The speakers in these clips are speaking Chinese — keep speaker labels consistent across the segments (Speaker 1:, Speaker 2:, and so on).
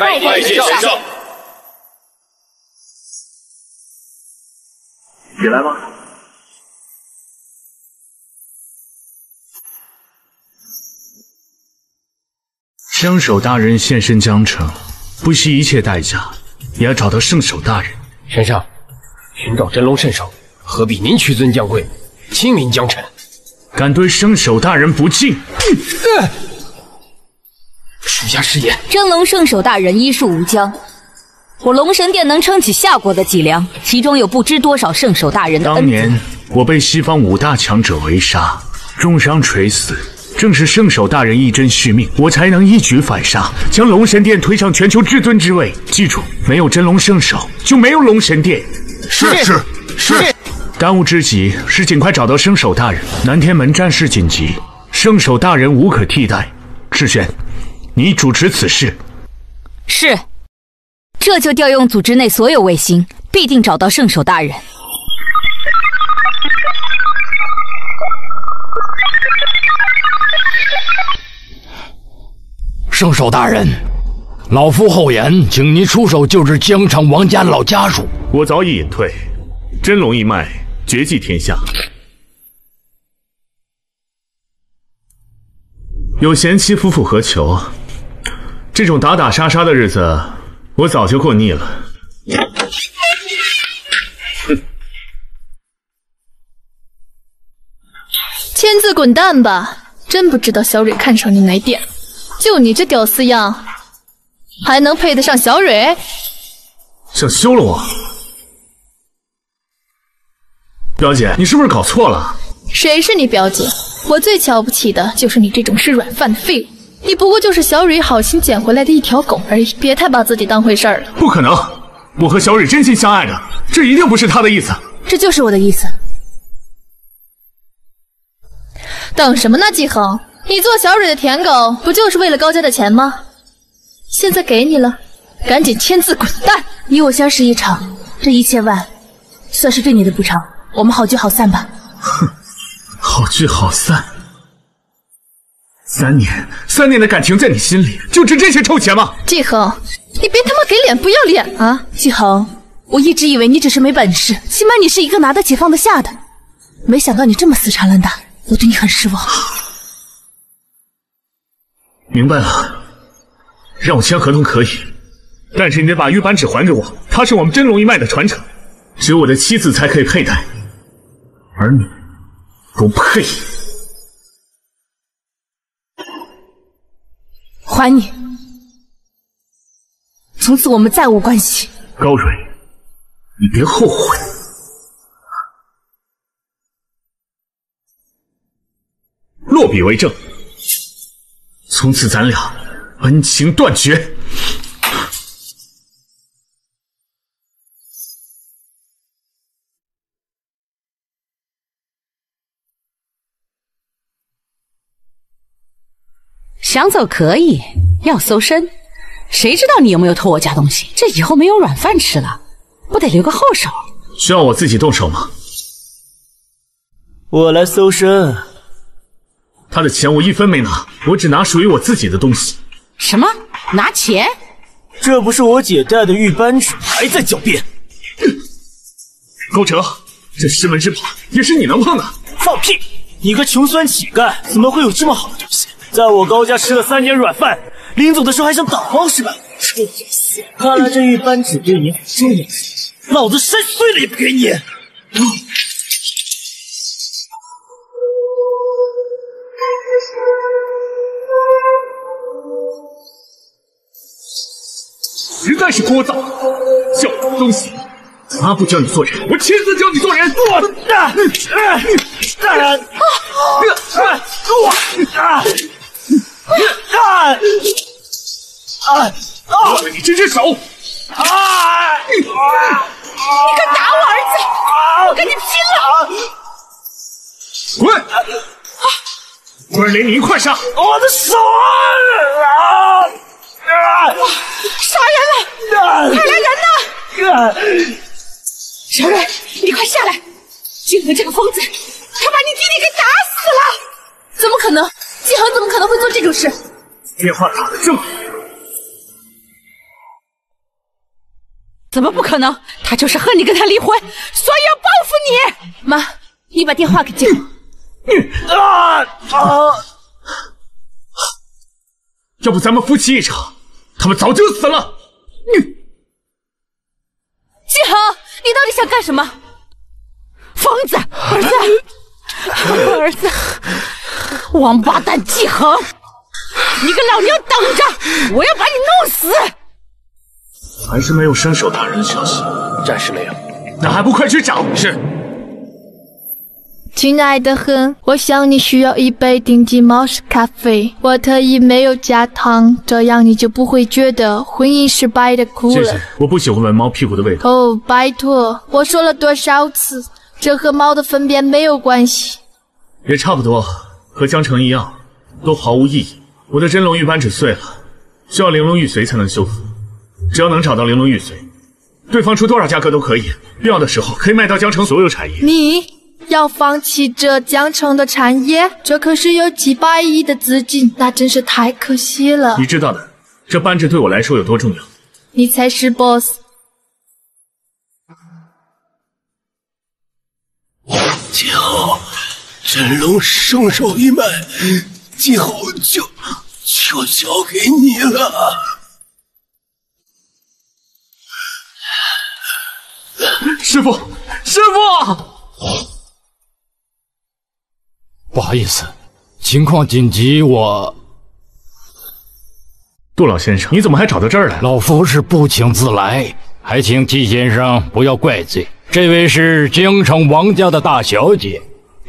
Speaker 1: 拜见先生。
Speaker 2: 起来吧。
Speaker 3: 相守大人现身江城，不惜一切代价也要找到圣手大人。
Speaker 1: 圣上，寻找真龙圣手，何必您屈尊降贵，亲临江城？
Speaker 3: 敢对圣手大人不敬！
Speaker 1: 属下失言。
Speaker 4: 真龙圣手大人医术无疆，我龙神殿能撑起夏国的脊梁，其中有不知多少圣手大人的恩。
Speaker 3: 当年我被西方五大强者围杀，重伤垂死。正是圣手大人一针续命，我才能一举反杀，将龙神殿推上全球至尊之位。记住，没有真龙圣手，就没有龙神殿。
Speaker 1: 是是是。
Speaker 3: 当务之急是尽快找到圣手大人。南天门战事紧急，圣手大人无可替代。赤轩，你主持此事。
Speaker 4: 是。这就调用组织内所有卫星，必定找到圣手大人。
Speaker 5: 圣手大人，老夫厚颜，请您出手救治江城王家老家属。
Speaker 3: 我早已隐退，真龙一脉绝迹天下。有贤妻夫妇何求？这种打打杀杀的日子，我早就过腻了。
Speaker 6: 哼！签字滚蛋吧！真不知道小蕊看上你哪点。就你这屌丝样，还能配得上小蕊？
Speaker 3: 想休了我？表姐，你是不是搞错了？
Speaker 6: 谁是你表姐？我最瞧不起的就是你这种吃软饭的废物。你不过就是小蕊好心捡回来的一条狗而已，别太把自己当回事儿了。
Speaker 3: 不可能，我和小蕊真心相爱的，这一定不是她的意思。
Speaker 4: 这就是我的意思。
Speaker 6: 等什么呢，季恒？你做小蕊的舔狗，不就是为了高家的钱吗？现在给你了，赶紧签字滚蛋！
Speaker 4: 你我相识一场，这一千万算是对你的补偿。我们好聚好散吧。
Speaker 3: 哼，好聚好散。三年，三年的感情在你心里就值这些臭钱吗？
Speaker 6: 季恒，你别他妈给脸不要脸啊！
Speaker 4: 季恒，我一直以为你只是没本事，起码你是一个拿得起放得下的，没想到你这么死缠烂打，我对你很失望。
Speaker 3: 明白了，让我签合同可以，但是你得把玉扳指还给我，它是我们真龙一脉的传承，只有我的妻子才可以佩戴，而你不配。
Speaker 4: 还你，从此我们再无关系。
Speaker 3: 高蕊，你别后悔。落笔为证。从此咱俩恩情断绝。
Speaker 4: 想走可以，要搜身，谁知道你有没有偷我家东西？这以后没有软饭吃了，不得留个后手？
Speaker 3: 需要我自己动手吗？
Speaker 7: 我来搜身。
Speaker 3: 他的钱我一分没拿，我只拿属于我自己的东西。
Speaker 4: 什么？拿钱？
Speaker 7: 这不是我姐带的玉扳指，还在狡辩。
Speaker 3: 高哲，这师门之宝也是你能碰的？
Speaker 7: 放屁！你个穷酸乞丐，怎么会有这么好的东西？在我高家吃了三年软饭，临走的时候还想打包是吧？臭小子！看来这玉扳指对你很重要，老子摔碎了也不给你！
Speaker 3: 实在是聒噪！小东西，他不教你做人，我亲自教你做人！
Speaker 7: 滚蛋！啊！啊！啊！
Speaker 3: 啊！剁了你这只手！啊！
Speaker 4: 你敢打我儿子？我跟你拼了！
Speaker 3: 滚！滚儿连你一块杀！
Speaker 7: 我的手啊！
Speaker 4: 杀人了！快来人呐！小蕊，你快下来！金河这个疯子，他把你弟弟给打死了！怎么可能？季恒怎么可能会做这种事？
Speaker 3: 电话打的正好。
Speaker 4: 怎么不可能？他就是恨你跟他离婚，所以要报复你。妈，你把电话给季恒。你。
Speaker 3: 啊啊！要不咱们夫妻一场，他们早就死了。
Speaker 4: 你季恒，你到底想干什么？疯子，儿子，儿子，王八蛋季恒，你个老娘等着，我要把你弄死！
Speaker 3: 还是没有伸手大人的消息，
Speaker 8: 暂时没有。
Speaker 3: 那还不快去找？
Speaker 8: 是。
Speaker 9: 亲爱的很，我想你需要一杯顶级猫屎咖啡，我特意没有加糖，这样你就不会觉得婚姻失败的苦了。
Speaker 3: 谢谢，我不喜欢闻猫屁股的味道。
Speaker 9: 哦，拜托，我说了多少次，这和猫的粪便没有关系。
Speaker 3: 也差不多，和江城一样，都毫无意义。我的真龙玉扳指碎了，需要玲珑玉髓才能修复。只要能找到玲珑玉髓，对方出多少价格都可以，必要的时候可以卖到江城所有产业。
Speaker 9: 你要放弃这江城的产业，这可是有几百亿的资金，那真是太可惜了。
Speaker 3: 你知道的，这扳指对我来说有多重要。
Speaker 9: 你才是 boss。
Speaker 8: 今后真龙圣手一脉，今后就就交给你了。
Speaker 3: 师傅，师傅，
Speaker 5: 不好意思，情况紧急，我……
Speaker 3: 杜老先生，你怎么还找到这儿来了？
Speaker 5: 老夫是不请自来，还请季先生不要怪罪。这位是京城王家的大小姐，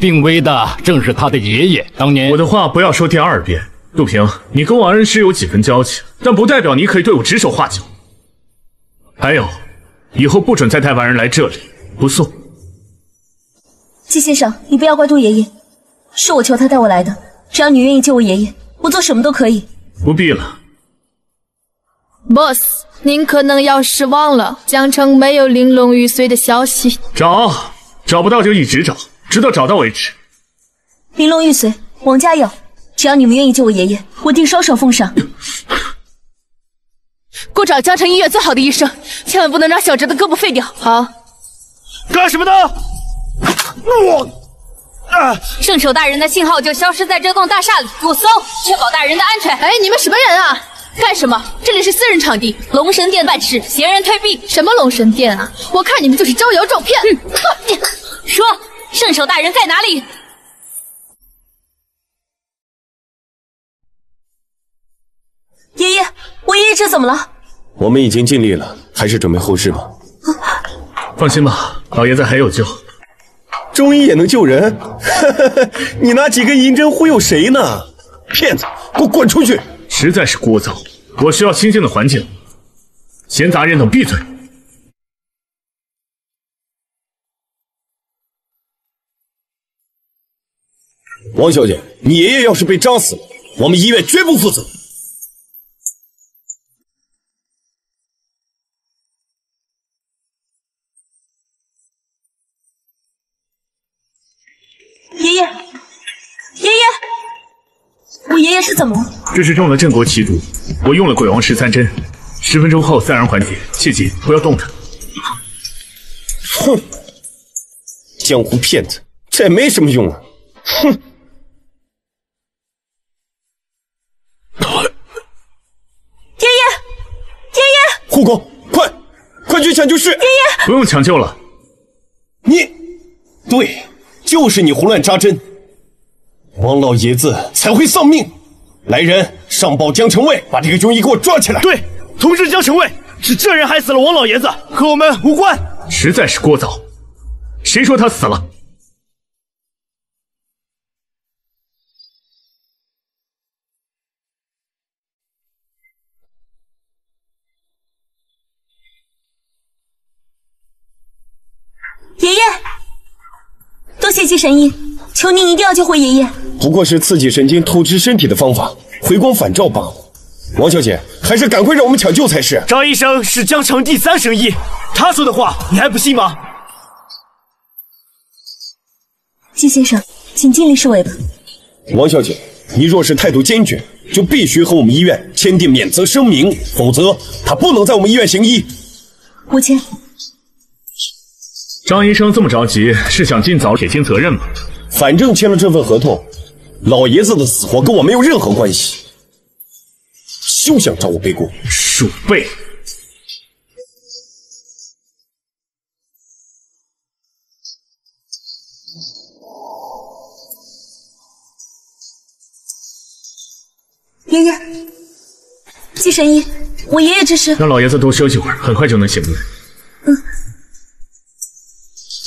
Speaker 5: 病危的正是他的爷爷。当年
Speaker 3: 我的话不要说第二遍，杜平，你跟王恩师有几分交情，但不代表你可以对我指手画脚。还有。以后不准再带外人来这里，不送。
Speaker 10: 季先生，你不要怪杜爷爷，是我求他带我来的。只要你愿意救我爷爷，我做什么都可以。
Speaker 3: 不必了
Speaker 9: ，boss，您可能要失望了。江城没有玲珑玉髓的消息。
Speaker 3: 找，找不到就一直找，直到找到为止。
Speaker 10: 玲珑玉髓，王家有。只要你们愿意救我爷爷，我定双手奉上。
Speaker 4: 给我找江城医院最好的医生，千万不能让小哲的胳膊废掉。
Speaker 9: 好，
Speaker 7: 干什么的？我，
Speaker 4: 啊！圣手大人的信号就消失在这栋大厦里，给我搜，确保大人的安全。
Speaker 9: 哎，你们什么人啊？
Speaker 4: 干什么？这里是私人场地，龙神殿办事，闲人退避。
Speaker 9: 什么龙神殿啊？我看你们就是招摇撞骗。
Speaker 4: 哼说，圣手大人在哪里？
Speaker 10: 爷爷，我爷爷这怎么了？
Speaker 8: 我们已经尽力了，还是准备后事吧。
Speaker 3: 放心吧，老爷子还有救。
Speaker 8: 中医也能救人？你拿几根银针忽悠谁呢？骗子，给我滚出去！
Speaker 3: 实在是聒噪，我需要清静的环境。闲杂人等闭嘴！
Speaker 8: 王小姐，你爷爷要是被扎死了，我们医院绝不负责。
Speaker 10: 爷爷，爷爷，我爷爷是怎么了？
Speaker 3: 这是中了镇国奇毒，我用了鬼王十三针，十分钟后自然缓解，切记不要动他。
Speaker 8: 哼，江湖骗子，这也没什么用啊！哼！护工，快，快去抢救室！爷
Speaker 10: 爷，
Speaker 3: 不用抢救了。
Speaker 8: 你，对。就是你胡乱扎针，王老爷子才会丧命。来人，上报江城卫，把这个庸医给我抓起来。
Speaker 7: 对，通知江城卫，是这人害死了王老爷子，和我们无关。
Speaker 3: 实在是聒噪，谁说他死了？
Speaker 10: 神医，求您一定要救回爷爷。
Speaker 8: 不过是刺激神经透支身体的方法，回光返照罢了。王小姐，还是赶快让我们抢救才是。
Speaker 7: 张医生是江城第三神医，他说的话你还不信吗？
Speaker 10: 季先生，请尽力施为吧。
Speaker 8: 王小姐，你若是态度坚决，就必须和我们医院签订免责声明，否则他不能在我们医院行医。
Speaker 11: 我签。
Speaker 3: 张医生这么着急，是想尽早撇清责任吗？
Speaker 8: 反正签了这份合同，老爷子的死活跟我没有任何关系，休想找我背锅！
Speaker 3: 鼠辈！
Speaker 11: 爷爷，季神医，我爷爷这是……
Speaker 3: 让老爷子多休息会儿，很快就能醒过来。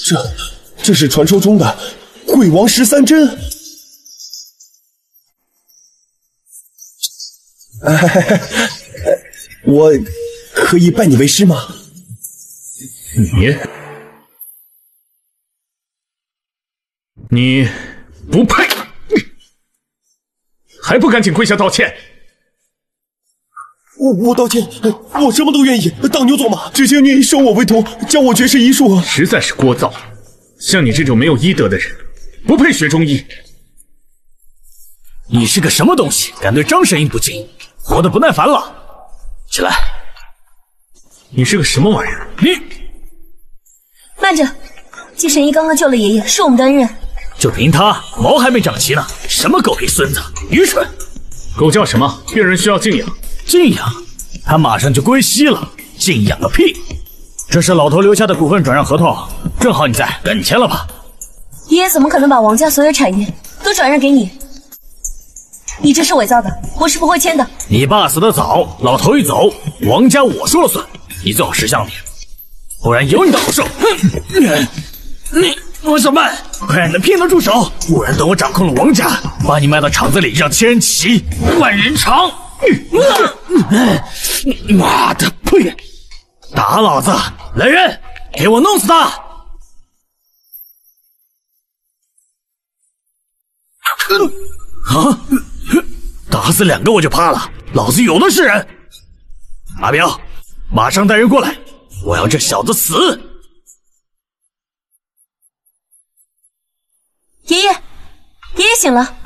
Speaker 8: 这，这是传说中的鬼王十三针。我可以拜你为师吗？
Speaker 3: 你，你不配！还不赶紧跪下道歉！
Speaker 8: 我我道歉，我什么都愿意，当牛做马。只请你收我为徒，教我绝世医术。
Speaker 3: 实在是聒噪！像你这种没有医德的人，不配学中医。
Speaker 12: 你是个什么东西，敢对张神医不敬？活得不耐烦了，起来！
Speaker 3: 你是个什么玩意儿？
Speaker 12: 你
Speaker 11: 慢着，季神医刚刚救了爷爷，是我们的恩人。
Speaker 12: 就凭他，毛还没长齐呢！什么狗屁孙子，愚蠢！
Speaker 3: 狗叫什么？病人需要静养。
Speaker 12: 静养？他马上就归西了，静养个屁！这是老头留下的股份转让合同，正好你在，赶紧签了吧。
Speaker 11: 爷爷怎么可能把王家所有产业都转让给你？你这是伪造的，我是不会签的。
Speaker 12: 你爸死得早，老头一走，王家我说了算。你最好识相点，不然有你的好受。哼！你王小曼，快让你的骗子住手，不然等我掌控了王家，把你卖到厂子里，让千人骑，万人尝。妈的，呸！打老子！来人，给我弄死他！啊！打死两个我就怕了，老子有的是人。阿彪，马上带人过来，我要这小子死！
Speaker 11: 爷爷，爷爷醒了。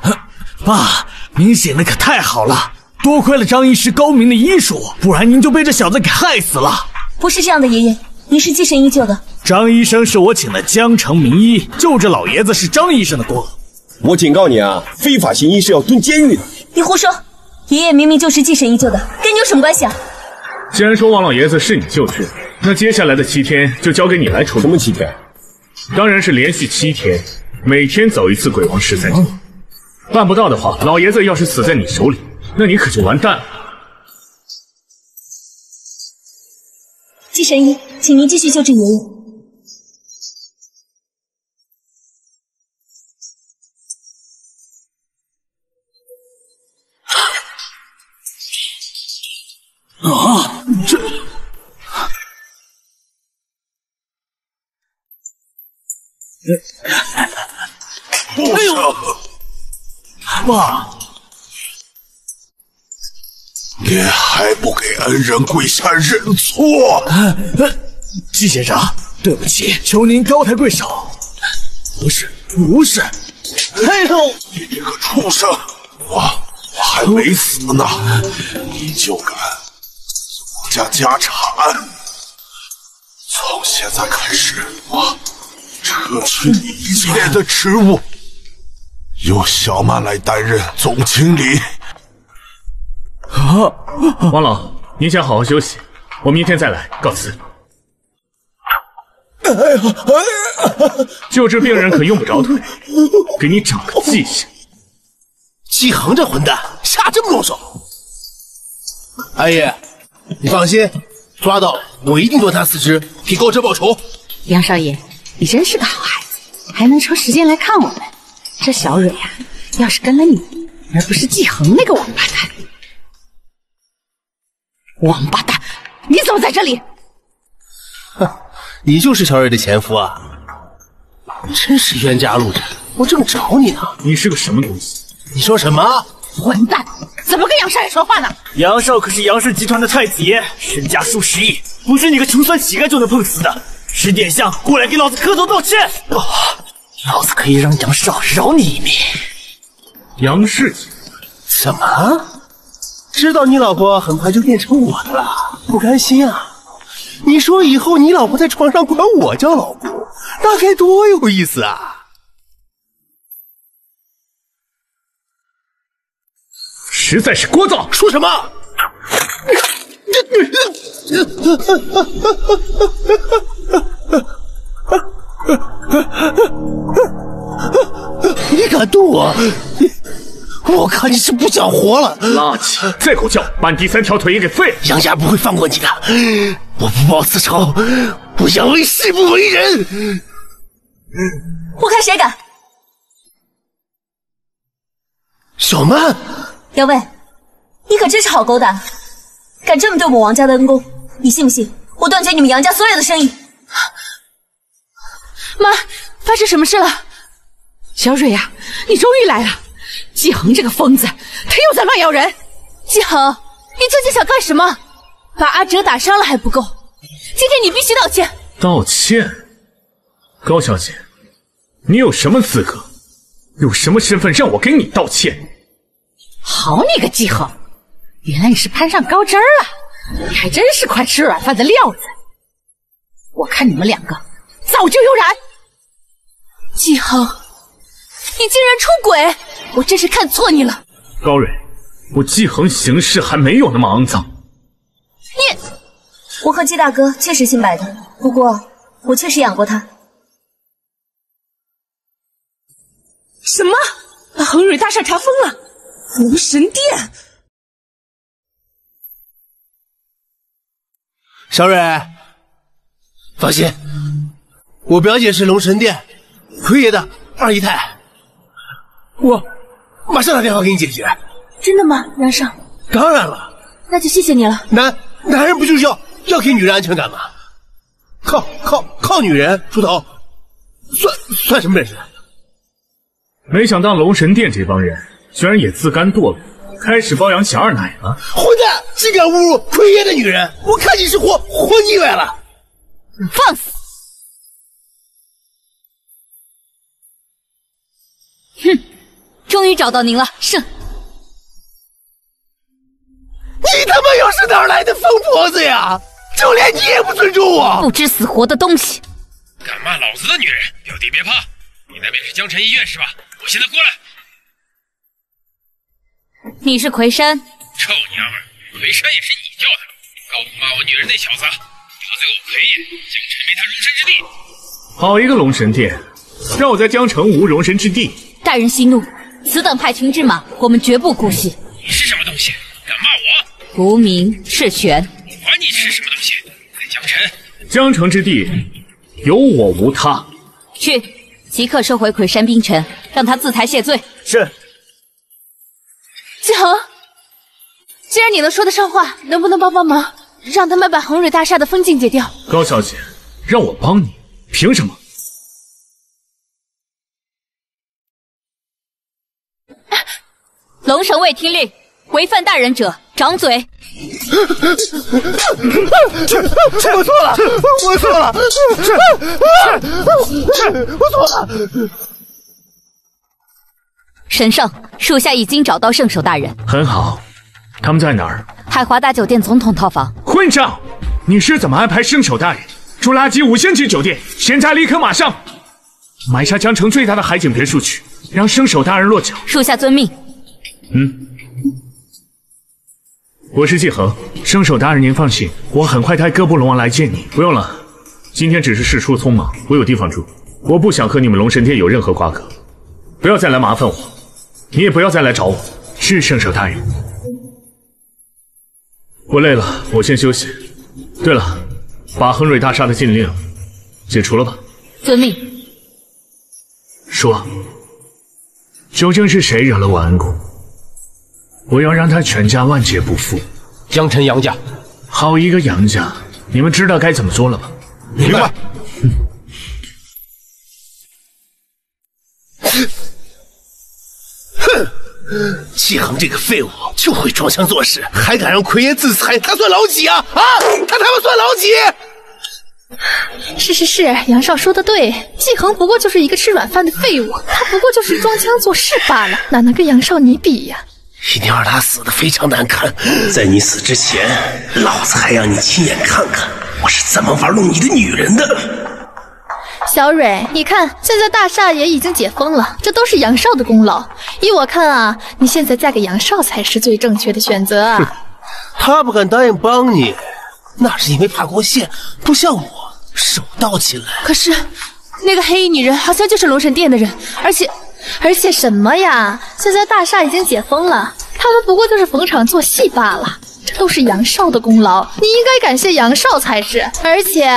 Speaker 12: 爸，您醒的可太好了，多亏了张医师高明的医术，不然您就被这小子给害死了。
Speaker 11: 不是这样的，爷爷，您是季神医救的。
Speaker 12: 张医生是我请的江城名医，救这老爷子是张医生的功劳。
Speaker 8: 我警告你啊，非法行医是要蹲监狱的。
Speaker 11: 你胡说！爷爷明明就是季神医救的，跟你有什么关系啊？
Speaker 3: 既然说王老爷子是你救的，那接下来的七天就交给你来处理。
Speaker 8: 什么七天？
Speaker 3: 当然是连续七天，每天走一次鬼王十三针。办不到的话，老爷子要是死在你手里，那你可就完蛋了。
Speaker 11: 季神医，请您继续救治爷爷。
Speaker 12: 啊，这，哎呦，爸，
Speaker 13: 你还不给恩人跪下认错？
Speaker 12: 季先生，对不起，求您高抬贵手。不是，不是，哎呦，
Speaker 13: 你这个畜生，我我还没死呢，你就敢撕我家家产？从现在开始，我撤去你一切的职务，由小曼来担任总经理。
Speaker 3: 啊，王老，您先好好休息，我明天再来，告辞。
Speaker 8: 哎呀，哎呀！
Speaker 3: 救治病人可用不着腿，给你长个记性。
Speaker 14: 季恒这混蛋下这么重手，阿姨，你放心，抓到我一定夺他四肢，替高哲报仇。
Speaker 4: 杨少爷，你真是个好孩子，还能抽时间来看我们。这小蕊啊、要是跟了你，而不是季恒那个王八蛋，王八蛋，你怎么在这里？
Speaker 14: 哼你就是小蕊的前夫啊！真是冤家路窄，我正找你呢。
Speaker 3: 你是个什么东西？
Speaker 14: 你说什么？
Speaker 4: 混蛋，怎么跟杨少爷说话呢？
Speaker 12: 杨少可是杨氏集团的太子爷，身家数十亿，不是你个穷酸乞丐就能碰瓷的。石殿下，过来给老子磕头道歉！哦，老子可以让杨少饶你一命。
Speaker 3: 杨氏集
Speaker 14: 怎么？知道你老婆很快就变成我的了，不甘心啊？你说以后你老婆在床上管我叫老公，那该多有意思啊！
Speaker 3: 实在是聒噪！
Speaker 14: 说什么？你敢动我？我看你是不想活了！
Speaker 3: 垃圾！再狗叫，把你第三条腿也给废了！
Speaker 14: 杨家不会放过你的！我不报此仇，我杨威誓不为人！
Speaker 11: 我看谁敢！
Speaker 14: 小曼，
Speaker 11: 杨威，你可真是好狗胆，敢这么对我们王家的恩公！你信不信我断绝你们杨家所有的生意？
Speaker 4: 妈，发生什么事了？小蕊呀、你终于来了！季恒这个疯子，他又在乱咬人。
Speaker 10: 季恒，你究竟想干什么？把阿哲打伤了还不够，今天你必须道歉。
Speaker 3: 道歉，高小姐，你有什么资格，有什么身份让我给你道歉？
Speaker 4: 好你个季恒，原来你是攀上高枝儿了，你还真是块吃软饭的料子。我看你们两个早就有染。
Speaker 10: 季恒，你竟然出轨，我真是看错你了。
Speaker 3: 高蕊，我季恒行事还没有那么肮脏。
Speaker 10: 你，
Speaker 11: 我和季大哥确实清白的，不过我确实养过他。
Speaker 4: 什么？把恒蕊大厦查封了？龙神殿？
Speaker 14: 小蕊，放心，我表姐是龙神殿奎爷的二姨太，我马上打电话给你解决。
Speaker 11: 真的吗，杨少？
Speaker 14: 当然了，
Speaker 11: 那就谢谢你了。
Speaker 14: 男男人不就是要要给女人安全感吗？靠靠靠女人出头，算算什么本事？
Speaker 3: 没想到龙神殿这帮人居然也自甘堕落，开始包养小二奶了。
Speaker 14: 混蛋，竟敢侮辱奎爷的女人！我看你是活活腻歪了。
Speaker 10: 放肆！哼，终于找到您了，圣。
Speaker 14: 你他妈又是哪儿来的疯婆子呀？就连你也不尊重我！
Speaker 10: 不知死活的东西！
Speaker 1: 敢骂老子的女人，表弟别怕，你那边是江城医院是吧？我现在过来。
Speaker 10: 你是魁山？
Speaker 1: 臭娘们儿，魁山也是你叫的？告诉骂我女人那小子，得罪我魁爷，江城没他容身之地。
Speaker 3: 好一个龙神殿，让我在江城无容身之地。
Speaker 10: 大人息怒，此等派群之马，我们绝不姑息。
Speaker 1: 你是什么东西？敢骂我？
Speaker 10: 无名赤泉。
Speaker 1: 管你是什么东西，在江城，
Speaker 3: 江城之地有我无他。
Speaker 10: 去，即刻收回魁山冰尘，让他自裁谢罪。
Speaker 12: 是。
Speaker 10: 季恒，既然你能说得上话，能不能帮帮忙，让他们把恒瑞大厦的封禁解掉？
Speaker 3: 高小姐，让我帮你，凭什么？
Speaker 10: 龙神卫听令，违犯大人者掌嘴。
Speaker 14: 我错了，我错了，我错了。
Speaker 10: 神圣，属下已经找到圣手大人。
Speaker 3: 很好，他们在哪儿？
Speaker 10: 海华大酒店总统套房。
Speaker 3: 混账！你是怎么安排圣手大人住垃圾五星级酒店？现在立刻马上买下江城最大的海景别墅区，让圣手大人落脚。
Speaker 10: 属下遵命。
Speaker 3: 嗯，我是季恒，圣手大人您放心，我很快带哥布龙王来见你。不用了，今天只是事出匆忙，我有地方住，我不想和你们龙神殿有任何瓜葛，不要再来麻烦我，你也不要再来找我。是圣手大人，我累了，我先休息。对了，把恒瑞大厦的禁令解除了吧。
Speaker 10: 遵命。
Speaker 3: 说，究竟是谁惹了我恩公？我要让他全家万劫不复。
Speaker 14: 江城杨家，
Speaker 3: 好一个杨家！你们知道该怎么做了吗？
Speaker 14: 明白。哼，季恒这个废物就会装腔作势，还敢让奎爷自裁，他算老几啊？啊，他他妈算老几？
Speaker 10: 是是是，杨少说的对，季恒不过就是一个吃软饭的废物，他不过就是装腔作势罢了，哪能跟杨少你比呀？
Speaker 14: 一定要让他死的非常难看，在你死之前，老子还让你亲眼看看我是怎么玩弄你的女人的。
Speaker 9: 小蕊，你看，现在大厦也已经解封了，这都是杨少的功劳。依我看啊，你现在嫁给杨少才是最正确的选择啊。
Speaker 14: 他不敢答应帮你，那是因为怕过线，不像我手到擒来。
Speaker 4: 可是，那个黑衣女人好像就是龙神殿的人，而且，
Speaker 9: 而且什么呀？现在大厦已经解封了，他们不过就是逢场作戏罢了。这都是杨少的功劳，你应该感谢杨少才是。而且，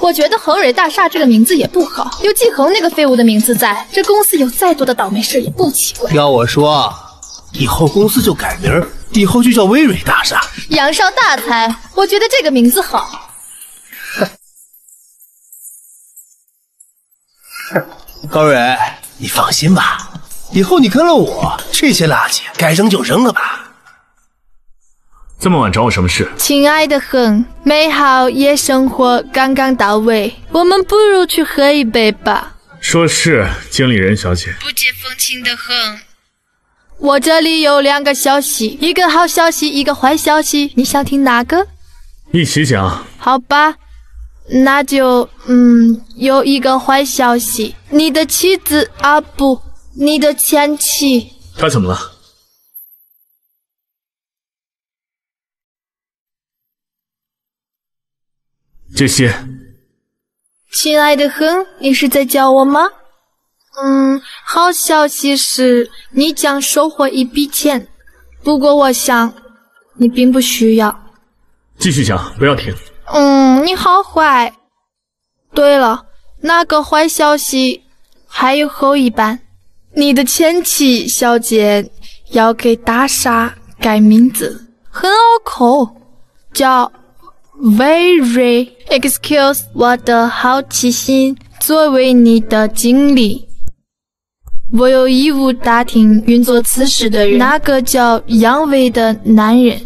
Speaker 9: 我觉得恒蕊大厦这个名字也不好，有季恒那个废物的名字在，这公司有再多的倒霉事也不奇怪。
Speaker 14: 要我说，以后公司就改名，以后就叫威蕊大厦。
Speaker 9: 杨少大才，我觉得这个名字好。
Speaker 14: 高蕊，你放心吧，以后你跟了我，这些垃圾该扔就扔了吧。
Speaker 3: 这么晚找我什么事？
Speaker 9: 亲爱的很，美好夜生活刚刚到位，我们不如去喝一杯吧。
Speaker 3: 说是，经理人小姐。
Speaker 9: 不解风情的很。我这里有两个消息，一个好消息，一个坏消息，你想听哪个？
Speaker 3: 一起讲。
Speaker 9: 好吧，那就嗯，有一个坏消息，你的妻子啊不，你的前妻。
Speaker 3: 她怎么了？这些，
Speaker 9: 亲爱的很，你是在叫我吗？嗯，好消息是你将收获一笔钱，不过我想你并不需要。
Speaker 3: 继续讲，不要停。
Speaker 9: 嗯，你好坏。对了，那个坏消息还有后一半，你的前妻小姐要给大厦改名字，很拗口，叫。Very excuse 我的好奇心，作为你的经理，我有义务打听运作此事的人，那个叫杨伟的男人。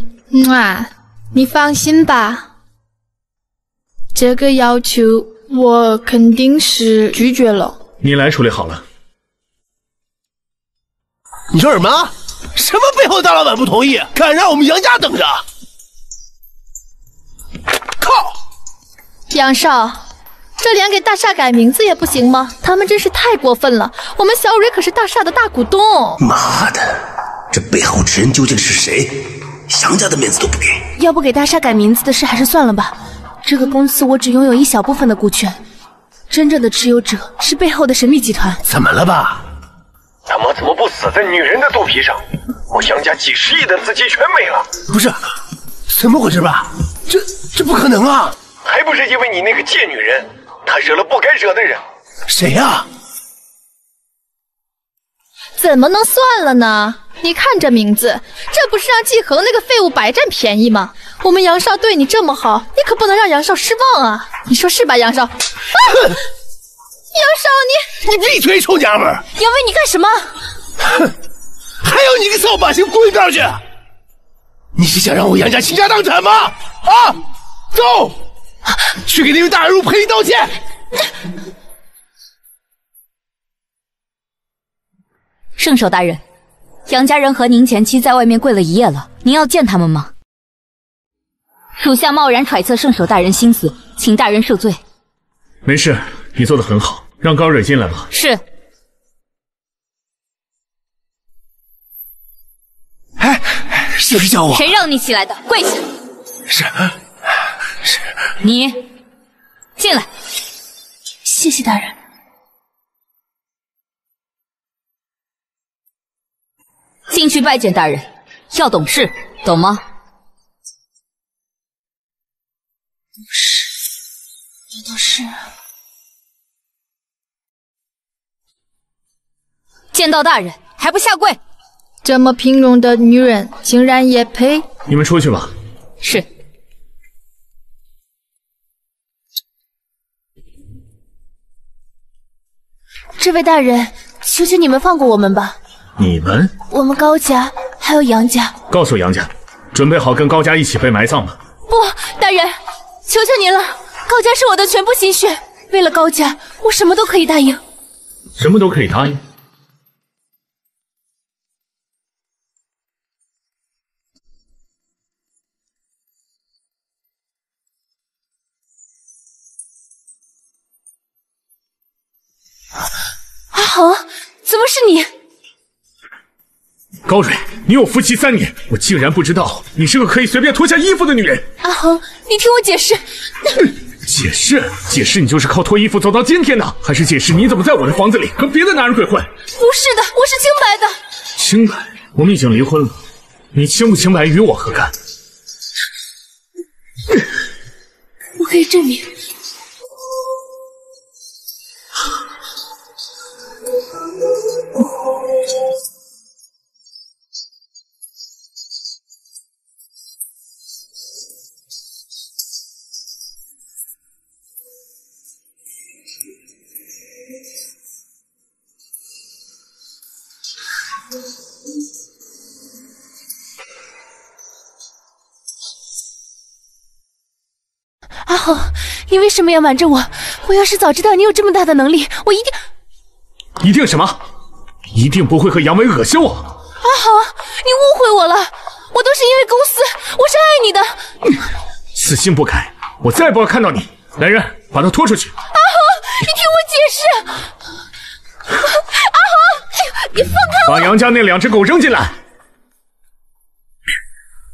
Speaker 9: 啊，你放心吧，这个要求我肯定是拒绝了。
Speaker 3: 你来处理好了。
Speaker 14: 你说什么？什么背后大老板不同意，敢让我们杨家等着？靠！
Speaker 9: 杨少，这连给大厦改名字也不行吗？他们真是太过分了！我们小蕊可是大厦的大股东。
Speaker 14: 妈的，这背后之人究竟是谁？杨家的面子都不给。
Speaker 10: 要不给大厦改名字的事还是算了吧。这个公司我只拥有一小部分的股权，真正的持有者是背后的神秘集团。
Speaker 14: 怎么了吧？
Speaker 8: 他妈怎么不死在女人的肚皮上？我杨家几十亿的资金全没了。
Speaker 14: 不是，怎么回事吧？这这不可能啊！
Speaker 8: 还不是因为你那个贱女人，她惹了不该惹的人。
Speaker 14: 谁呀？
Speaker 9: 怎么能算了呢？你看这名字，这不是让季恒那个废物白占便宜吗？我们杨少对你这么好，你可不能让杨少失望啊！你说是吧，杨少？啊！杨少，
Speaker 14: 你你闭嘴，臭娘们儿！
Speaker 10: 杨威，你干什么？
Speaker 14: 哼！还有你个扫把星，滚一边去！你是想让我杨家倾家荡产吗？啊！走，去给那位大人物赔礼道歉。
Speaker 10: 圣手大人，杨家人和您前妻在外面跪了一夜了，您要见他们吗？属下贸然揣测圣手大人心思，请大人恕罪。
Speaker 3: 没事，你做的很好，让高蕊进来吧。
Speaker 10: 是。
Speaker 14: 哎，是不是叫我？
Speaker 10: 谁让你起来的？跪下！
Speaker 14: 是是，
Speaker 10: 你进来。
Speaker 9: 谢谢大人。
Speaker 10: 进去拜见大人，要懂事，懂吗？
Speaker 9: 懂事，难道是？
Speaker 10: 见到大人还不下跪？
Speaker 9: 这么平庸的女人，竟然也配？
Speaker 3: 你们出去吧。
Speaker 10: 是。这位大人，求求你们放过我们吧。
Speaker 3: 你们，
Speaker 10: 我们高家，还有杨家。
Speaker 3: 告诉杨家，准备好跟高家一起被埋葬吧。
Speaker 10: 不，大人，求求您了，高家是我的全部心血，为了高家，我什么都可以答应，
Speaker 3: 什么都可以答应。
Speaker 4: 阿恒，怎么是你？
Speaker 3: 高蕊，你有夫妻三年，我竟然不知道你是个可以随便脱下衣服的女人。
Speaker 4: 阿恒，你听我解释。
Speaker 3: 解释？解释你就是靠脱衣服走到今天的，还是解释你怎么在我的房子里和别的男人鬼混？
Speaker 4: 不是的，我是清白的。
Speaker 3: 清白？我们已经离婚了，你清不清白与我何干？
Speaker 4: 我可以证明。你为什么要瞒着我？我要是早知道你有这么大的能力，我一定……
Speaker 3: 一定什么？一定不会和杨伟恶心我。阿
Speaker 4: 豪，你误会我了，我都是因为公司，我是爱你的。
Speaker 3: 死心不改，我再不要看到你。来人，把他拖出去。阿
Speaker 4: 豪，你听我解释。阿豪，你放开
Speaker 3: 我！把杨家那两只狗扔进来。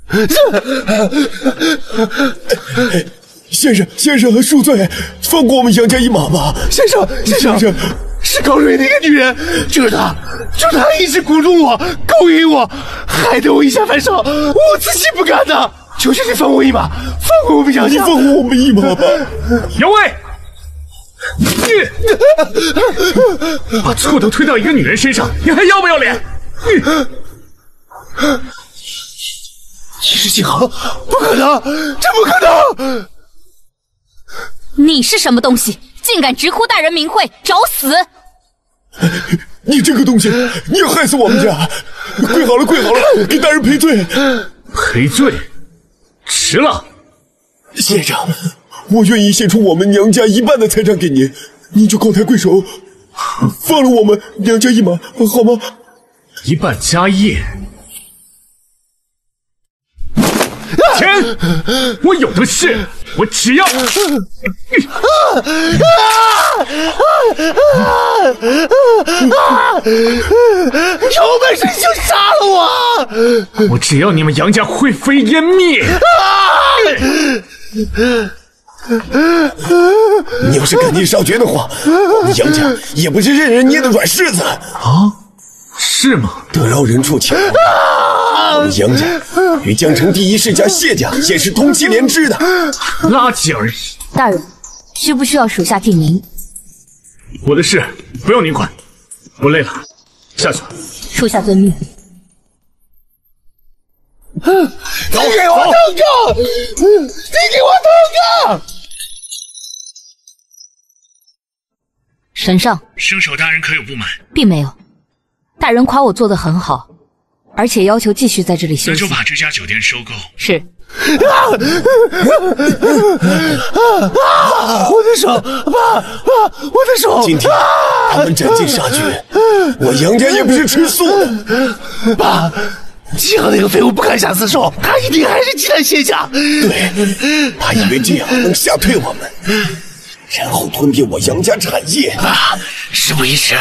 Speaker 8: 先生，先生，恕罪，放过我们杨家一马吧。
Speaker 14: 先生，先生，是高瑞那个女人，就是她，就是她一直鼓动我，勾引我，害得我一下犯上，我自己不敢的。求求你放我一马，放过我们杨家，
Speaker 8: 你放过我们一马吧。
Speaker 3: 杨威，你把错都推到一个女人身上，你还要不要脸？
Speaker 14: 你你是景恒？不可能，这不可能！
Speaker 10: 你是什么东西，竟敢直呼大人名讳，找死！
Speaker 8: 你这个东西，你要害死我们家！跪好了，跪好了，给大人赔罪！
Speaker 3: 赔罪？迟了，
Speaker 8: 先生，我愿意献出我们娘家一半的财产给您，您就高抬贵手，放了我们娘家一马，好吗？
Speaker 3: 一半家业。钱我有的是，我只要。有
Speaker 14: 本事你就杀了
Speaker 3: 我！我只要你们杨家灰飞烟灭。
Speaker 8: 你要是赶尽杀绝的话，我们杨家也不是任人捏的软柿子啊！
Speaker 3: 是吗？
Speaker 8: 得饶人处且饶。我们杨家与江城第一世家谢家现是同气连枝的，
Speaker 3: 垃圾而已。
Speaker 10: 大人，需不需要属下替您？
Speaker 3: 我的事不用您管，我累了，下去。
Speaker 10: 属下遵命。
Speaker 14: 你给我等着！你给我等着！
Speaker 10: 神上，
Speaker 3: 圣手大人可有不满？
Speaker 10: 并没有，大人夸我做的很好。而且要求继续在这里休息，
Speaker 3: 那就把这家酒店收购。
Speaker 10: 是。
Speaker 14: 啊！我的手，爸爸，我的手！
Speaker 8: 今天他们斩尽杀绝，我杨家也不是吃素的。
Speaker 14: 爸，季恒那个废物不敢下死手，他一定还是忌惮谢家。
Speaker 8: 对，他以为这样能吓退我们，然后吞并我杨家产业。
Speaker 14: 啊！事不宜迟，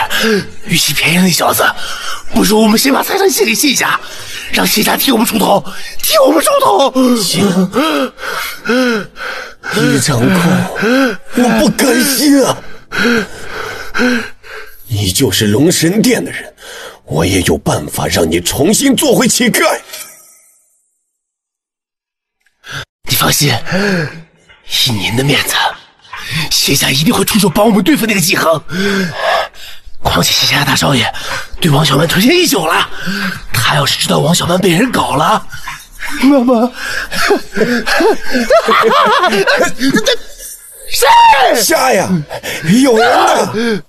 Speaker 14: 与其便宜那小子。不如我们先把财产献给谢家，让谢家替我们出头，替我们出头。
Speaker 8: 行，李长空，我不甘心啊！你就是龙神殿的人，我也有办法让你重新做回乞丐。
Speaker 14: 你放心，以您的面子，谢家一定会出手帮我们对付那个季恒。况且谢家大少爷对王小曼垂涎已久了，他要是知道王小曼被人搞了，那么，
Speaker 8: 谁杀呀？有人呢！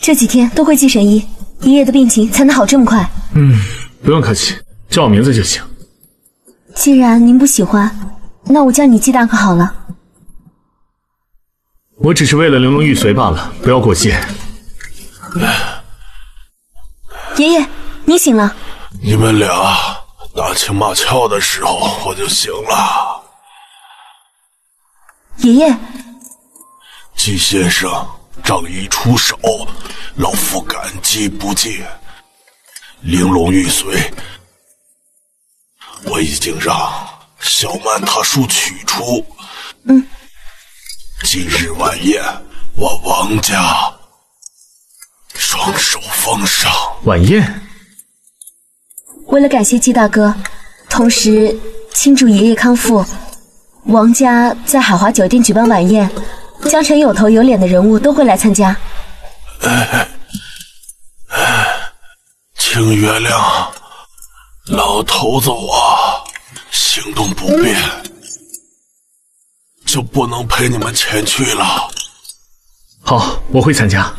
Speaker 11: 这几天多亏季神医，爷爷的病情才能好这么快。
Speaker 3: 嗯，不用客气，叫我名字就行。
Speaker 11: 既然您不喜欢，那我叫你季大可好了。
Speaker 3: 我只是为了玲珑玉髓罢了，不要过激。
Speaker 11: 爷爷，你醒了。
Speaker 13: 你们俩打情骂俏的时候，我就醒了。
Speaker 11: 爷爷，
Speaker 13: 季先生，仗义出手，老夫感激不尽。玲珑玉髓，我已经让小曼她叔取出。
Speaker 11: 嗯。
Speaker 13: 今日晚宴，我王家双手奉上。
Speaker 3: 晚宴。
Speaker 11: 为了感谢季大哥，同时庆祝爷爷康复，王家在海华酒店举办晚宴，江城有头有脸的人物都会来参加。
Speaker 13: 哎请原谅老头子我行动不便，就不能陪你们前去了。
Speaker 3: 好，我会参加。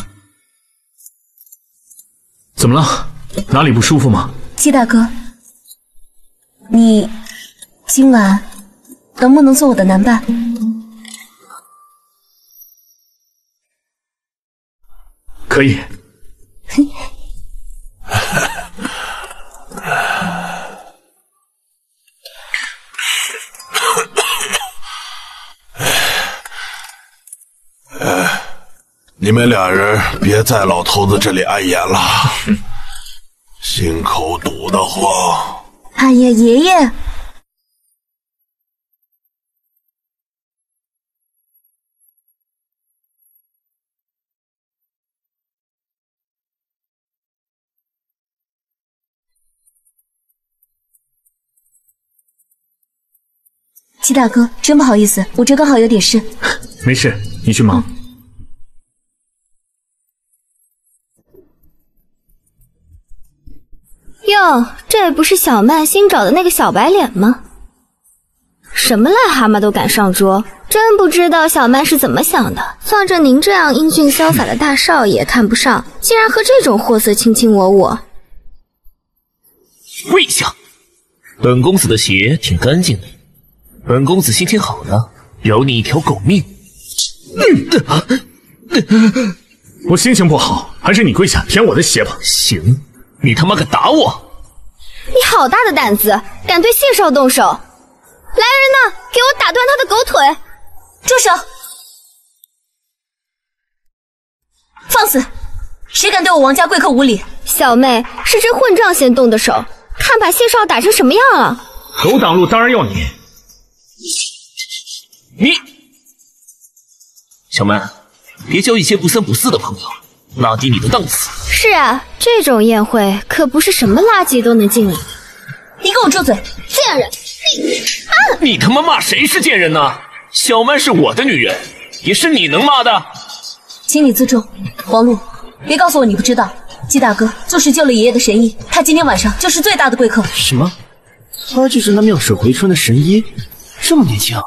Speaker 3: 怎么了？哪里不舒服吗？
Speaker 11: 季大哥，你今晚能不能做我的男伴？
Speaker 3: 可以。
Speaker 13: 你们俩人别在老头子这里碍眼了，心口堵得慌。
Speaker 11: 哎呀，爷爷！季大哥，真不好意思，我这刚好有点事。
Speaker 3: 没事，你去忙。
Speaker 15: 哟，这不是小曼新找的那个小白脸吗？什么癞蛤蟆都敢上桌，真不知道小曼是怎么想的。放着您这样英俊潇洒的大少爷看不上，竟然和这种货色卿卿我我。
Speaker 16: 跪下！本公子的鞋挺干净的，本公子心情好呢，饶你一条狗命。
Speaker 3: 我心情不好，还是你跪下舔我的鞋吧。
Speaker 16: 行。你他妈敢打我！
Speaker 15: 你好大的胆子，敢对谢少动手！来人呐，给我打断他的狗腿！
Speaker 11: 住手！放肆！谁敢对我王家贵客无礼？
Speaker 15: 小妹，是这混账先动的手，看把谢少打成什么样了！
Speaker 3: 狗挡路，当然要你。
Speaker 16: 你，小曼，别交一些不三不四的朋友。拉低你的档次。
Speaker 15: 是啊，这种宴会可不是什么垃圾都能进来。
Speaker 11: 你给我住嘴，
Speaker 15: 贱人！
Speaker 16: 你啊！你他妈骂谁是贱人呢？小曼是我的女人，也是你能骂的。
Speaker 11: 请你自重，王璐，别告诉我你不知道，季大哥就是救了爷爷的神医，他今天晚上就是最大的贵客。
Speaker 12: 什么？他就是那妙手回春的神医？这么年轻，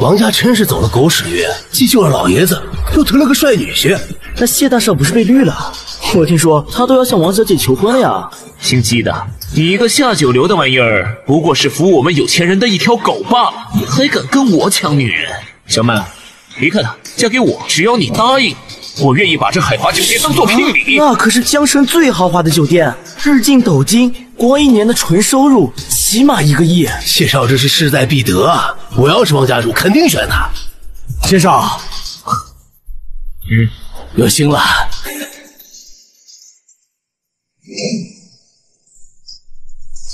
Speaker 12: 王家真是走了狗屎运，既救了老爷子，又得了个帅女婿。那谢大少不是被绿了？我听说他都要向王小姐求婚了呀！
Speaker 16: 姓姬的，你一个下九流的玩意儿，不过是服我们有钱人的一条狗罢了，你还敢跟我抢女人？小曼，离开他，嫁给我，只要你答应，我愿意把这海华酒店当做聘礼。
Speaker 12: 那可是江城最豪华的酒店，日进斗金，光一年的纯收入起码一个亿。
Speaker 16: 谢少这是势在必得啊！我要是王家主，肯定选他。
Speaker 12: 谢少，
Speaker 16: 嗯。有心了，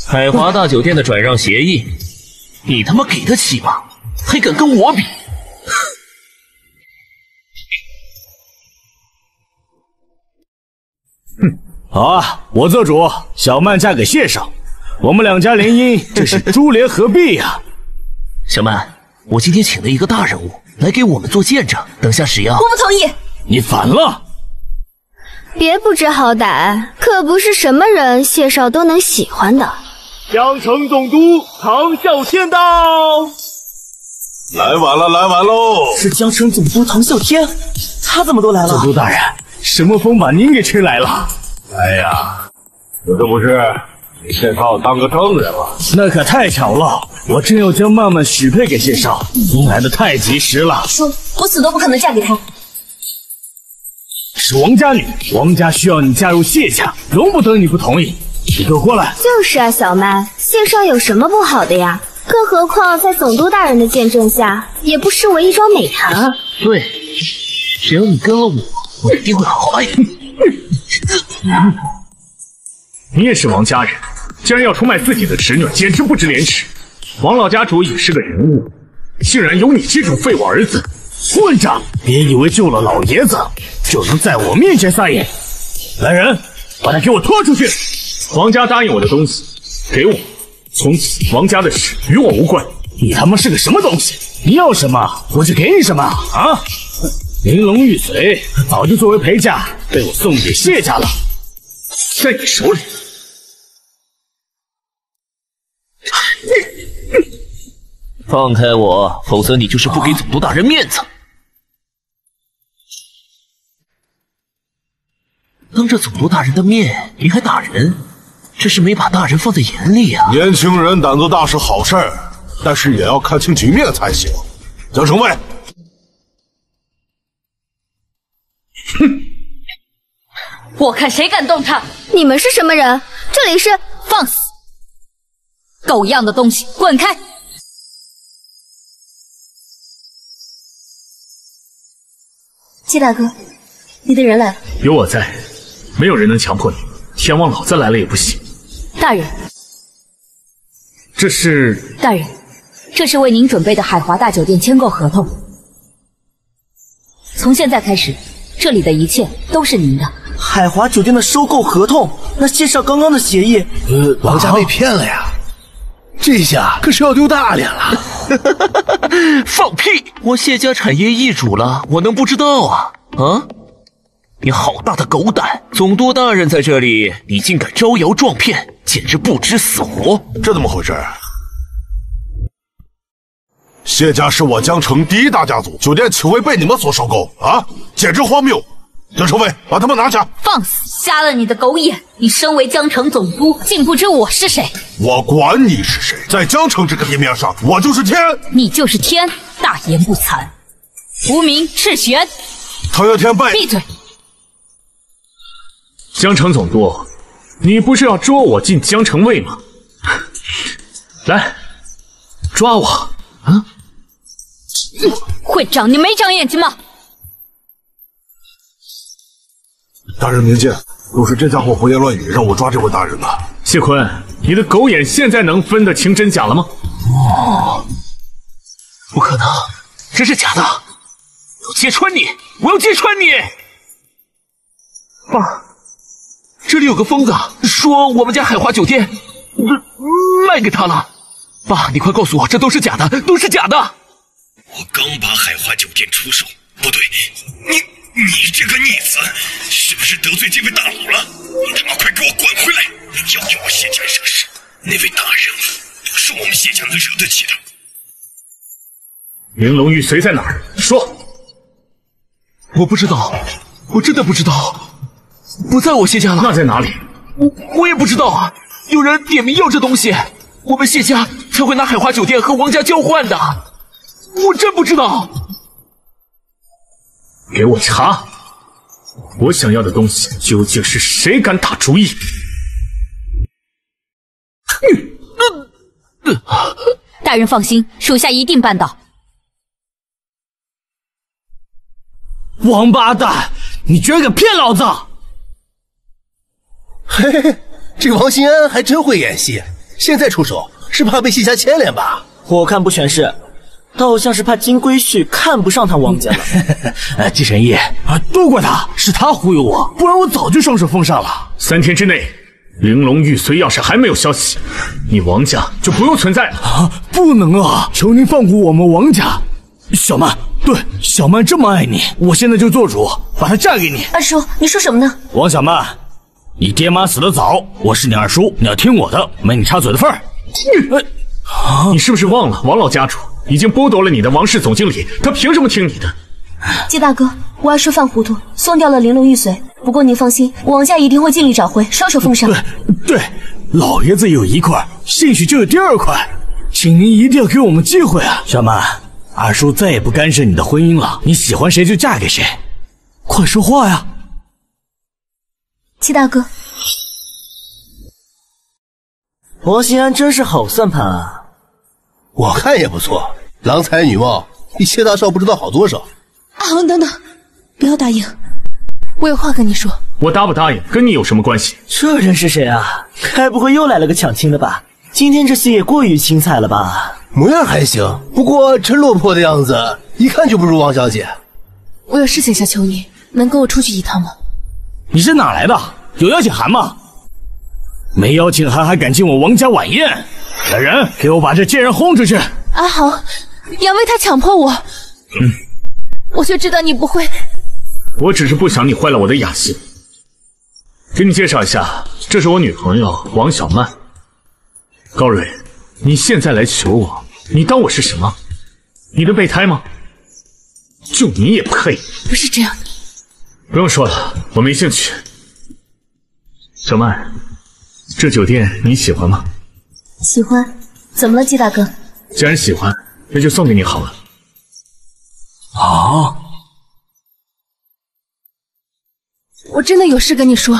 Speaker 16: 海华大酒店的转让协议，你他妈给得起吗？还敢跟我比？
Speaker 12: 哼！好啊，我做主，小曼嫁给谢少，我们两家联姻，这是珠联合璧呀！
Speaker 16: 小曼，我今天请了一个大人物来给我们做见证，等下使用。
Speaker 11: 我不同意。
Speaker 12: 你反了！
Speaker 15: 别不知好歹，可不是什么人谢少都能喜欢的。
Speaker 3: 江城总督唐啸天到，
Speaker 13: 来晚了，来晚喽！
Speaker 12: 是江城总督唐啸天，他怎么都来了？
Speaker 3: 总督大人，什么风把您给吹来了？
Speaker 17: 哎呀，有的不是给谢少当个证人了？
Speaker 12: 那可太巧了，我正要将曼曼许配给谢少，您来的太及时了。
Speaker 11: 说，我死都不可能嫁给他。
Speaker 12: 是王家女，王家需要你嫁入谢家，容不得你不同意。你给我过来！
Speaker 15: 就是啊，小曼，谢少有什么不好的呀？更何况在总督大人的见证下，也不失为一桩美谈啊。
Speaker 16: 对，只要你跟了我，我一定会好好爱你。
Speaker 3: 你也是王家人，竟然要出卖自己的侄女，简直不知廉耻！王老家主也是个人物，竟然有你这种废物儿子！
Speaker 12: 混账！别以为救了老爷子就能在我面前撒野！来人，把他给我拖出去！
Speaker 3: 王家答应我的东西，给我，从此王家的事与我无关。
Speaker 12: 你他妈是个什么东西？你要什么我就给你什么啊！玲珑玉髓早就作为陪嫁被我送给谢家了，
Speaker 3: 在你手里。
Speaker 16: 放开我，否则你就是不给总督大人面子。当着总督大人的面，你还打人，这是没把大人放在眼里啊！
Speaker 13: 年轻人胆子大是好事儿，但是也要看清局面才行。江城卫，
Speaker 10: 哼！我看谁敢动他！
Speaker 15: 你们是什么人？这里是
Speaker 10: 放肆！狗样的东西，滚开！
Speaker 11: 季大哥，你的人来了。
Speaker 3: 有我在，没有人能强迫你。天王老子来了也不行。
Speaker 10: 大人，
Speaker 3: 这是
Speaker 10: 大人，这是为您准备的海华大酒店签购合同。从现在开始，这里的一切都是您的。
Speaker 12: 海华酒店的收购合同？那谢少刚刚的协议，
Speaker 16: 呃，王家被骗了呀！这下可是要丢大脸了！放屁！我谢家产业易主了，我能不知道啊？啊！你好大的狗胆！总督大人在这里，你竟敢招摇撞骗，简直不知死活！
Speaker 13: 这怎么回事？谢家是我江城第一大家族，酒店岂会被你们所收购啊？简直荒谬！江城卫，把他们拿下！
Speaker 10: 放肆！瞎了你的狗眼！你身为江城总督，竟不知我是谁？
Speaker 13: 我管你是谁，在江城这个地面上，我就是天！
Speaker 10: 你就是天！大言不惭！无名赤玄！
Speaker 13: 唐啸天被
Speaker 10: 闭嘴！
Speaker 3: 江城总督，你不是要捉我进江城卫吗？来，抓我！啊！
Speaker 10: 混账！你没长眼睛吗？
Speaker 13: 大人明鉴，都是这家伙胡言乱语，让我抓这位大人吧。
Speaker 3: 谢坤，你的狗眼现在能分得清真假了吗？
Speaker 16: 哦，不可能，这是假的！要揭穿你，我要揭穿你！爸，这里有个疯子说我们家海华酒店卖给他了。爸，你快告诉我，这都是假的，都是假的！
Speaker 8: 我刚把海华酒店出手，不对，你。你这个逆子，是不是得罪这位大佬了？你他妈快给我滚回来！要给我谢家惹事，那位大人物不是我们谢家能惹得起的。
Speaker 3: 玲珑玉髓在哪儿？说！
Speaker 16: 我不知道，我真的不知道，不在我谢家了。
Speaker 3: 那在哪里？
Speaker 16: 我我也不知道啊！有人点名要这东西，我们谢家才会拿海华酒店和王家交换的。我真不知道。
Speaker 3: 给我查！我想要的东西究竟是谁敢打主意？
Speaker 10: 大人放心，属下一定办到。
Speaker 12: 王八蛋，你居然敢骗老子！
Speaker 16: 嘿嘿嘿，这王新安还真会演戏，现在出手是怕被谢家牵连吧？
Speaker 12: 我看不全是。倒像是怕金龟婿看不上他王家了。
Speaker 16: 季神医啊，
Speaker 12: 都怪他，是他忽悠我，不然我早就双手奉上了。
Speaker 3: 三天之内，玲珑玉髓要是还没有消息，你王家就不用存在了。
Speaker 12: 啊！不能啊！求您放过我们王家。小曼，对，小曼这么爱你，我现在就做主，把她嫁给你。
Speaker 11: 二叔，你说什么呢？
Speaker 12: 王小曼，你爹妈死得早，我是你二叔，你要听我的，没你插嘴的份儿。
Speaker 3: 你是不是忘了王老家主？已经剥夺了你的王室总经理，他凭什么听你的？
Speaker 11: 季大哥，我二叔犯糊涂，送掉了玲珑玉髓。不过您放心，王家一定会尽力找回，双手奉上。
Speaker 12: 对对，老爷子有一块，兴许就有第二块，请您一定要给我们机会啊！小曼，二叔再也不干涉你的婚姻了，你喜欢谁就嫁给谁，快说话呀！
Speaker 11: 季大哥，
Speaker 12: 王新安真是好算盘啊！
Speaker 16: 我看也不错，郎才女貌，比谢大少不知道好多少。
Speaker 18: 阿恒，等等，不要答应，
Speaker 9: 我有话跟你说。
Speaker 3: 我答不答应跟你有什么关系？
Speaker 7: 这人是谁啊？该不会又来了个抢亲的吧？今天这戏也过于精彩了吧？
Speaker 14: 模样还行，不过真落魄的样子，一看就不如王小姐。
Speaker 9: 我有事情想求你，能跟我出去一趟吗？
Speaker 12: 你是哪来的？有邀请函吗？没邀请函还敢进我王家晚宴？来人，给我把这贱人轰出去！
Speaker 9: 阿豪，杨威他强迫我。嗯，我就知道你不会。
Speaker 3: 我只是不想你坏了我的雅兴。给你介绍一下，这是我女朋友王小曼。高蕊，你现在来求我，你当我是什么？你的备胎吗？就你也配？
Speaker 9: 不是这样的。
Speaker 3: 不用说了，我没兴趣。小曼，这酒店你喜欢吗？
Speaker 11: 喜欢。怎么了，季大哥？
Speaker 3: 既然喜欢，那就送给你好了。
Speaker 12: 啊！
Speaker 9: 我真的有事跟你说。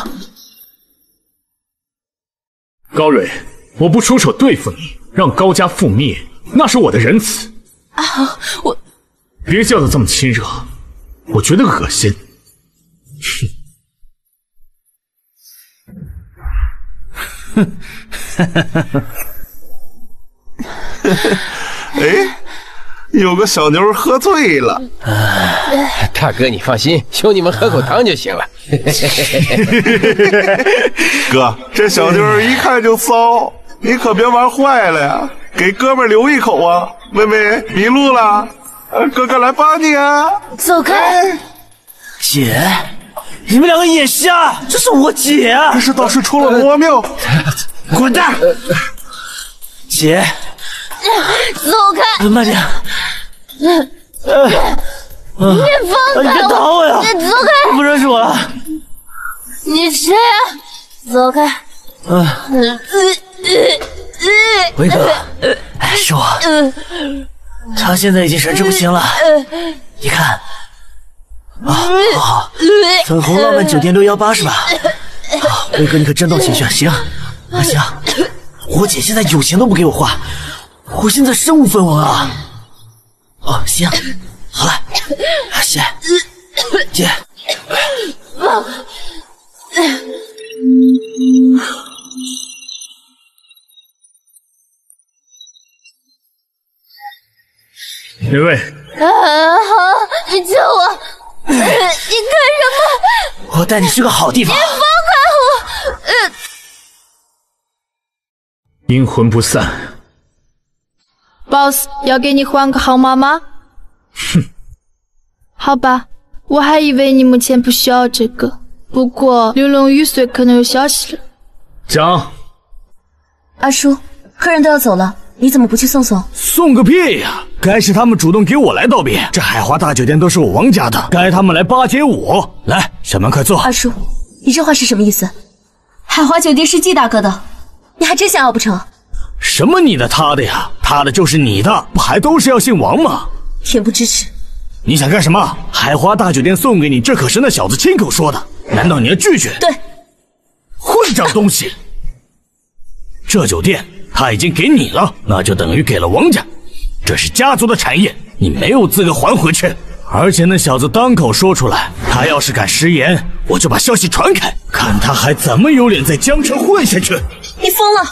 Speaker 3: 高蕊，我不出手对付你，让高家覆灭，那是我的仁慈。
Speaker 9: 阿豪，我
Speaker 3: 别叫的这么亲热，我觉得恶心。
Speaker 13: 哼，哎，有个小妞喝醉了。
Speaker 14: 大哥，你放心，兄弟们喝口汤就行了。
Speaker 13: 哥，这小妞一看就骚，你可别玩坏了呀，给哥们留一口啊。妹妹迷路了，哥哥来帮你啊。
Speaker 9: 走开，
Speaker 7: 姐，你们两个眼瞎，这是我姐啊！
Speaker 13: 这是道士出了魔庙，
Speaker 7: 滚蛋！姐。
Speaker 4: 走开！
Speaker 7: 慢点。
Speaker 4: 你放开我！
Speaker 7: 你别打我呀！
Speaker 4: 你走开！
Speaker 7: 不认识我了？
Speaker 4: 你谁呀？走开！
Speaker 7: 嗯。维哥，是我。他现在已经神志不清了。你看。啊，好好。粉红浪漫酒店六幺八是吧？威哥，你可真动情绪。行，啊行。我姐现在有钱都不给我花。我现在身无分文啊！哦，行，好了，姐，姐，
Speaker 3: 哪位？
Speaker 4: 啊，好，你救我！你干什么？
Speaker 7: 我带你去个好地方。
Speaker 4: 你放开我！呃，
Speaker 3: 阴魂不散。
Speaker 9: boss 要给你换个号码吗？
Speaker 3: 哼，
Speaker 9: 好吧，我还以为你目前不需要这个。不过玲珑玉髓可能有消息了。
Speaker 3: 讲，
Speaker 11: 阿叔，客人都要走了，你怎么不去送送？
Speaker 12: 送个屁呀！该是他们主动给我来道别。这海华大酒店都是我王家的，该他们来巴结我。来，小曼快坐。
Speaker 11: 二叔，你这话是什么意思？海华酒店是季大哥的，你还真想要不成？
Speaker 12: 什么你的他的呀？他的就是你的，不还都是要姓王吗？
Speaker 11: 恬不知耻！
Speaker 12: 你想干什么？海华大酒店送给你，这可是那小子亲口说的，难道你要拒绝？
Speaker 11: 对，
Speaker 12: 混账东西！这酒店他已经给你了，那就等于给了王家，这是家族的产业，你没有资格还回去。而且那小子当口说出来，他要是敢食言，我就把消息传开，看他还怎么有脸在江城混下去。
Speaker 11: 你疯了！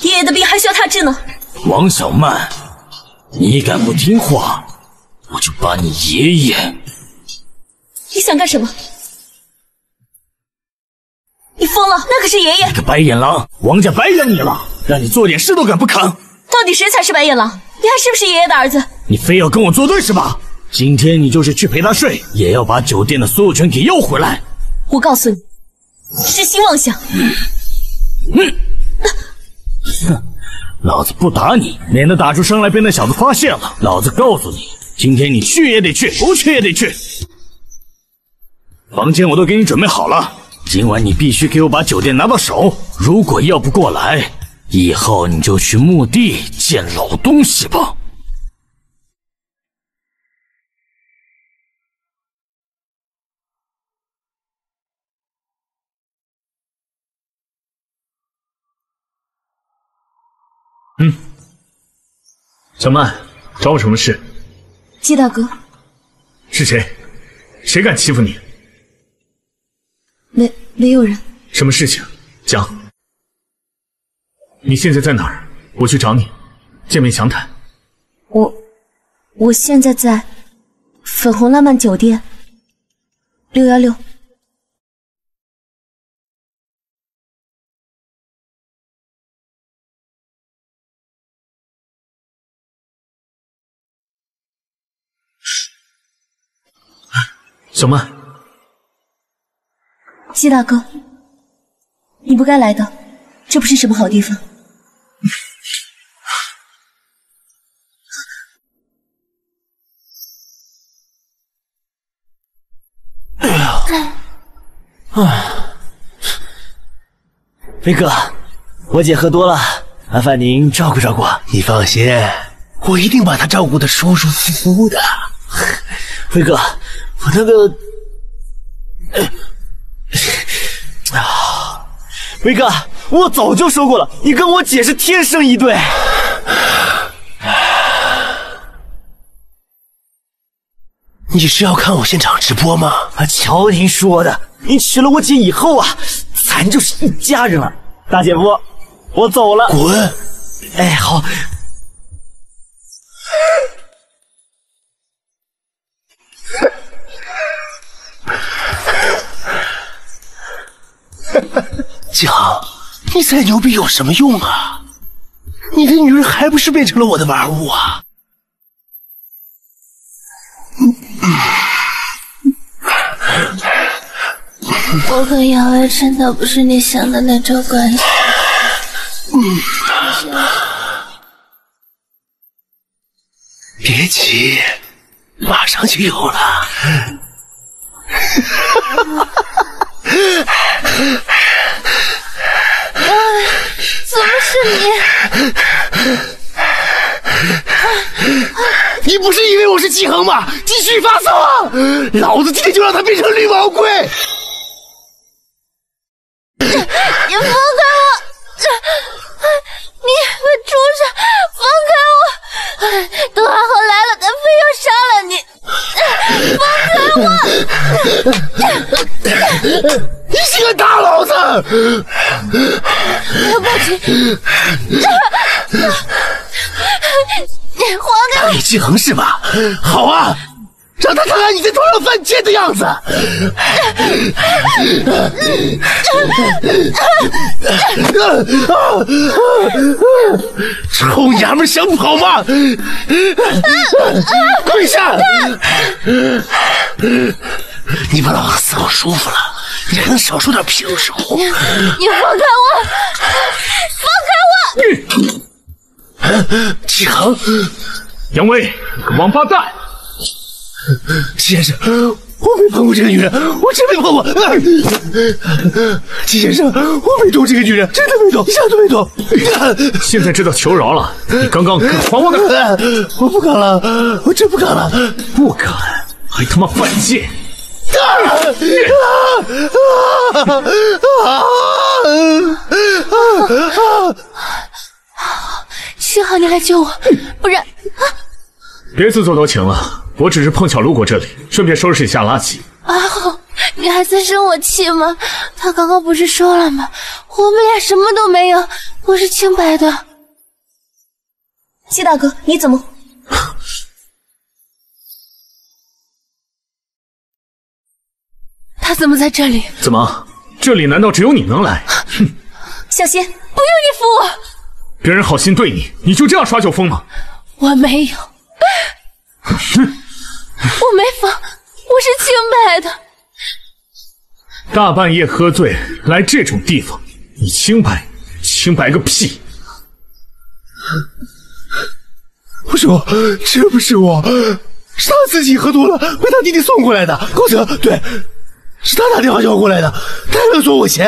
Speaker 11: 爷爷的病还需要他治呢。
Speaker 12: 王小曼，你敢不听话，我就把你爷爷……
Speaker 11: 你想干什么？你疯了！那可是爷爷。
Speaker 12: 你个白眼狼，王家白养你了，让你做点事都敢不肯。
Speaker 11: 到底谁才是白眼狼？你还是不是爷爷的儿子？
Speaker 12: 你非要跟我作对是吧？今天你就是去陪他睡，也要把酒店的所有权给要回来。
Speaker 11: 我告诉你，痴心妄想。
Speaker 12: 嗯。哼，老子不打你，免得打出声来被那小子发现了。老子告诉你，今天你去也得去，不去也得去。房间我都给你准备好了，今晚你必须给我把酒店拿到手。如果要不过来，以后你就去墓地见老东西吧。嗯，小曼，找我什么事？
Speaker 11: 季大哥，
Speaker 3: 是谁？谁敢欺负你？
Speaker 11: 没没有人。
Speaker 3: 什么事情？讲。你现在在哪儿？我去找你，见面详谈。
Speaker 11: 我我现在在粉红浪漫酒店六幺六。
Speaker 3: 小曼，
Speaker 11: 季大哥，你不该来的，这不是什么好地方。
Speaker 7: 哎呀，啊，飞哥，我姐喝多了，麻烦您照顾照顾。
Speaker 14: 你放心，我一定把她照顾的舒舒服服的。
Speaker 7: 飞哥，我那个，啊，飞哥，我早就说过了，你跟我姐是天生一对。
Speaker 14: 你是要看我现场直播吗？
Speaker 7: 啊，瞧您说的，你娶了我姐以后啊，咱就是一家人了。大姐夫，我走了。
Speaker 14: 滚！
Speaker 7: 哎，好。
Speaker 14: 季航，你再牛逼有什么用啊？你的女人还不是变成了我的玩物啊？
Speaker 6: 我和姚儿真的不是你想的那种关系。
Speaker 14: 别急，马上就有了。
Speaker 6: 怎么是你？
Speaker 14: 你不是以为我是季恒吗？继续发骚啊！老子今天就让他变成绿毛龟！
Speaker 6: 你放开我！你畜生，放开我！等阿豪来了，他
Speaker 14: 非要杀了你！你竟敢打老子！
Speaker 6: 报警！你还给
Speaker 14: 打给季恒是吧？好啊，让他看看你在床上犯贱的样子！臭娘们想跑吗？跪下！你把老子伺候舒服了，你还能少受点皮肉之苦？
Speaker 6: 你放开我！放开
Speaker 14: 我！启恒，
Speaker 3: 杨威，你个王八蛋！
Speaker 14: 季先生，我没碰过这个女人，我真没碰过。季先生，我没动这个女人，真的没动，一下都没动。
Speaker 3: 现在知道求饶了，你刚刚敢还我
Speaker 14: 的？我不敢了，我真不敢了，
Speaker 3: 不敢，还他妈犯贱！
Speaker 6: 啊幸好你来救我，不然……
Speaker 3: 别自作多情了，我只是碰巧路过这里，顺便收拾一下垃圾。
Speaker 6: 阿浩，你还在生我气吗？他刚刚不是说了吗？我们俩什么都没有，我是清白的。
Speaker 11: 季大哥，你怎么？
Speaker 6: 他怎么在这里？
Speaker 3: 怎么？这里难道只有你能来？哼！
Speaker 11: 小心！
Speaker 6: 不用你扶我。
Speaker 3: 别人好心对你，你就这样耍酒疯吗？
Speaker 6: 我没有。
Speaker 3: 哼！
Speaker 6: 我没疯，我是清白的。
Speaker 3: 大半夜喝醉来这种地方，你清白？清白个屁！
Speaker 14: 不是我，这不是我，是他自己喝多了，被他弟弟送过来的。高泽，对。是他打电话叫我过来的，他还勒索我钱，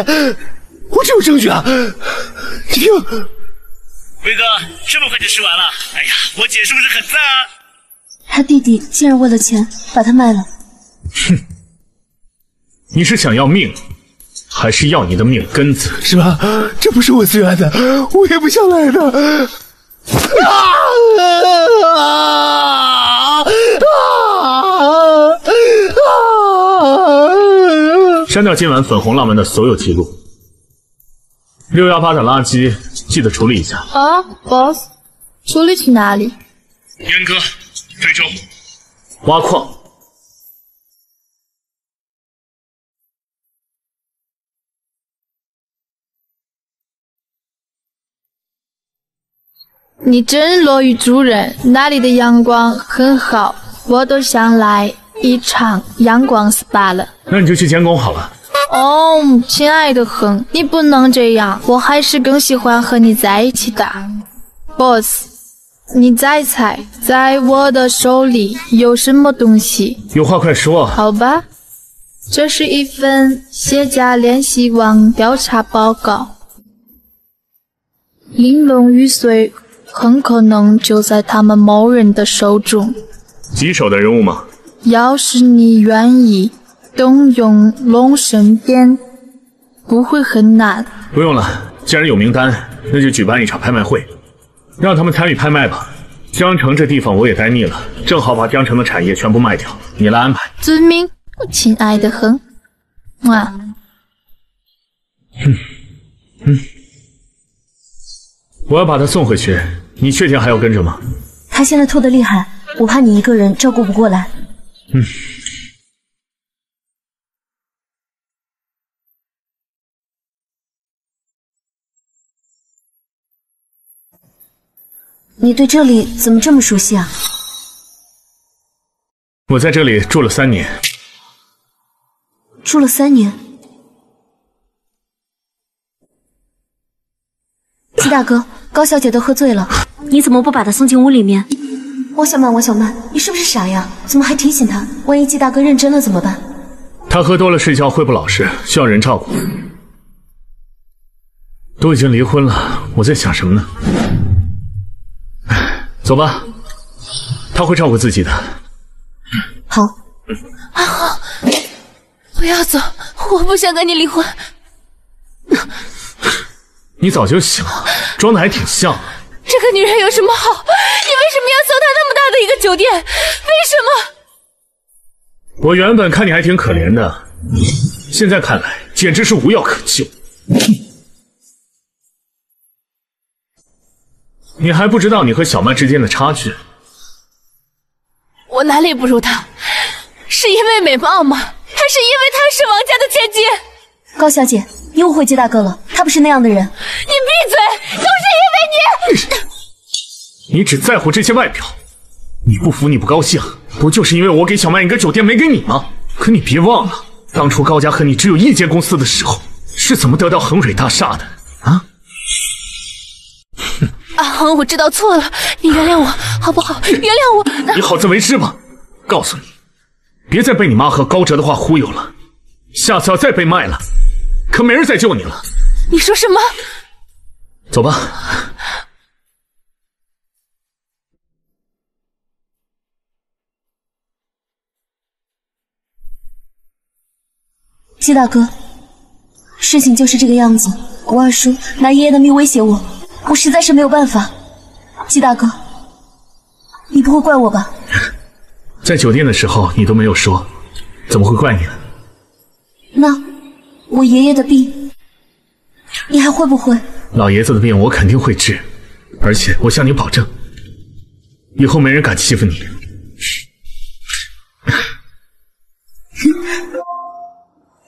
Speaker 14: 我这有证据啊！你听，
Speaker 19: 威哥，这么快就吃完了？哎呀，我姐是不是很赞啊？
Speaker 11: 他弟弟竟然为了钱把他卖了。
Speaker 3: 哼，你是想要命，还是要你的命根子？
Speaker 14: 是吧？这不是我自愿的，我也不想来的。啊啊啊！
Speaker 3: 删掉今晚粉红浪漫的所有记录。六幺八的垃圾记得处理一下。
Speaker 9: 啊，boss，处理去哪里？
Speaker 3: 阉割、非洲、挖矿。
Speaker 9: 你真乐于助人，那里的阳光很好，我都想来一场阳光 SPA 了。
Speaker 3: 那你就去监工好了。
Speaker 9: 哦，亲爱的很，你不能这样，我还是更喜欢和你在一起的，boss。你再猜，在我的手里有什么东西？
Speaker 3: 有话快说。
Speaker 9: 好吧，这是一份谢家联系网调查报告，玲珑玉髓很可能就在他们某人的手中。
Speaker 3: 棘手的人物吗？
Speaker 9: 要是你愿意动用龙神殿，不会很难。
Speaker 3: 不用了，既然有名单，那就举办一场拍卖会，让他们参与拍卖吧。江城这地方我也待腻了，正好把江城的产业全部卖掉，你来安排。
Speaker 9: 遵命，我亲爱的很。啊，
Speaker 3: 嗯嗯，我要把他送回去，你确定还要跟着吗？
Speaker 11: 他现在吐的厉害，我怕你一个人照顾不过来。
Speaker 3: 嗯。
Speaker 11: 你对这里怎么这么熟悉啊？
Speaker 3: 我在这里住了三年。
Speaker 11: 住了三年。季大哥，高小姐都喝醉了，你怎么不把她送进屋里面？王小曼，王小曼，你是不是傻呀？怎么还提醒她？万一季大哥认真了怎么办？
Speaker 3: 他喝多了睡觉会不老实，需要人照顾。都已经离婚了，我在想什么呢？走吧，他会照顾自己的。
Speaker 11: 好，
Speaker 4: 阿豪，不要走，我不想跟你离婚。
Speaker 3: 你早就醒了，装的还挺像。
Speaker 4: 这个女人有什么好？你为什么要送她那么大的一个酒店？为什么？
Speaker 3: 我原本看你还挺可怜的，现在看来简直是无药可救。你还不知道你和小曼之间的差距。
Speaker 4: 我哪里不如她？是因为美貌吗？还是因为她是王家的千金？
Speaker 11: 高小姐，你误会季大哥了，他不是那样的人。
Speaker 4: 你闭嘴！都是因为
Speaker 3: 你。你只在乎这些外表，你不服你不高兴，不就是因为我给小曼一个酒店没给你吗？可你别忘了，当初高家和你只有一间公司的时候，是怎么得到恒蕊大厦的啊？
Speaker 4: 阿恒，我知道错了，你原谅我好不好？原谅我。
Speaker 3: 你好自为之吧。告诉你，别再被你妈和高哲的话忽悠了，下次要再被卖了，可没人再救你了。
Speaker 4: 你说什么？
Speaker 3: 走吧。
Speaker 11: 季大哥，事情就是这个样子。我二叔拿爷爷的命威胁我。我实在是没有办法，季大哥，你不会怪我吧？
Speaker 3: 在酒店的时候你都没有说，怎么会怪你呢？
Speaker 11: 那我爷爷的病，你还会不会？
Speaker 3: 老爷子的病我肯定会治，而且我向你保证，以后没人敢欺负你。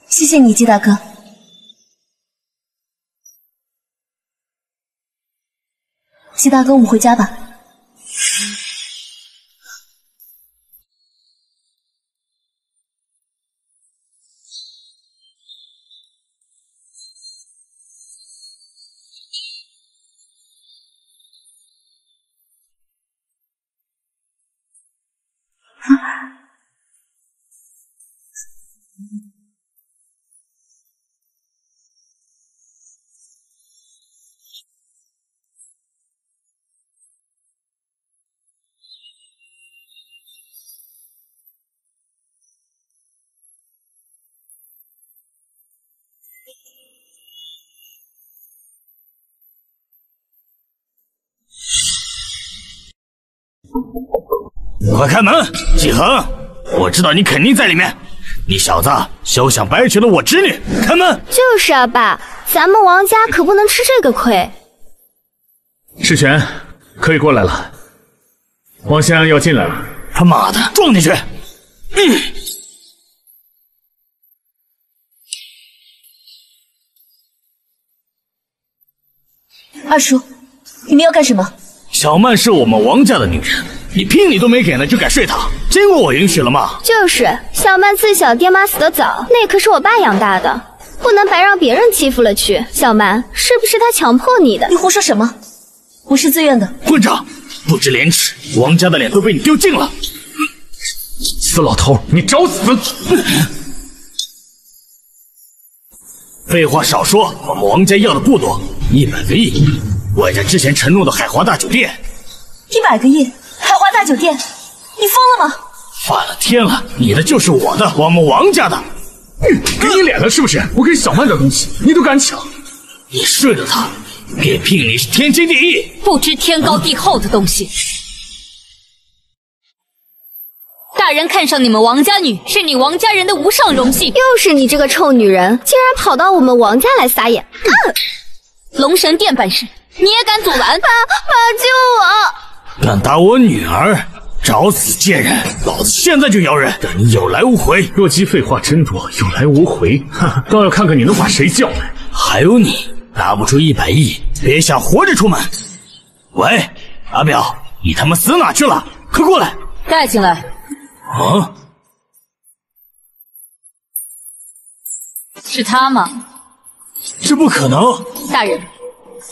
Speaker 11: 谢谢你，季大哥。季大哥，我们回家吧。
Speaker 12: 快开门，季恒！我知道你肯定在里面，你小子休想白娶了我侄女！开门！
Speaker 15: 就是啊，爸，咱们王家可不能吃这个亏。
Speaker 3: 世权，可以过来了。王先生要进来了。
Speaker 12: 他妈的，撞进去！嗯。
Speaker 11: 二叔，你们要干什么？
Speaker 12: 小曼是我们王家的女人，你聘礼都没给呢，就敢睡她？经过我允许了吗？
Speaker 15: 就是，小曼自小爹妈死得早，那可是我爸养大的，不能白让别人欺负了去。小曼，是不是他强迫你的？
Speaker 11: 你胡说什么？我是自愿的。
Speaker 12: 混账，不知廉耻，王家的脸都被你丢尽了！
Speaker 3: 死老头，你找死！
Speaker 12: 废话少说，我们王家要的不多，一百个亿，外加之前承诺的海华大酒店。
Speaker 11: 一百个亿，海华大酒店，你疯了吗？
Speaker 12: 反了天了，你的就是我的，我们王家的。
Speaker 3: 给你脸了是不是？我给小曼的东西，你都敢抢？
Speaker 12: 你睡了她，给聘礼是天经地义。
Speaker 10: 不知天高地厚的东西。大人看上你们王家女，是你王家人的无上荣幸。
Speaker 15: 又是你这个臭女人，竟然跑到我们王家来撒野！
Speaker 10: 嗯，龙神殿办事，你也敢阻拦？
Speaker 6: 爸，爸救
Speaker 12: 我！敢打我女儿，找死贱人！老子现在就咬人，让你有来无回。
Speaker 3: 若姬废话真多，有来无回，哈，倒要看看你能把谁叫来。
Speaker 12: 还有你，拿不出一百亿，别想活着出门。喂，阿表，你他妈死哪去了？快过来！
Speaker 10: 带进来。
Speaker 12: 啊！
Speaker 10: 是他吗？
Speaker 12: 这不可能！
Speaker 10: 大人，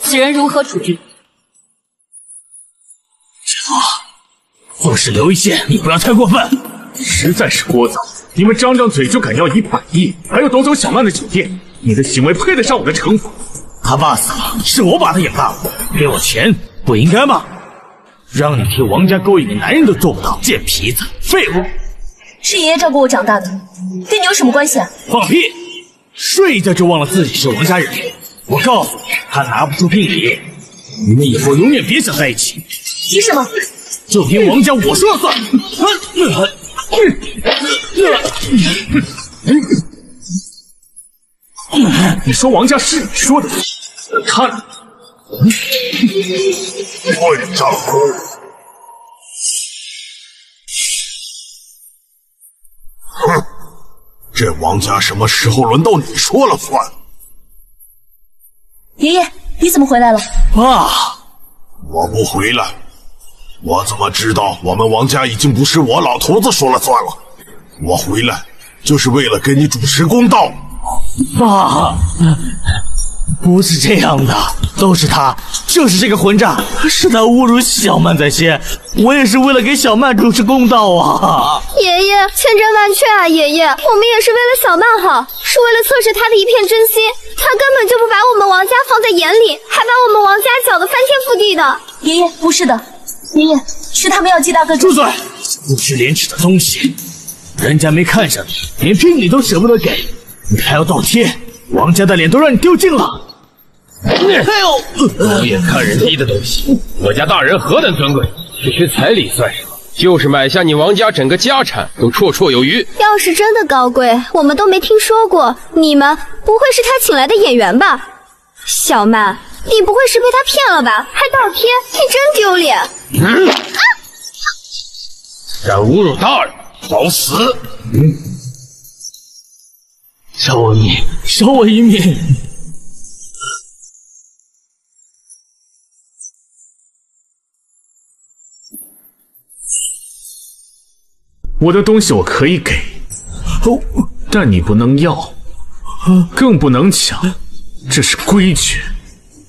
Speaker 10: 此人如何处置？
Speaker 12: 师傅，做事留一线，你不要太过分。
Speaker 3: 实在是聒噪！你们张张嘴就敢要一百亿，还要夺走小曼的酒店，你的行为配得上我的惩罚？
Speaker 12: 他爸死了，是我把他养大的，给我钱不应该吗？让你替王家勾引个男人都做不到，贱皮子，废物！
Speaker 11: 是爷爷照顾我长大的，跟你有什么关系啊？
Speaker 12: 放屁！睡一觉就忘了自己是王家人。我告诉你，他拿不出聘礼，你们以后永远别想在一起。
Speaker 11: 凭什么？
Speaker 12: 就凭王家我说了算。
Speaker 3: 你说王家是你说的，他？
Speaker 13: 混账！哼，这王家什么时候轮到你说了算？
Speaker 11: 爷爷，你怎么回来了？
Speaker 12: 爸，
Speaker 13: 我不回来，我怎么知道我们王家已经不是我老头子说了算了？我回来就是为了给你主持公道。
Speaker 12: 爸。不是这样的，都是他，就是这个混账，是他侮辱小曼在先，我也是为了给小曼主持公道啊！
Speaker 15: 爷爷，千真万确啊！爷爷，我们也是为了小曼好，是为了测试他的一片真心，他根本就不把我们王家放在眼里，还把我们王家搅得翻天覆地的。
Speaker 11: 爷爷，不是的，爷爷，是他们要姬大哥
Speaker 12: 住嘴！不知廉耻的东西，人家没看上你，连聘礼都舍不得给，你还要倒贴。王家的脸都让你丢尽了！
Speaker 19: 哎呦，狗眼看人低的东西！我家大人何等尊贵，区区彩礼算什么？就是买下你王家整个家产都绰绰有余。
Speaker 15: 要是真的高贵，我们都没听说过。你们不会是他请来的演员吧？小曼，你不会是被他骗了吧？还倒贴，你真丢脸！
Speaker 19: 嗯，啊敢侮辱大人，找死！
Speaker 12: 嗯。饶我一命，饶我一命！
Speaker 3: 我的东西我可以给，哦，但你不能要，更不能抢，这是规矩。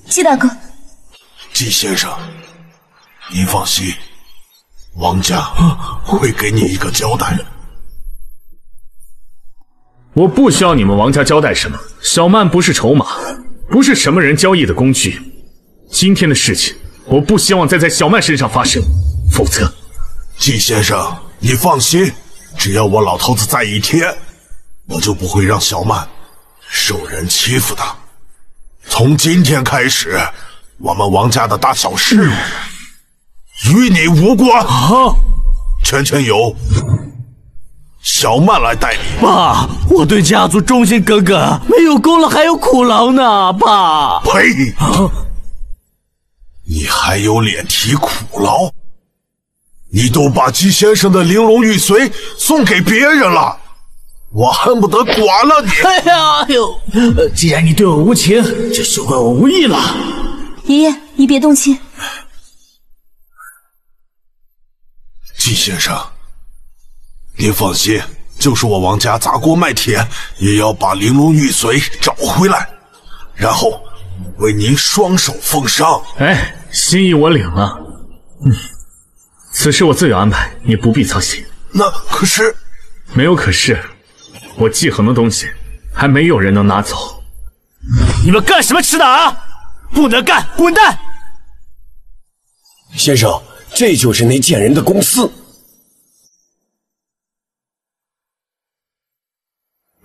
Speaker 11: 季大哥，
Speaker 13: 季先生，您放心，王家会给你一个交代。
Speaker 3: 我不需要你们王家交代什么。小曼不是筹码，不是什么人交易的工具。今天的事情，我不希望再在小曼身上发生，否则，
Speaker 13: 季先生，你放心，只要我老头子在一天，我就不会让小曼受人欺负的。从今天开始，我们王家的大小事务与你无关。
Speaker 12: 啊，
Speaker 13: 全权由，小曼来代理。
Speaker 12: 爸，我对家族忠心耿耿，没有功劳还有苦劳呢。爸，
Speaker 13: 呸！你还有脸提苦劳？你都把姬先生的玲珑玉髓送给别人了，我恨不得剐了你！
Speaker 12: 哎呀，哎呦，既然你对我无情，就休怪我无义了。
Speaker 11: 爷爷，你别动气。
Speaker 13: 季先生，您放心，就是我王家砸锅卖铁，也要把玲珑玉髓找回来，然后为您双手奉上。
Speaker 3: 哎，心意我领了。嗯，此事我自有安排，你不必操心。
Speaker 13: 那可是，
Speaker 3: 没有可是，我季恒的东西还没有人能拿走。
Speaker 12: 你们干什么吃的啊？不能干，滚蛋！
Speaker 8: 先生，这就是那贱人的公司。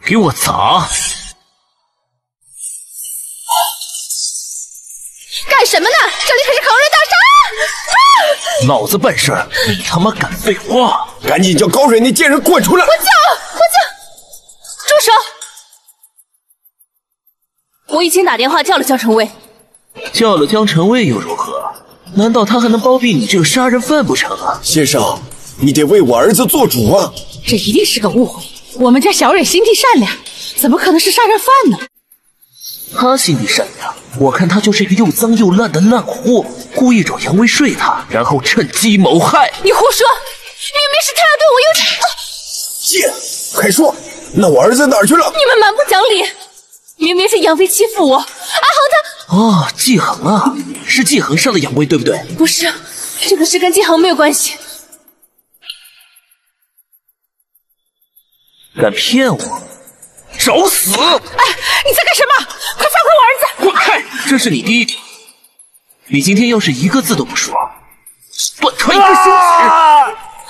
Speaker 12: 给我砸！
Speaker 4: 干什么呢？这里可是恒瑞大厦！啊！
Speaker 12: 老子办事，你他妈敢废话？
Speaker 8: 赶紧叫高蕊那贱人滚出来！
Speaker 4: 我叫，我叫，住手！我已经打电话叫了江晨威。
Speaker 14: 叫了江晨威又如何？难道他还能包庇你这个杀人犯不成啊？
Speaker 8: 先生，你得为我儿子做主啊！
Speaker 4: 这一定是个误会。我们家小蕊心地善良，怎么可能是杀人犯呢？
Speaker 14: 他心地善良，我看他就是一个又脏又烂的烂货，故意找杨威睡他，然后趁机谋害。
Speaker 4: 你胡说！明明是他要对我有……
Speaker 8: 贱！快说，那我儿子哪儿去了？
Speaker 4: 你们蛮不讲理！明明是杨飞欺负我，阿恒
Speaker 14: 他……哦，季恒啊，是季恒杀了杨威，对不对？
Speaker 4: 不是，这个事跟季恒没有关系。
Speaker 14: 敢骗我，找死！
Speaker 4: 哎，你在干什么？
Speaker 14: 滚开！这是你弟弟，你今天要是一个字都不说，断他一根手指！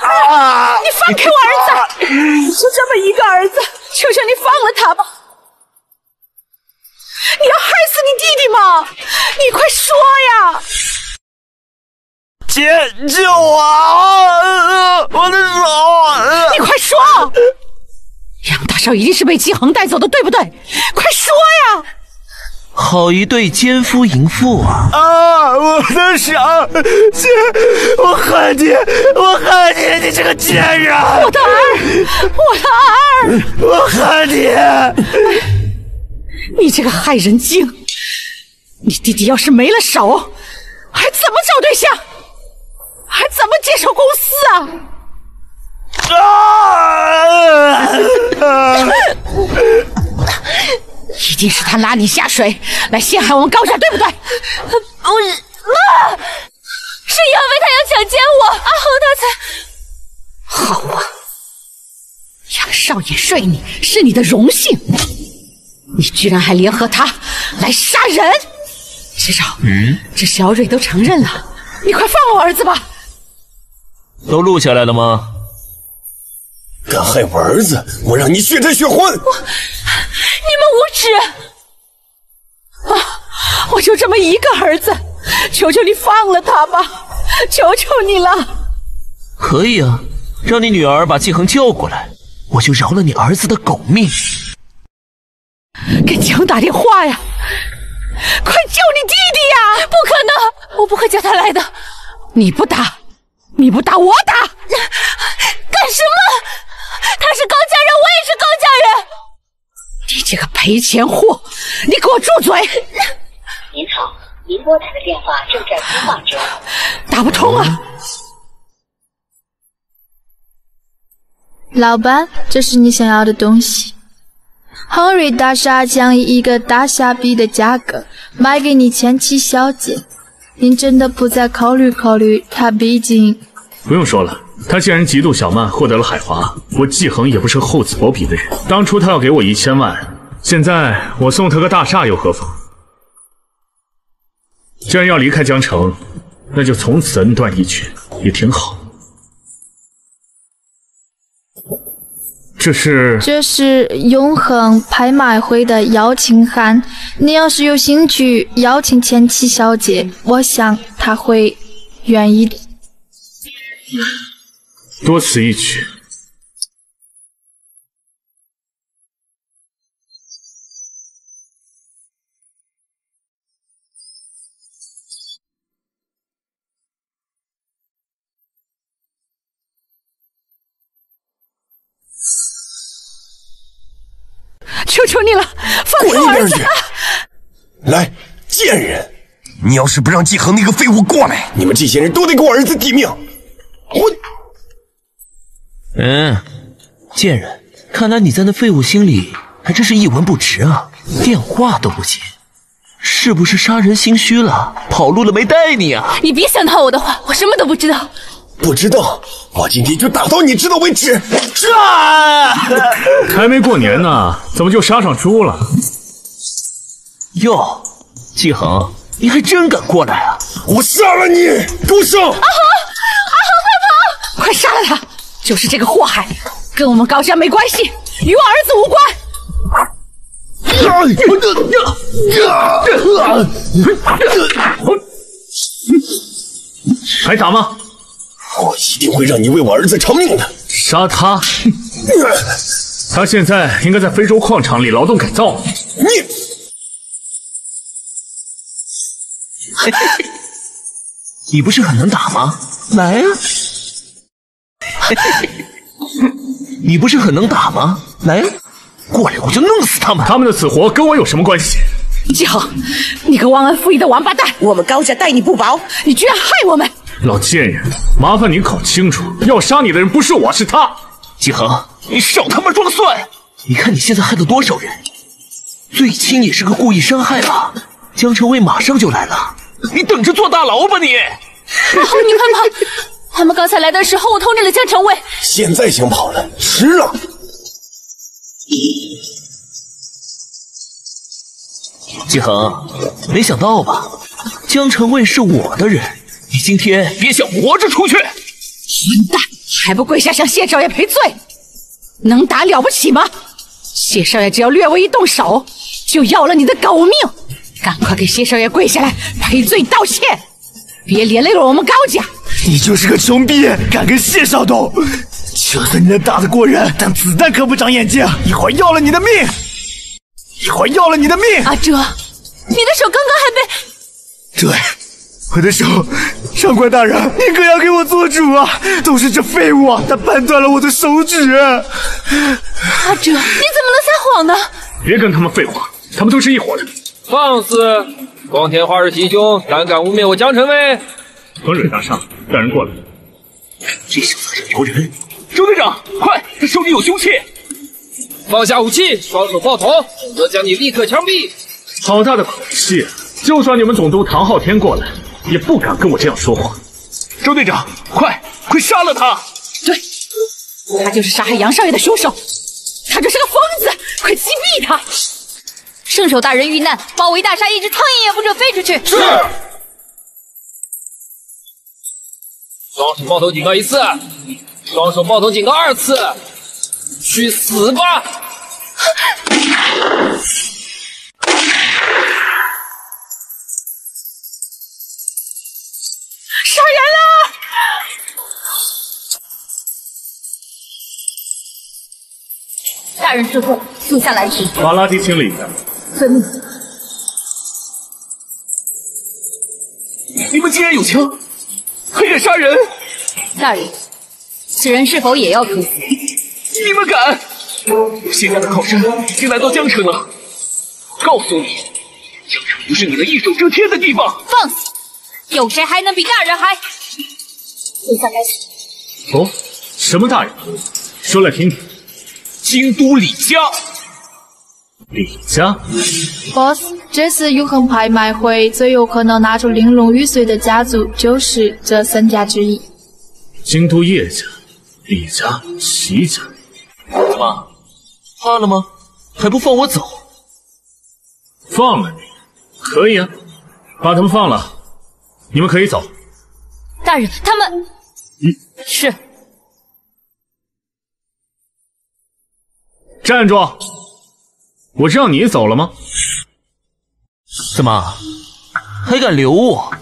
Speaker 4: 啊！你放开我儿子！就这么一个儿子，求求你放了他吧！你要害死你弟弟吗？你快说呀！
Speaker 12: 姐，救我！我的手！
Speaker 4: 你快说！杨大少一定是被姬恒带走的，对不对？快说呀！
Speaker 14: 好一对奸夫淫妇啊！
Speaker 12: 啊，我的手！姐，我恨你！我恨你！你这个贱人！
Speaker 4: 我的儿，我的儿！
Speaker 12: 我恨你！
Speaker 4: 你这个害人精！你弟弟要是没了手，还怎么找对象？还怎么接手公司啊？啊！一定是他拉你下水来陷害我们高家，对不对？
Speaker 6: 不是，妈，是杨飞他要强奸我，阿
Speaker 4: 红他才……好啊，杨少爷睡你是你的荣幸，你居然还联合他来杀人！师少，嗯，这小蕊都承认了，你快放我儿子吧！
Speaker 14: 都录下来了吗？
Speaker 8: 敢害我儿子，我让你血债血还！我，你们
Speaker 4: 无耻！啊，我就这么一个儿子，求求你放了他吧，求求你了！
Speaker 14: 可以啊，让你女儿把季恒叫过来，我就饶了你儿子的狗命。
Speaker 4: 给季恒打电话呀！快救你弟弟呀！
Speaker 6: 不可能，我不会叫他来的。
Speaker 4: 你不打，你不打，我打！
Speaker 6: 干什么？他是高家人，我也是高家人。
Speaker 4: 你这个赔钱货，你给我住嘴！
Speaker 20: 您好，您拨打的电话正在通话中，
Speaker 4: 打不通啊。
Speaker 9: 老板，这是你想要的东西。恒瑞大厦将以一个大傻逼的价格卖给你前妻小姐，您真的不再考虑考虑？她毕竟……
Speaker 3: 不用说了。他既然嫉妒小曼获得了海华，我季恒也不是厚此薄彼的人。当初他要给我一千万，现在我送他个大厦又何妨？既然要离开江城，那就从此恩断义绝，也挺好。这是
Speaker 9: 这是永恒拍卖会的邀请函，你要是有兴趣邀请前妻小姐，我想她会愿意的。
Speaker 3: 多此一举。
Speaker 4: 求求你了，放我儿子！
Speaker 8: 一边去！来，贱人！你要是不让季恒那个废物过来，你们这些人都得给我儿子抵命！混！
Speaker 16: 嗯，贱人，看来你在那废物心里还真是一文不值啊，电话都不接，是不是杀人心虚了，跑路了没带你啊？
Speaker 10: 你别想套我的话，我什么都不知道。
Speaker 8: 不知道，我今天就打到你知道为止！
Speaker 3: 啊！还没过年呢，怎么就杀上猪了？
Speaker 16: 哟，季恒，你还真敢过来啊！
Speaker 8: 我杀了你，给我上！
Speaker 4: 阿豪，阿豪，快跑！快杀了他！就是这个祸害，跟我们高家没关系，与我儿子无
Speaker 8: 关。
Speaker 3: 还打吗？
Speaker 8: 我一定会让你为我儿子偿命的！
Speaker 3: 杀他！他现在应该在非洲矿场里劳动改造。
Speaker 8: 你，
Speaker 16: 你不是很能打吗？来啊！你不是很能打吗？来啊！过来，我就弄死他们！
Speaker 3: 他们的死活跟我有什么关系？
Speaker 4: 季恒，你个忘恩负义的王八蛋！我们高家待你不薄，你居然害我们！
Speaker 3: 老贱人，麻烦你搞清楚，要杀你的人不是我，是他。
Speaker 16: 季恒，你少他妈装蒜！你看你现在害了多少人，最轻也是个故意伤害吧？江城卫马上就来了，你等着坐大牢吧你！
Speaker 10: 阿豪，你快跑！他们刚才来的时候，我通知了江城卫。
Speaker 8: 现在想跑了，迟了。
Speaker 16: 季恒，没想到吧？江城卫是我的人。你今天别想活着出去！
Speaker 4: 混蛋，还不跪下向谢少爷赔罪？能打了不起吗？谢少爷只要略微一动手，就要了你的狗命！赶快给谢少爷跪下来赔罪道歉，别连累了我们高家！
Speaker 7: 你就是个穷逼，敢跟谢少斗？就算你能打得过人，但子弹可不长眼睛，一会儿要了你的命，一会儿要了你的命！
Speaker 10: 阿哲，你的手刚刚还被……
Speaker 7: 对。我的手，上官大人，你可要给我做主啊！都是这废物，啊他扳断了我的手指。
Speaker 10: 阿哲，你怎么能撒谎呢？
Speaker 3: 别跟他们废话，他们都是一伙的。
Speaker 21: 放肆！光天化日行凶，胆敢污蔑我江城卫！
Speaker 3: 风水大厦，带人过来。
Speaker 16: 这小子想摇人！周队长，快，他手里有凶器！
Speaker 21: 放下武器，双手抱头，否则将你立刻枪毙！
Speaker 3: 好大的口气！就算你们总督唐昊天过来。也不敢跟我这样说话，
Speaker 16: 周队长，快快杀了他！
Speaker 4: 对，他就是杀害杨少爷的凶手，他就是个疯子，快击毙他！
Speaker 10: 圣手大人遇难，包围大厦，一只苍蝇也不准飞出去。
Speaker 21: 是。双手抱头警告一次，双手抱头警告二次，去死吧！
Speaker 4: 杀人了！
Speaker 10: 大人恕罪，属下来迟。
Speaker 3: 把垃圾清理一下。
Speaker 10: 遵命。
Speaker 16: 你们竟然有枪，还敢杀人！
Speaker 10: 大人，此人是否也要处死？
Speaker 16: 你们敢！谢家的靠山已经来到江城了。告诉你，江城不是你能一手遮天的地方。
Speaker 10: 放肆！有谁还能比大人还？属下该死。
Speaker 3: 哦，什么大人？说来听听。
Speaker 16: 京都李家。
Speaker 3: 李家
Speaker 9: ，boss，这次永恒拍卖会最有可能拿出玲珑玉髓的家族就是这三家之一。
Speaker 3: 京都叶家、李家、齐家。
Speaker 16: 怎么，怕了吗？还不放我走？
Speaker 3: 放了你？可以啊，把他们放了。你们可以走。
Speaker 10: 大人，他们……
Speaker 3: 嗯，
Speaker 10: 是。
Speaker 3: 站住！我让你走了吗？
Speaker 16: 怎么，还敢留我？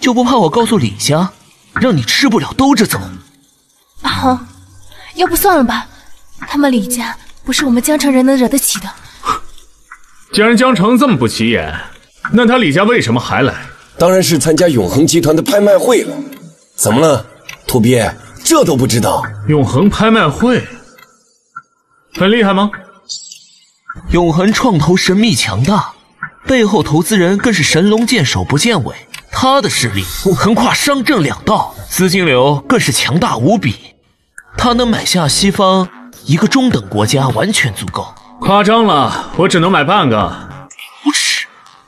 Speaker 16: 就不怕我告诉李家，让你吃不了兜着走？
Speaker 11: 阿恒，要不算了吧？他们李家不是我们江城人能惹得起的。
Speaker 3: 既然江城这么不起眼，那他李家为什么还来？
Speaker 8: 当然是参加永恒集团的拍卖会了。怎么了，土鳖？这都不知道？
Speaker 3: 永恒拍卖会很厉害吗？
Speaker 16: 永恒创投神秘强大，背后投资人更是神龙见首不见尾。他的势力横跨商政两道，资金流更是强大无比。他能买下西方一个中等国家，完全足够。
Speaker 3: 夸张了，我只能买半个。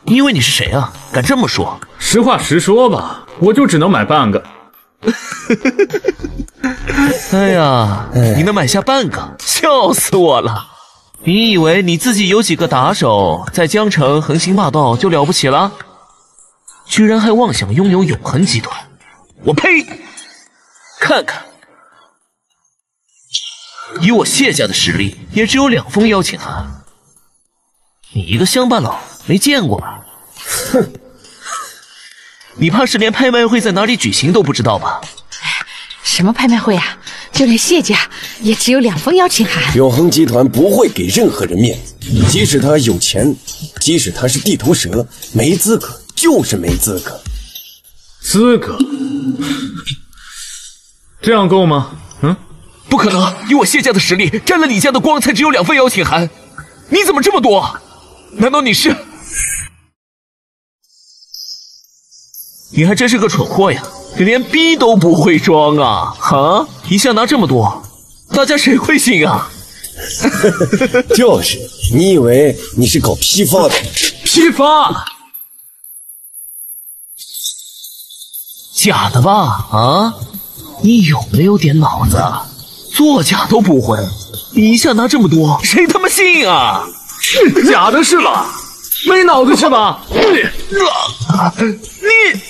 Speaker 16: 你以为你是谁啊？敢这么说？
Speaker 3: 实话实说吧，我就只能买半个。
Speaker 16: 哎呀，你能买下半个，笑死我了！你以为你自己有几个打手在江城横行霸道就了不起了？居然还妄想拥有永恒集团！我呸！看看，以我谢家的实力，也只有两封邀请函。你一个乡巴佬，没见过吧？哼！你怕是连拍卖会在哪里举行都不知道吧？
Speaker 4: 什么拍卖会啊？就连谢家也只有两封邀请函。
Speaker 8: 永恒集团不会给任何人面子，即使他有钱，即使他是地头蛇，没资格就是没资格。
Speaker 3: 资格？这样够吗？嗯，
Speaker 16: 不可能！以我谢家的实力，沾了你家的光，才只有两份邀请函。你怎么这么多？难道你是？你还真是个蠢货呀！你连逼都不会装啊！啊，一下拿这么多，大家谁会信啊？
Speaker 8: 就是，你以为你是搞批发的？
Speaker 16: 批发？假的吧？啊，你有没有点脑子？作假都不会，你一下拿这么多，谁他妈信啊？
Speaker 3: 假的是吧？没脑子是吧？
Speaker 16: 你你。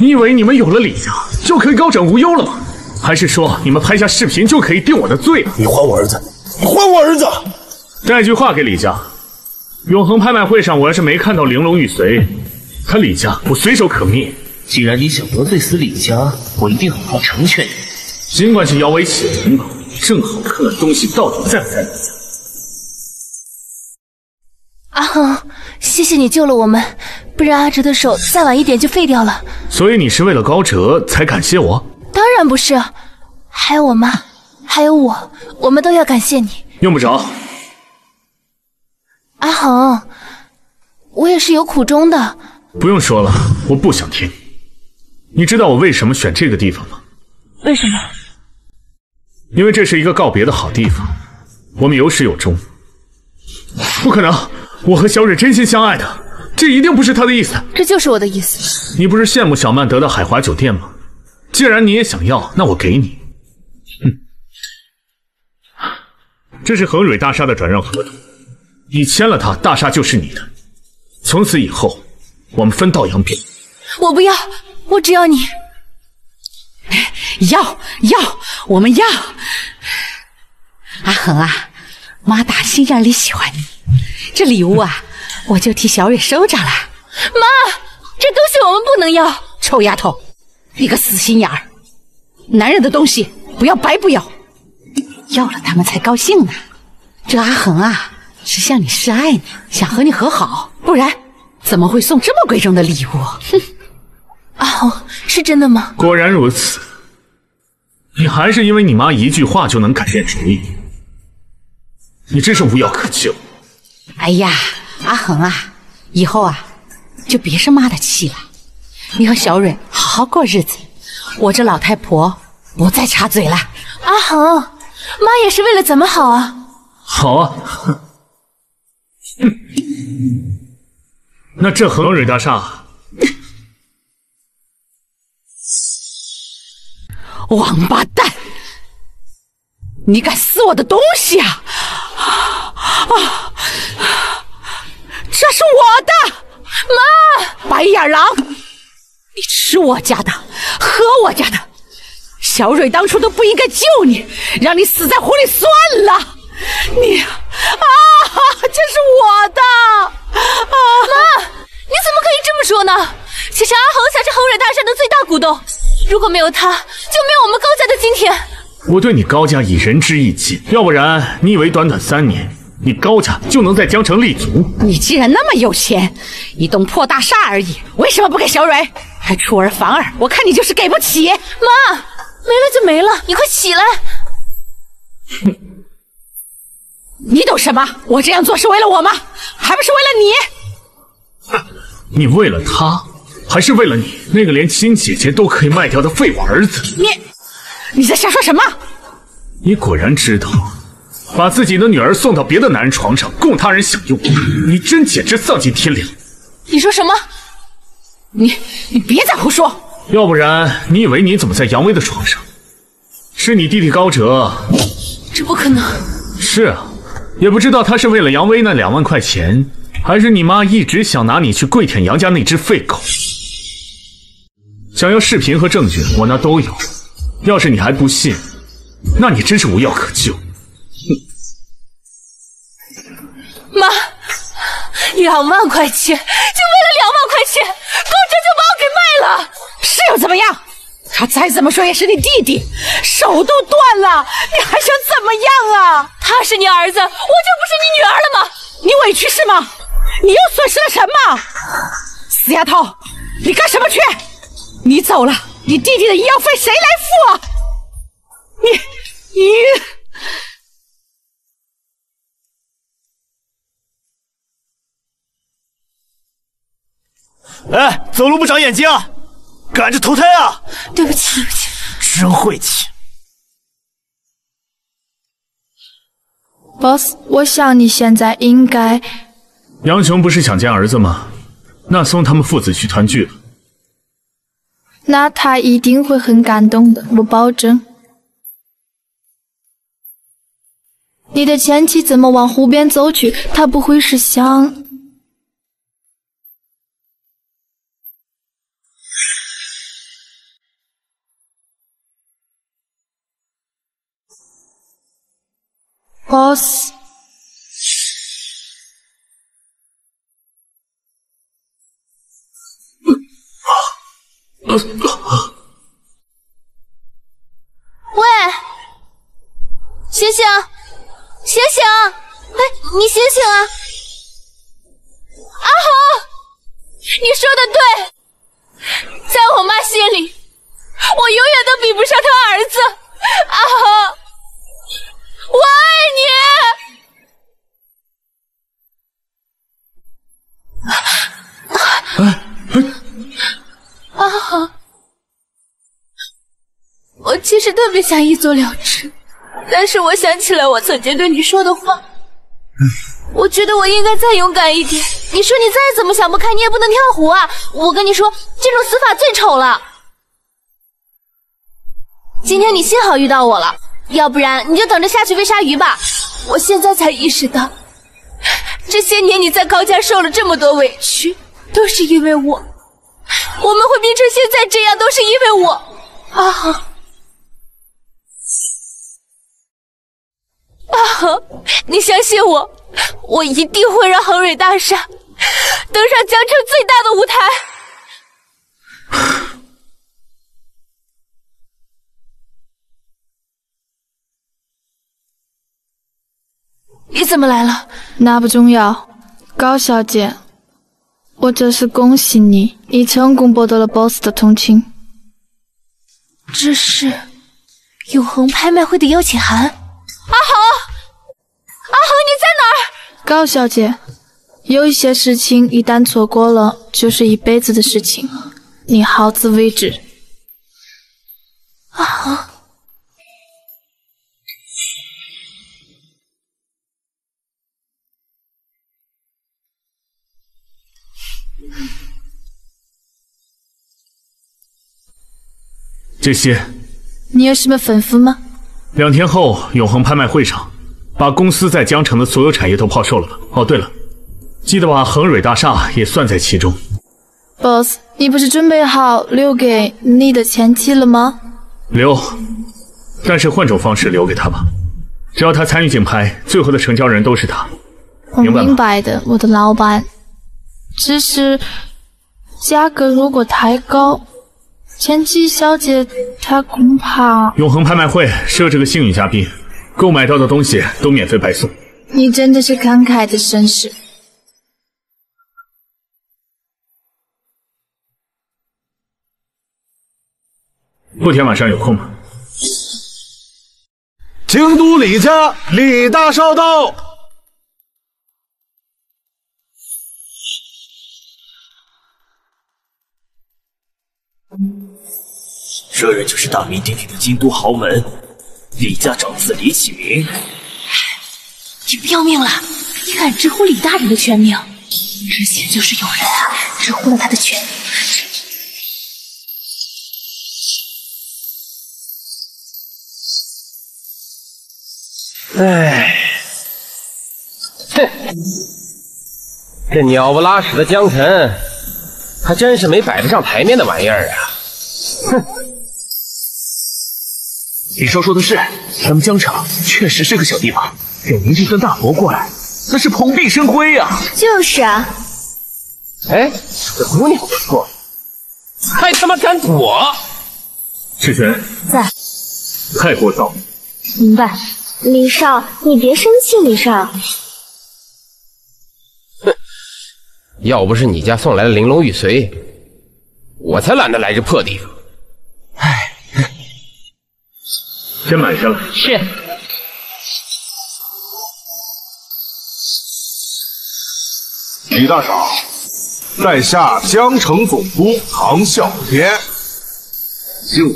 Speaker 3: 你以为你们有了李家就可以高枕无忧了吗？还是说你们拍下视频就可以定我的罪了？
Speaker 8: 你还我儿子！你还我儿子！
Speaker 3: 带句话给李家：永恒拍卖会上，我要是没看到玲珑玉髓，他李家我随手可灭。
Speaker 16: 既然你想得罪死李家，我一定好好成全你。
Speaker 3: 尽管是摇尾乞怜吧，正好看看东西到底在不在李家。
Speaker 6: 阿恒，谢谢你救了我们。不然阿哲的手再晚一点就废掉了。
Speaker 3: 所以你是为了高哲才感谢我？
Speaker 6: 当然不是，还有我妈，还有我，我们都要感谢你。
Speaker 3: 用不着。
Speaker 6: 阿恒，我也是有苦衷的。
Speaker 3: 不用说了，我不想听。你知道我为什么选这个地方吗？
Speaker 6: 为什么？
Speaker 3: 因为这是一个告别的好地方，我们有始有终。不可能，我和小蕊真心相爱的。这一定不是他的意思，
Speaker 6: 这就是我的意思。
Speaker 3: 你不是羡慕小曼得到海华酒店吗？既然你也想要，那我给你。哼，这是恒蕊大厦的转让合同，你签了它，大厦就是你的。从此以后，我们分道扬镳。
Speaker 6: 我不要，我只要你。
Speaker 4: 要要，我们要。阿恒啊，妈打心眼里喜欢你，这礼物啊。我就替小蕊收着了，
Speaker 6: 妈，这东西我们不能要。
Speaker 4: 臭丫头，你个死心眼儿，男人的东西不要白不要，要了他们才高兴呢。这阿恒啊，是向你示爱呢，想和你和好，不然怎么会送这么贵重的礼物？哼，
Speaker 6: 阿恒是真的吗？
Speaker 3: 果然如此，你还是因为你妈一句话就能改变主意，你真是无药可救。
Speaker 4: 哎呀！阿恒啊，以后啊，就别生妈的气了。你和小蕊好好过日子，我这老太婆不再插嘴了。
Speaker 6: 阿恒，妈也是为了咱们好啊。
Speaker 3: 好啊，那这恒蕊大厦，
Speaker 4: 王八蛋，你敢撕我的东西啊！啊！这是我的，妈！白眼狼，你吃我家的，喝我家的，小蕊当初都不应该救你，让你死在湖里算了。你啊，这是我的，啊
Speaker 6: 妈，你怎么可以这么说呢？其实阿恒才是恒蕊大厦的最大股东，如果没有他，就没有我们高家的今天。
Speaker 3: 我对你高家以仁至义尽，要不然你以为短短三年？你高家就能在江城立足？
Speaker 4: 你既然那么有钱，一栋破大厦而已，为什么不给小蕊？还出尔反尔，我看你就是给不起。
Speaker 6: 妈，没了就没了，你快起来。
Speaker 4: 哼你懂什么？我这样做是为了我吗？还不是为了
Speaker 3: 你你为了他，还是为了你那个连亲姐姐都可以卖掉的废物儿子？
Speaker 4: 你你在瞎说什么？
Speaker 3: 你果然知道，把自己的女儿送到别的男人床上供他人享用，你真简直丧尽天良！
Speaker 4: 你说什么？你你别再胡说！
Speaker 3: 要不然你以为你怎么在杨威的床上？是你弟弟高哲？
Speaker 4: 这不可能！
Speaker 3: 是啊，也不知道他是为了杨威那两万块钱，还是你妈一直想拿你去跪舔杨家那只废狗。想要视频和证据，我那都有。要是你还不信，那你真是无药可救。
Speaker 4: 妈，两万块钱，就为了两万块钱，高哲就把我给卖了，是又怎么样？他再怎么说也是你弟弟，手都断了，你还想怎么样啊？他是你儿子，我就不是你女儿了吗？你委屈是吗？你又损失了什么？死丫头，你干什么去？你走了，你弟弟的医药费谁来付啊？你你。
Speaker 7: 哎，走路不长眼睛啊！赶着投胎啊！
Speaker 4: 对不起，对不起，
Speaker 7: 真晦气。
Speaker 9: boss，我想你现在应该……
Speaker 3: 杨雄不是想见儿子吗？那送他们父子去团聚了。
Speaker 9: 那他一定会很感动的，我保证。你的前妻怎么往湖边走去？他不会是想 ……boss。
Speaker 6: 喂，醒醒，醒醒！哎，你醒醒啊！阿豪，你说的对，在我妈心里，我永远都比不上她儿子。阿豪，我爱你。阿豪。我其实特别想一走了之，但是我想起来我曾经对你说的话，我觉得我应该再勇敢一点。你说你再怎么想不开，你也不能跳湖啊！我跟你说，这种死法最丑了。今天你幸好遇到我了，要不然你就等着下去喂鲨鱼吧。我现在才意识到，这些年你在高家受了这么多委屈，都是因为我。我们会变成现在这样，都是因为我。阿恒。阿恒，你相信我，我一定会让恒蕊大厦登上江城最大的舞台。你怎么来了？
Speaker 9: 那不重要，高小姐，我这是恭喜你，你成功博得了 BOSS 的同情。
Speaker 6: 这是永恒拍卖会的邀请函。阿豪，阿豪，你在哪儿？
Speaker 9: 高小姐，有一些事情一旦错过了，就是一辈子的事情，你好自为之。
Speaker 6: 阿豪，
Speaker 3: 这些，
Speaker 9: 你有什么吩咐吗？
Speaker 3: 两天后永恒拍卖会上，把公司在江城的所有产业都抛售了吧。哦，对了，记得把恒蕊大厦也算在其中。
Speaker 9: boss，你不是准备好留给你的前妻了吗？
Speaker 3: 留，但是换种方式留给他吧。只要他参与竞拍，最后的成交人都是他。
Speaker 9: 我
Speaker 3: 明白
Speaker 9: 的，我的老板。只是价格如果太高，前妻小姐她恐怕……
Speaker 3: 永恒拍卖会设置个幸运嘉宾，购买到的东西都免费白送。
Speaker 9: 你真的是慷慨的绅士。
Speaker 3: 不天晚上有空吗？
Speaker 13: 京都李家李大少到。
Speaker 12: 这人就是大名鼎鼎的京都豪门李家长子李启明。
Speaker 6: 你不要命了？你敢直呼李大人的全名？之前就是有人啊，直呼了他的全名。
Speaker 1: 哎，哼，这鸟不拉屎的江辰，还真是没摆得上台面的玩意儿啊！哼，
Speaker 16: 李少说的是，咱们江城确实是个小地方，给您这尊大佛过来，那是蓬荜生辉呀。
Speaker 15: 就是啊，
Speaker 1: 哎，这姑娘不错，还他妈敢躲！
Speaker 3: 赤泉
Speaker 10: 在，
Speaker 3: 太聒噪。
Speaker 15: 明白。李少，你别生气，李少。
Speaker 1: 要不是你家送来了玲珑玉髓，我才懒得来这破地方。
Speaker 3: 唉，先买下来。
Speaker 1: 是。
Speaker 13: 李大嫂，在下江城总督唐啸天。
Speaker 1: 就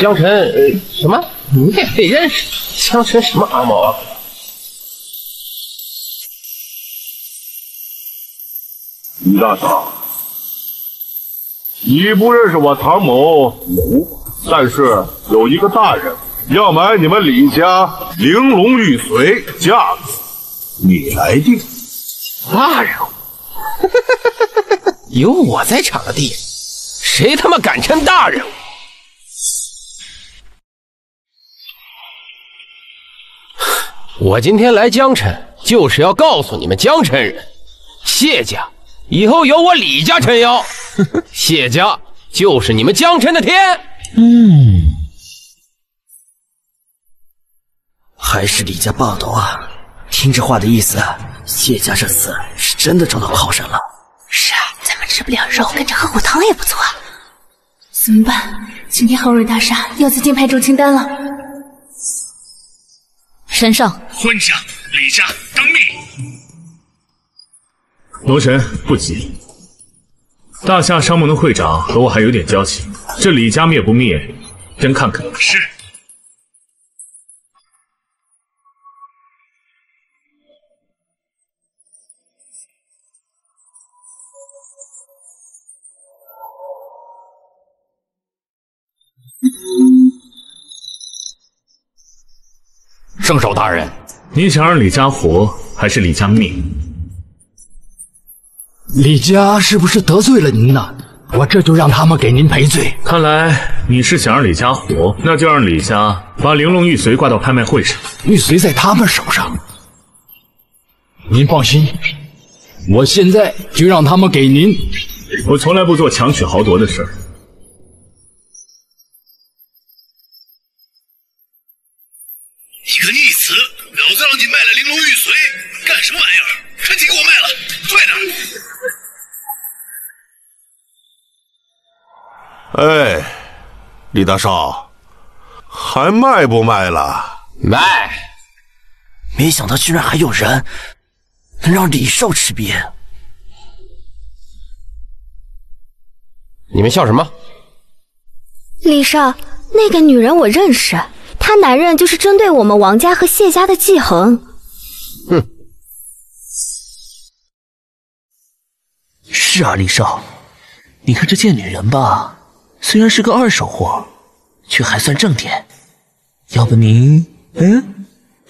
Speaker 1: 江城呃什么？你也配认识？江城什么阿毛啊？
Speaker 22: 李大少，你不认识我唐某有，但是有一个大人要买你们李家玲珑玉髓架子，你来定。
Speaker 1: 大人，有我在场的地，谁他妈敢称大人？我今天来江城，就是要告诉你们江城人，谢家以后有我李家撑腰，谢家就是你们江城的天。
Speaker 12: 嗯，还是李家霸道啊！听这话的意思，谢家这次是真的找到靠山了。
Speaker 6: 是啊，咱们吃不了肉，跟着喝口汤也不错。怎么办？今天浩瑞大厦要在金牌中清单了。
Speaker 10: 神圣，
Speaker 19: 混账！李家当命！
Speaker 3: 罗神不急，大夏商盟的会长和我还有点交情，这李家灭不灭，真看看。
Speaker 19: 是。
Speaker 5: 圣手大人，
Speaker 3: 你想让李家活，还是李家灭？
Speaker 5: 李家是不是得罪了您呢？我这就让他们给您赔罪。
Speaker 3: 看来你是想让李家活，那就让李家把玲珑玉髓挂到拍卖会上。
Speaker 5: 玉髓在他们手上，您放心，我现在就让他们给您。
Speaker 3: 我从来不做强取豪夺的事儿。
Speaker 13: 哎，李大少，还卖不卖了？
Speaker 1: 卖！
Speaker 12: 没想到居然还有人能让李少吃瘪。
Speaker 1: 你们笑什么？
Speaker 15: 李少，那个女人我认识。她男人就是针对我们王家和谢家的季恒。
Speaker 1: 哼，
Speaker 16: 是啊，李少，你看这贱女人吧，虽然是个二手货，却还算正点。要不您……嗯，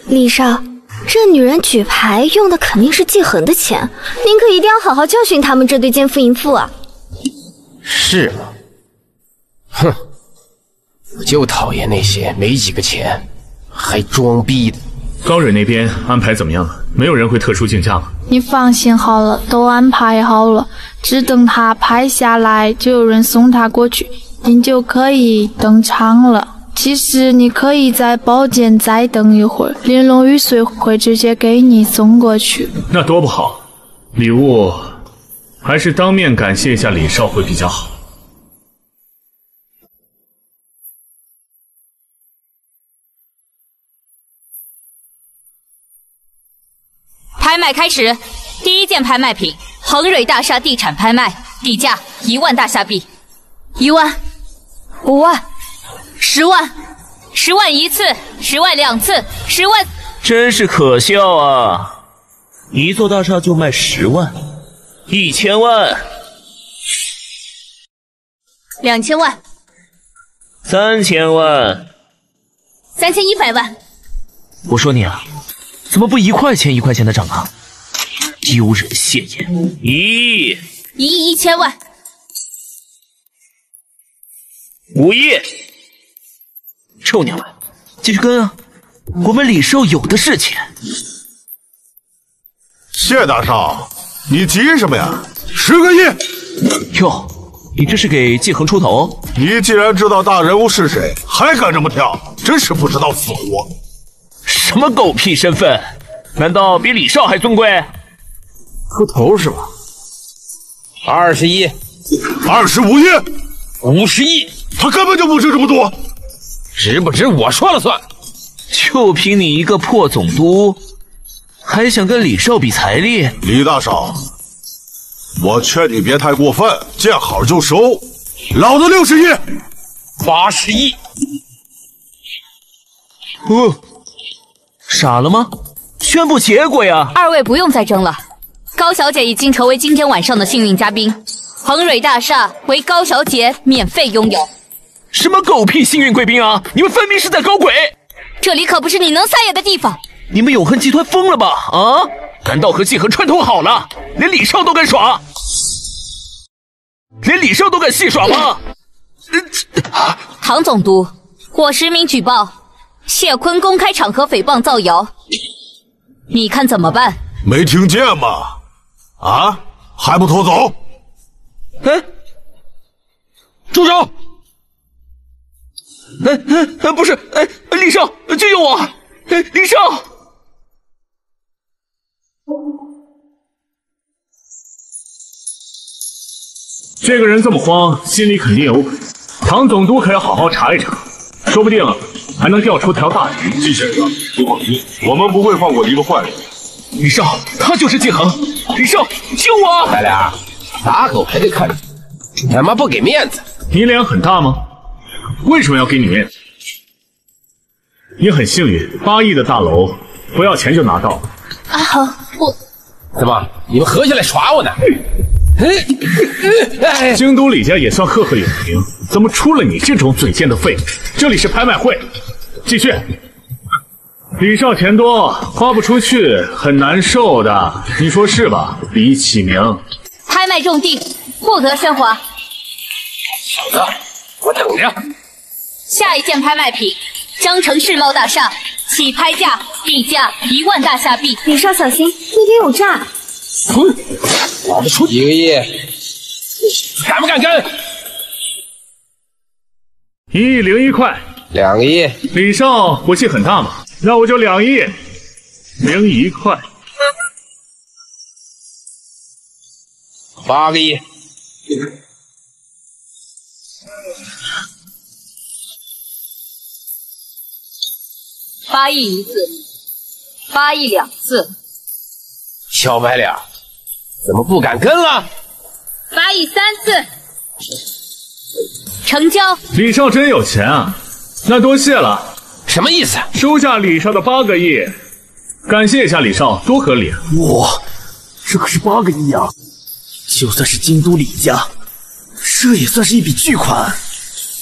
Speaker 15: 李少，这女人举牌用的肯定是季恒的钱，您可一定要好好教训他们这对奸夫淫妇啊！
Speaker 1: 是吗？哼。我就讨厌那些没几个钱还装逼的。
Speaker 3: 高蕊那边安排怎么样了？没有人会特殊竞价吗？
Speaker 9: 你放心好了，都安排好了，只等他拍下来，就有人送他过去，您就可以登场了。其实你可以在包间再等一会儿，玲珑玉髓会直接给你送过去。
Speaker 3: 那多不好，礼物还是当面感谢一下李少会比较好。
Speaker 10: 卖开始，第一件拍卖品：恒蕊大厦地产拍卖，底价一万大夏币。
Speaker 6: 一万，
Speaker 10: 五万，十万，十万一次，十万两次，十万。
Speaker 16: 真是可笑啊！一座大厦就卖十万，一千万，
Speaker 10: 两千万，
Speaker 16: 三千万。
Speaker 10: 三千一百万。
Speaker 16: 我说你啊，怎么不一块钱一块钱的涨啊？丢人现眼！一亿，
Speaker 10: 一亿一千万，
Speaker 16: 五亿，臭娘们，继续跟啊！我们李少有的是钱。
Speaker 13: 谢大少，你急什么呀？十个亿！
Speaker 16: 哟，你这是给季恒出头？
Speaker 13: 你既然知道大人物是谁，还敢这么跳，真是不知道死活！
Speaker 16: 什么狗屁身份？难道比李少还尊贵？
Speaker 1: 出头是吧？二十亿，
Speaker 13: 二十五亿，
Speaker 1: 五十亿，
Speaker 13: 他根本就不值这么多，
Speaker 1: 值不值我说了算。
Speaker 16: 就凭你一个破总督，还想跟李少比财力？
Speaker 13: 李大少，我劝你别太过分，见好就收。老子六十亿，
Speaker 1: 八十亿。
Speaker 16: 哦，傻了吗？宣布结果呀！
Speaker 10: 二位不用再争了，高小姐已经成为今天晚上的幸运嘉宾，恒蕊大厦为高小姐免费拥有。
Speaker 16: 什么狗屁幸运贵宾啊！你们分明是在搞鬼！
Speaker 10: 这里可不是你能撒野的地方！
Speaker 16: 你们永恒集团疯了吧？啊？难道和季恒串通好了？连李少都敢耍？连李少都敢戏耍吗？
Speaker 10: 唐总督，我实名举报谢坤公开场合诽谤造谣，你看怎么办？
Speaker 13: 没听见吗？啊？还不拖走？
Speaker 16: 哎，
Speaker 1: 住手！
Speaker 16: 哎哎哎，不是，哎，李少，救救我！哎，李少！
Speaker 3: 这个人这么慌，心里肯定有鬼。唐总督可要好好查一查，说不定还能钓出条大鱼。
Speaker 22: 季先生，你放心，我们不会放过一个坏人。
Speaker 16: 李少，他就是季恒。李少，救我！
Speaker 1: 咱俩打狗还得看人，你他妈不给面子！
Speaker 3: 你脸很大吗？为什么要给你面子？你很幸运，八亿的大楼不要钱就拿到了。
Speaker 10: 阿恒，我
Speaker 1: 怎么你们合起来耍我呢？
Speaker 3: 京都李家也算赫赫有名，怎么出了你这种嘴贱的废物？这里是拍卖会，继续。李少钱多，花不出去很难受的，你说是吧？李启明，
Speaker 10: 拍卖中定，不得喧哗。
Speaker 1: 小子，我等着。
Speaker 10: 下一件拍卖品，江城世贸大厦，起拍价地价一万大夏币。
Speaker 15: 李少小心，那边有诈。
Speaker 1: 哼，老子出一个亿，敢不敢跟？
Speaker 3: 一亿零一块，
Speaker 1: 两个亿。
Speaker 3: 李少火气很大嘛，那我就两亿零一块，
Speaker 1: 八个亿。
Speaker 10: 八亿一次，八亿两次，
Speaker 1: 小白脸，怎么不敢跟了？
Speaker 10: 八亿三次，成交。
Speaker 3: 李少真有钱啊，那多谢了。
Speaker 1: 什么意思？
Speaker 3: 收下李少的八个亿，感谢一下李少，多合理啊！
Speaker 7: 哇，这可是八个亿啊！就算是京都李家，这也算是一笔巨款。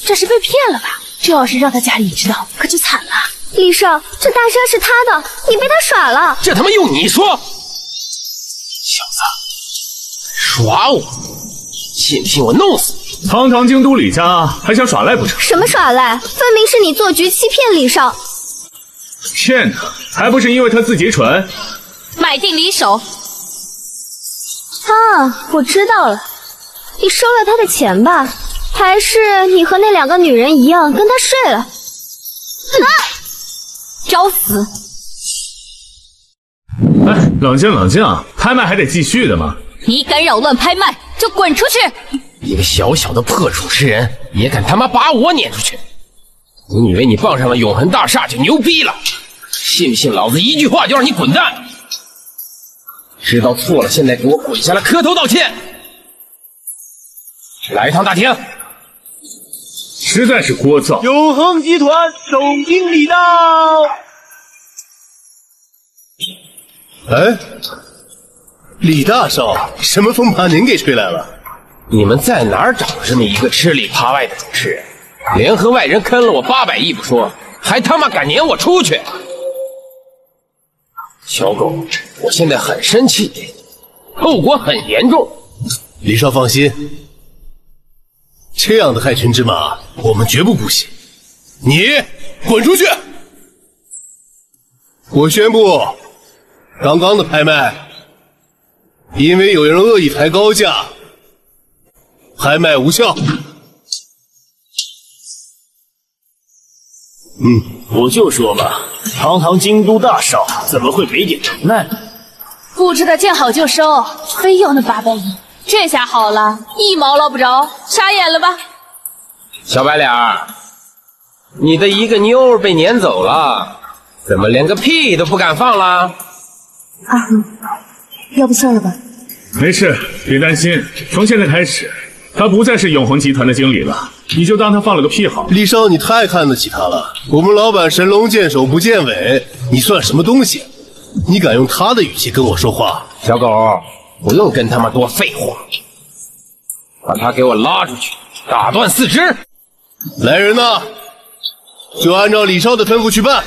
Speaker 6: 这是被骗了吧？这要是让他家里知道，可就惨了。
Speaker 15: 李少，这大山是他的，你被他耍了。
Speaker 1: 这他妈用你说？小子，耍我？信不信我弄死你？
Speaker 3: 堂堂京都李家还想耍赖不成？
Speaker 15: 什么耍赖？分明是你做局欺骗李少。
Speaker 3: 骗他，还不是因为他自己蠢？
Speaker 10: 买定离手。
Speaker 15: 啊，我知道了，你收了他的钱吧？还是你和那两个女人一样跟他睡了？
Speaker 10: 啊！找死！
Speaker 3: 哎，冷静冷静，拍卖还得继续的嘛。
Speaker 10: 你敢扰乱拍卖，就滚出去！
Speaker 1: 一个小小的破主持人，也敢他妈把我撵出去？你以为你傍上了永恒大厦就牛逼了？信不信老子一句话就让你滚蛋？知道错了，现在给我滚下来磕头道歉！来一趟大厅。
Speaker 3: 实在是聒噪。
Speaker 7: 永恒集团总经理到。
Speaker 23: 哎，李大少，什么风把您给吹来了？
Speaker 1: 你们在哪儿找这么一个吃里扒外的主持人？联合外人坑了我八百亿不说，还他妈敢撵我出去！小狗，我现在很生气，后果很严重。
Speaker 23: 李少放心，这样的害群之马，我们绝不姑息。你滚出去！我宣布，刚刚的拍卖，因为有人恶意抬高价，拍卖无效。
Speaker 7: 嗯，我就说嘛，堂堂京都大少，怎么会没点能耐呢？
Speaker 6: 不知道见好就收，非要那八百亿，这下好了，一毛捞不着，傻眼了吧？
Speaker 1: 小白脸儿，你的一个妞被撵走了，怎么连个屁都不敢放了？
Speaker 11: 阿恒，要不算了吧？
Speaker 3: 没事，别担心，从现在开始，他不再是永恒集团的经理了。你就当他放了个屁好。
Speaker 23: 李少，你太看得起他了。我们老板神龙见首不见尾，你算什么东西？你敢用他的语气跟我说话？
Speaker 1: 小狗，不用跟他们多废话，把他给我拉出去，打断四肢。
Speaker 23: 来人呐，就按照李少的吩咐去办。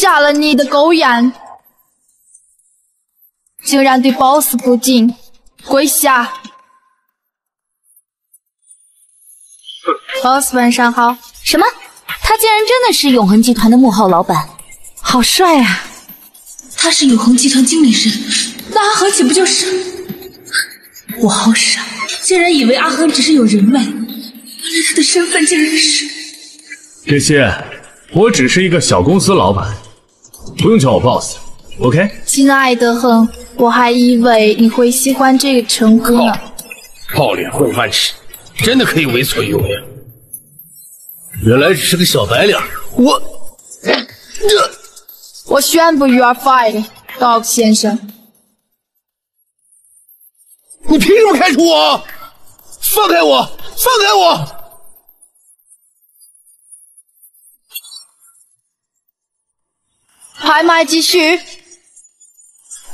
Speaker 9: 下了你的狗眼，竟然对 BOSS 不敬，跪下！BOSS 晚上好。
Speaker 10: 什么？他竟然真的是永恒集团的幕后老板，
Speaker 4: 好帅啊！他是永恒集团经理人，那阿恒岂不就是？我好傻，竟然以为阿恒只是有人脉，原来他的身份竟然是……
Speaker 3: 这些，我只是一个小公司老板，不用叫我 boss，OK？、
Speaker 9: 亲爱的哼，我还以为你会喜欢这个称呼呢。
Speaker 1: 暴脸混饭吃，真的可以为所欲为啊！
Speaker 23: 原来只是个小白脸，我
Speaker 9: 我宣布 you are fired，Dog 先生。
Speaker 23: 你凭什么开除我？放开我！放开我！
Speaker 9: 拍卖继续。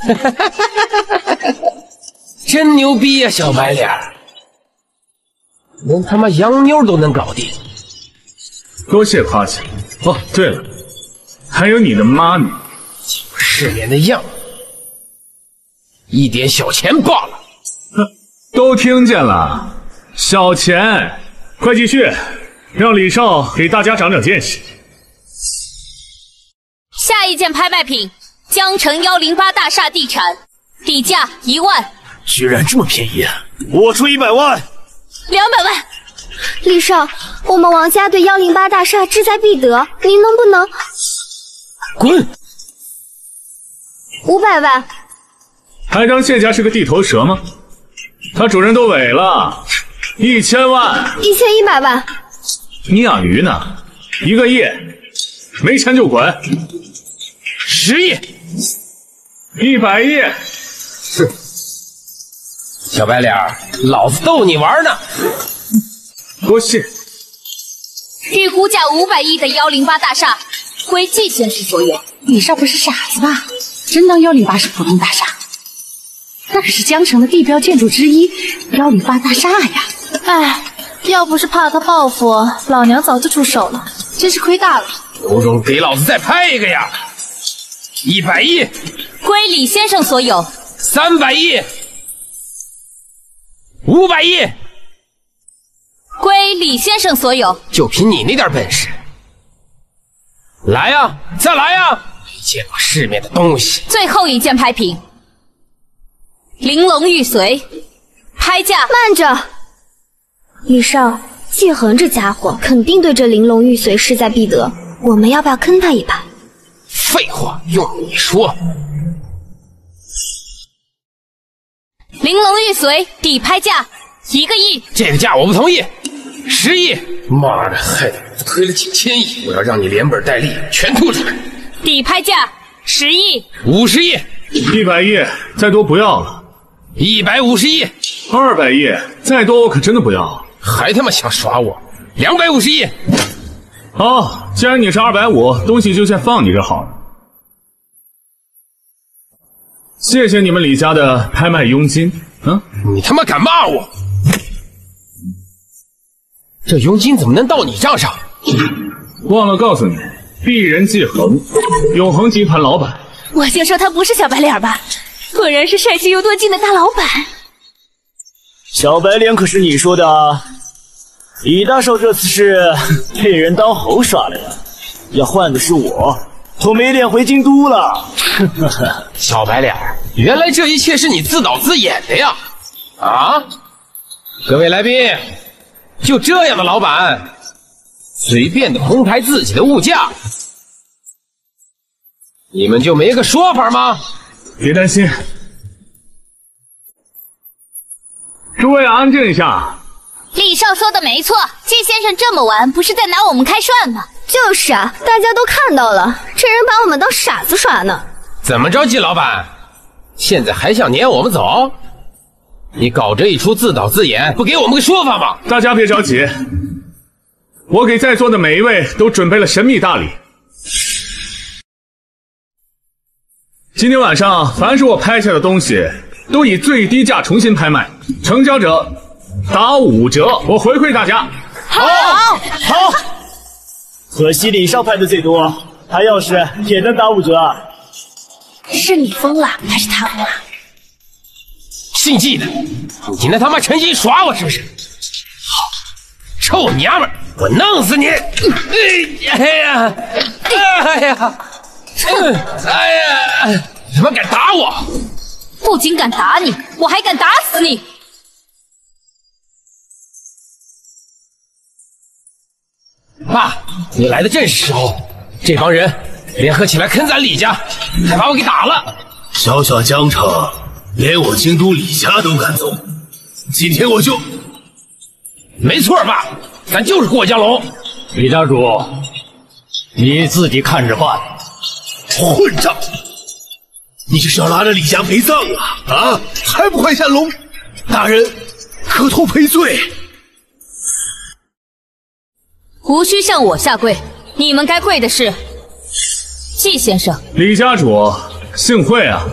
Speaker 1: 真牛逼呀、小白脸儿，连他妈洋妞都能搞定。
Speaker 3: 多谢夸奖。哦，对了，还有你的妈咪，
Speaker 1: 世面的样子，一点小钱罢了。
Speaker 3: 都听见了。小钱，快继续，让李少给大家长长见识。
Speaker 10: 下一件拍卖品：江城幺零八大厦地产，底价一万，
Speaker 7: 居然这么便宜，啊我出一百万。
Speaker 10: 两百万。
Speaker 15: 李少，我们王家对幺零八大厦志在必得，您能不能
Speaker 1: 滚？
Speaker 15: 五百万？
Speaker 3: 还当谢家是个地头蛇吗？他主人都萎了，一千万。
Speaker 15: 一千一百万？
Speaker 3: 你养鱼呢？一个亿，没钱就滚。
Speaker 1: 十亿，
Speaker 3: 一百亿。
Speaker 1: 是。小白脸，老子逗你玩呢。
Speaker 3: 多谢。
Speaker 10: 预估价五百亿的幺零八大厦归季先生所有。
Speaker 4: 你少不是傻子吧？真当幺零八是普通大厦？那可是江城的地标建筑之一，幺零八大厦呀！
Speaker 9: 哎，要不是怕他报复，老娘早就出手了，真是亏大了。
Speaker 1: 有种给老子再拍一个呀！一百亿，
Speaker 10: 归李先生所有。
Speaker 1: 三百亿，五百亿，
Speaker 10: 归李先生所有。
Speaker 1: 就凭你那点本事，来呀，再来呀！没见过世面的东西。
Speaker 10: 最后一件拍品：玲珑玉髓，拍价
Speaker 15: 慢着，李少，季恒这家伙肯定对这玲珑玉髓势在必得，我们要不要坑他一把？
Speaker 1: 废话，用你说。
Speaker 10: 玲珑玉髓底拍价一个亿，
Speaker 1: 这个价我不同意，十亿！妈的，害得我亏了几千亿，我要让你连本带利全吐出来。
Speaker 10: 底拍价十亿，
Speaker 1: 五十亿，
Speaker 3: 一百亿，再多不要了。
Speaker 1: 一百五十亿，
Speaker 3: 二百亿，再多我可真的不要。
Speaker 1: 还他妈想耍我？两百五十亿。
Speaker 3: 好，既然你是二百五，东西就先放你这好了。谢谢你们李家的拍卖佣金。嗯，
Speaker 1: 你他妈敢骂我？这佣金怎么能到你账上？
Speaker 3: 忘了告诉你，鄙人季恒，永恒集团老板。
Speaker 6: 我就说他不是小白脸吧，果然是帅气又多金的大老板。
Speaker 7: 小白脸可是你说的啊！李大少这次是被人当猴耍了呀！要换的是我，都没脸回京都了。
Speaker 1: 小白脸，原来这一切是你自导自演的呀！啊！各位来宾，就这样的老板，随便的哄抬自己的物价，你们就没个说法吗？
Speaker 3: 别担心，诸位安静一下。
Speaker 10: 李少说的没错，季先生这么玩，不是在拿我们开涮吗？
Speaker 15: 就是啊，大家都看到了，这人把我们当傻子耍呢。
Speaker 1: 怎么着，季老板，现在还想撵我们走？你搞这一出自导自演，不给我们个说法吗？
Speaker 3: 大家别着急，我给在座的每一位都准备了神秘大礼。今天晚上，凡是我拍下的东西，都以最低价重新拍卖，成交者打五折，我回馈大家。
Speaker 7: 好，好。可惜李少派的最多，他要是也能打五折。
Speaker 6: 是你疯了，还是他疯了？
Speaker 1: 姓季的，你今天他妈诚心耍我是不是？好，臭娘们，我弄死你！哎呀，哎呀，哎呀，你他妈敢打我！
Speaker 10: 不仅敢打你，我还敢打死你！
Speaker 1: 爸，你来的正是时候，这帮人联合起来坑咱李家，还把我给打了。
Speaker 23: 小小江城，连我京都李家都敢揍，今天我就……
Speaker 1: 没错，爸，咱就是过江龙。
Speaker 5: 李家主，你自己看着办。
Speaker 23: 混账！你这是要拉着李家陪葬啊？啊，还不快下龙！大人，磕头赔罪。
Speaker 10: 无需向我下跪，你们该跪的是季先生。
Speaker 3: 李家主幸会啊！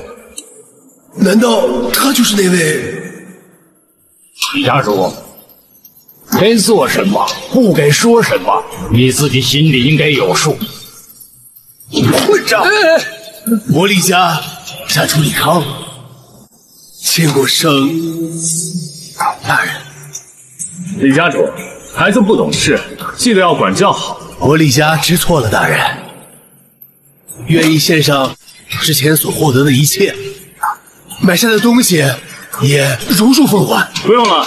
Speaker 23: 难道他就是那位？
Speaker 5: 李家主，该做什么，不该说什么，你自己心里应该有数。
Speaker 23: 混账！我李家家主李康，见过圣大人。
Speaker 3: 李家主，孩子不懂事，记得要管教好。
Speaker 23: 我李家知错了，大人，愿意献上之前所获得的一切，买下的东西也如数奉还。
Speaker 3: 不用了，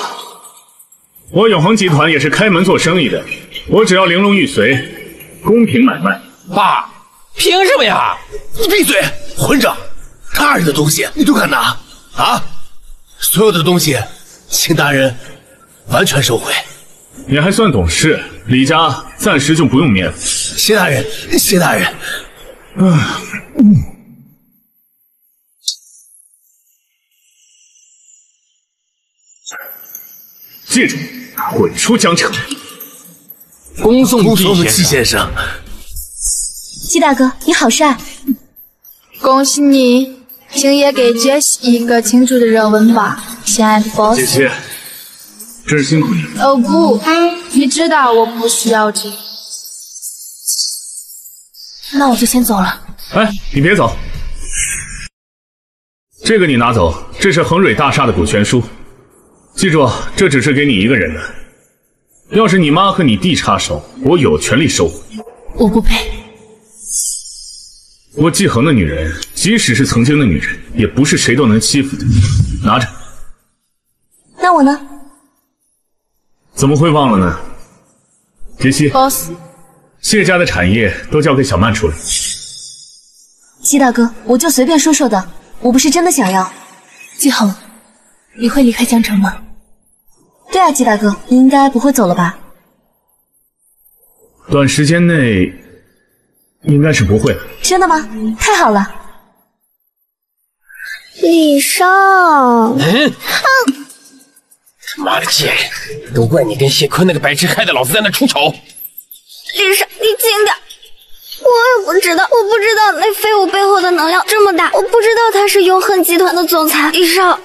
Speaker 3: 我永恒集团也是开门做生意的，我只要玲珑玉髓，公平买卖。
Speaker 1: 爸，凭什么呀？
Speaker 23: 你闭嘴，混账！大人的东西你都敢拿啊？所有的东西，请大人完全收回。
Speaker 3: 你还算懂事，李家暂时就不用面子。
Speaker 23: 谢大人，谢大人。
Speaker 3: 啊，记住，滚出江城！
Speaker 1: 恭送
Speaker 23: 恭送季先生。
Speaker 11: 季大哥，你好帅！
Speaker 9: 恭喜你，请也给杰西一个庆祝的热吻吧，亲爱的 boss。
Speaker 3: 姐姐，真是辛苦你了。
Speaker 9: 哦不，你知道我不需要这个。
Speaker 6: 那我就先走了。
Speaker 3: 哎，你别走，这个你拿走，这是恒蕊大厦的股权书。记住，这只是给你一个人的。要是你妈和你弟插手，我有权利收回。
Speaker 6: 我不配。
Speaker 3: 我季恒的女人，即使是曾经的女人，也不是谁都能欺负的。拿着。
Speaker 11: 那我呢？
Speaker 3: 怎么会忘了呢？杰西
Speaker 9: ，boss，
Speaker 3: 谢家的产业都交给小曼处理。
Speaker 11: 季大哥，我就随便说说的，我不是真的想要。
Speaker 6: 季恒，你会离开江城吗？
Speaker 11: 对啊，季大哥，你应该不会走了吧？
Speaker 3: 短时间内应该是不会了。
Speaker 11: 真的吗？太好了。
Speaker 15: 李少，
Speaker 1: 嗯，他妈的贱人，都怪你跟谢坤那个白痴害得老子在那出丑。
Speaker 15: 李少，你轻点。我也不知道，我不知道那废物背后的能量这么大，我不知道他是永恒集团的总裁。李少，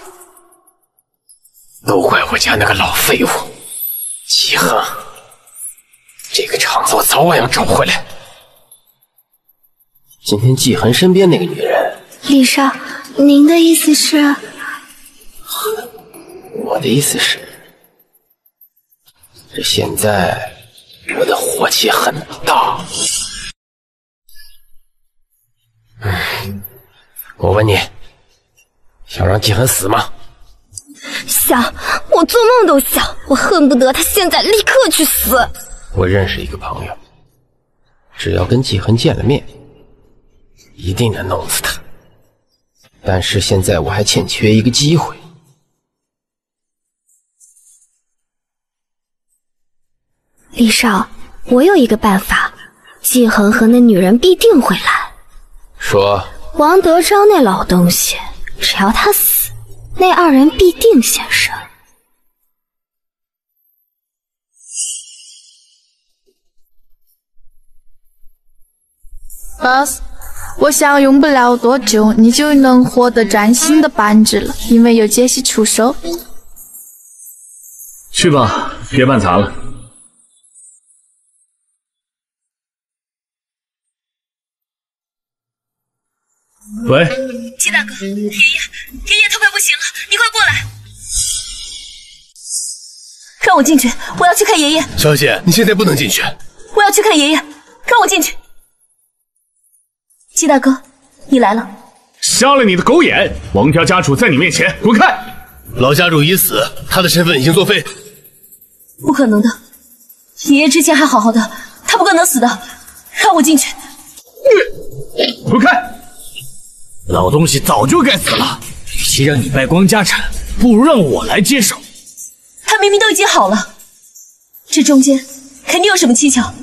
Speaker 1: 都怪我家那个老废物季恒，这个场子我早晚要找回来。今天季恒身边那个女人，
Speaker 15: 李少，您的意思是？
Speaker 1: 我的意思是，这现在我的火气很大。嗯，我问你，想让季恒死吗？
Speaker 15: 想，我做梦都想，我恨不得他现在立刻去死。
Speaker 1: 我认识一个朋友，只要跟季恒见了面，一定能弄死他。但是现在我还欠缺一个机会。
Speaker 15: 李少，我有一个办法，季恒和那女人必定会来。
Speaker 1: 说，
Speaker 15: 王德昭那老东西，只要他死，那二人必定现身。
Speaker 9: boss，我想用不了多久，你就能获得崭新的扳指了，因为有杰西出手。
Speaker 3: 去吧，别办砸了。喂，
Speaker 11: 季大哥，爷爷，爷爷他快不行了，你快过来，让我进去，我要去看爷爷。
Speaker 23: 小姐，你现在不能进去。
Speaker 11: 我要去看爷爷，让我进去。季大哥，你来了。
Speaker 3: 瞎了你的狗眼！王家家主在你面前，滚开！
Speaker 23: 老家主已死，他的身份已经作废。
Speaker 11: 不可能的，爷爷之前还好好的，他不可能死的。让我进去。
Speaker 3: 滚开！
Speaker 12: 老东西早就该死了，与其让你败光家产，不如让我来接手。
Speaker 11: 他明明都已经好了，这中间肯定有什么蹊跷。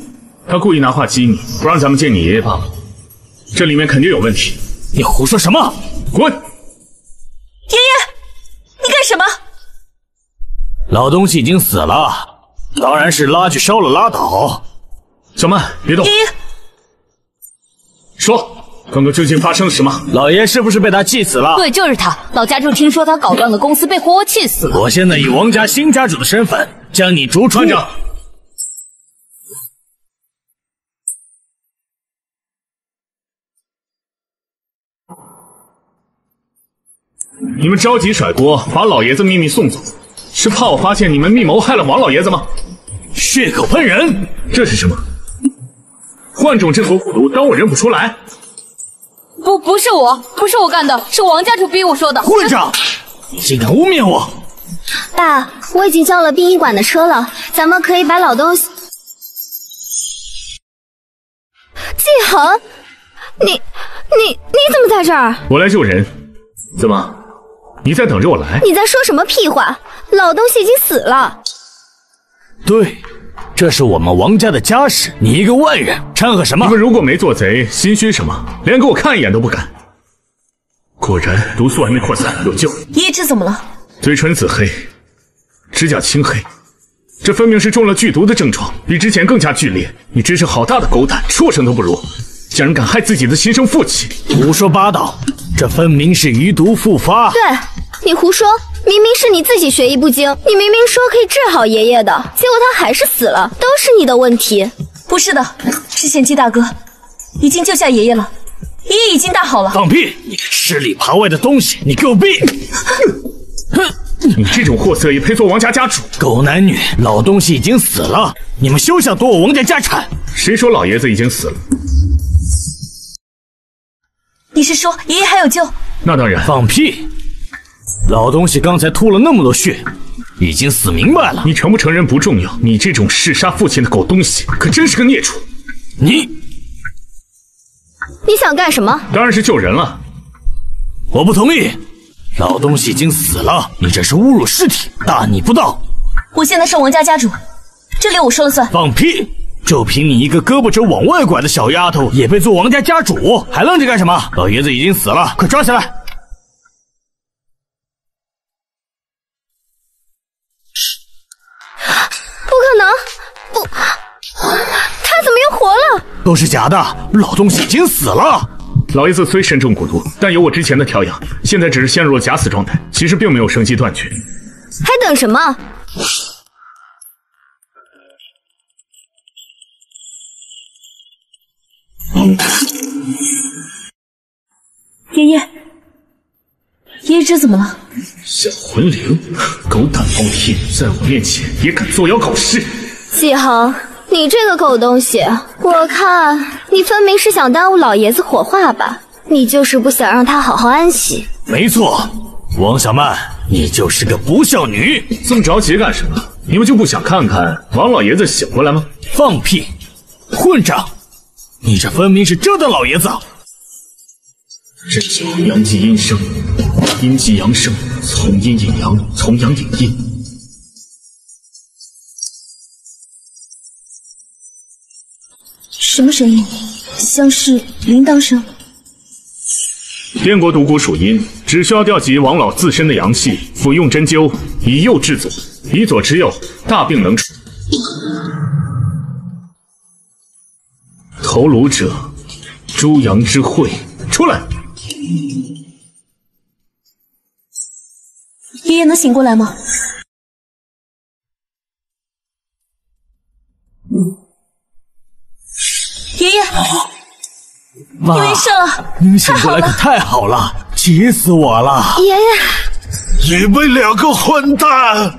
Speaker 3: 他故意拿话激你，不让咱们见你爷爷罢了。这里面肯定有问题。
Speaker 12: 你胡说什么？
Speaker 3: 滚！
Speaker 11: 爷爷，你干什么？
Speaker 12: 老东西已经死了，当然是拉去烧了拉倒。
Speaker 3: 小曼，别动。
Speaker 11: 爷爷，
Speaker 3: 说，刚刚究竟发生了什么？
Speaker 12: 老爷是不是被他气死了？
Speaker 10: 对，就是他。老家主听说他搞乱了公司，被活活气死了。
Speaker 12: 我现在以王家新家主的身份将你逐出。
Speaker 3: 班长。你们着急甩锅，把老爷子秘密送走，是怕我发现你们密谋害了王老爷子吗？
Speaker 12: 血口喷人，
Speaker 3: 这是什么？换种镇国蛊毒，当我认不出来？
Speaker 10: 不，不是我，不是我干的，是王家主逼我说的。
Speaker 12: 混账！你竟敢污蔑我！
Speaker 15: 爸，我已经叫了殡仪馆的车了，咱们可以把老东西。季恒，你你你怎么在这儿？
Speaker 3: 我来救人。怎么？你在等着我来？
Speaker 15: 你在说什么屁话？老东西已经死了。
Speaker 12: 对，这是我们王家的家事，你一个外人掺和什么？
Speaker 3: 你们如果没做贼，心虚什么？连给我看一眼都不敢。果然毒素还没扩散，有救。
Speaker 11: 爷爷这怎么了？
Speaker 3: 嘴唇紫黑，指甲青黑，这分明是中了剧毒的症状，比之前更加剧烈。你真是好大的狗胆，畜生都不如，竟然敢害自己的亲生父亲！
Speaker 12: 胡说八道，这分明是余毒复发。
Speaker 15: 对，你胡说，明明是你自己学艺不精，你明明说可以治好爷爷的，结果他还是死了，都是你的问题。
Speaker 11: 不是的，是贤妻大哥已经救下爷爷了，爷爷已经大好了。
Speaker 12: 放屁！你个吃里扒外的东西，你给我闭！
Speaker 3: 哼！你这种货色也配做王家家主？
Speaker 12: 狗男女，老东西已经死了，你们休想夺我王家家产！
Speaker 3: 谁说老爷子已经死了？
Speaker 11: 你是说爷爷还有救？
Speaker 3: 那当然。
Speaker 12: 放屁！老东西刚才吐了那么多血，已经死明白了。
Speaker 3: 你承不承认不重要，你这种弑杀父亲的狗东西，可真是个孽畜！
Speaker 12: 你，
Speaker 15: 你想干什么？
Speaker 3: 当然是救人了。
Speaker 12: 我不同意。老东西已经死了，你这是侮辱尸体，大逆不道！
Speaker 11: 我现在是王家家主，这里我说了算。
Speaker 12: 放屁！就凭你一个胳膊肘往外拐的小丫头，也配做王家家主？还愣着干什么？老爷子已经死了，快抓起来！都是假的，老东西已经死了。
Speaker 3: 老爷子虽身中蛊毒，但有我之前的调养，现在只是陷入了假死状态，其实并没有生机断绝。
Speaker 15: 还等什么？
Speaker 11: 爷爷，爷爷这怎么了？
Speaker 3: 小魂灵，狗胆包天，在我面前也敢作妖搞事！
Speaker 15: 季恒，你这个狗东西，我看你分明是想耽误老爷子火化吧？你就是不想让他好好安息。
Speaker 12: 没错，王小曼，你就是个不孝女！
Speaker 3: 这么着急干什么？你们就不想看看王老爷子醒过来吗？
Speaker 12: 放屁！混账！你这分明是折腾老爷子！
Speaker 3: 这叫阳极阴生，阴极阳生，从阴引阳，从阳引阴。
Speaker 11: 什么声音？像是铃铛声。
Speaker 3: 燕国独孤属阴，只需要调集王老自身的阳气，服用针灸，以右治左，以左治右，大病能除。头颅者，诸阳之会，出来！
Speaker 11: 爷爷能醒过来吗？你没事了，
Speaker 12: 你们醒过来可太好了，急死我了！
Speaker 15: 爷爷，
Speaker 13: 你们两个混蛋，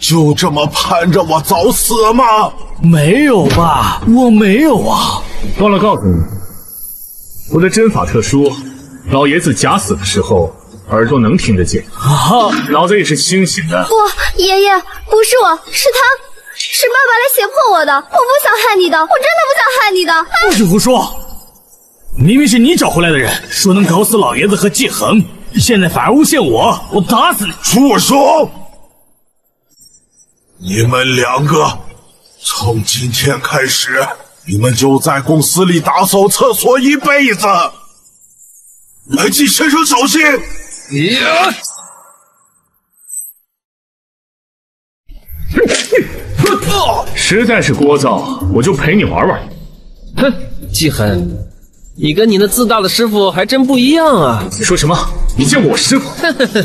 Speaker 13: 就这么盼着我早死吗？
Speaker 12: 没有吧，我没有啊！
Speaker 3: 忘了告诉你，我的针法特殊，老爷子假死的时候耳朵能听得见，
Speaker 12: 啊，
Speaker 3: 脑子也是清醒的。
Speaker 15: 不，爷爷，不是我，是他。是爸爸来胁迫我的，我不想害你的，我真的不想害你的。
Speaker 12: 不许胡说！明明是你找回来的人，说能搞死老爷子和季恒，现在反而诬陷我，我打死你！
Speaker 13: 住手！你们两个，从今天开始，你们就在公司里打扫厕所一辈子。来季先生小心！
Speaker 3: 呀！实在是聒噪，我就陪你玩玩。
Speaker 1: 哼，季恒，你跟你那自大的师傅还真不一样啊！
Speaker 3: 你说什么？你见过我师傅？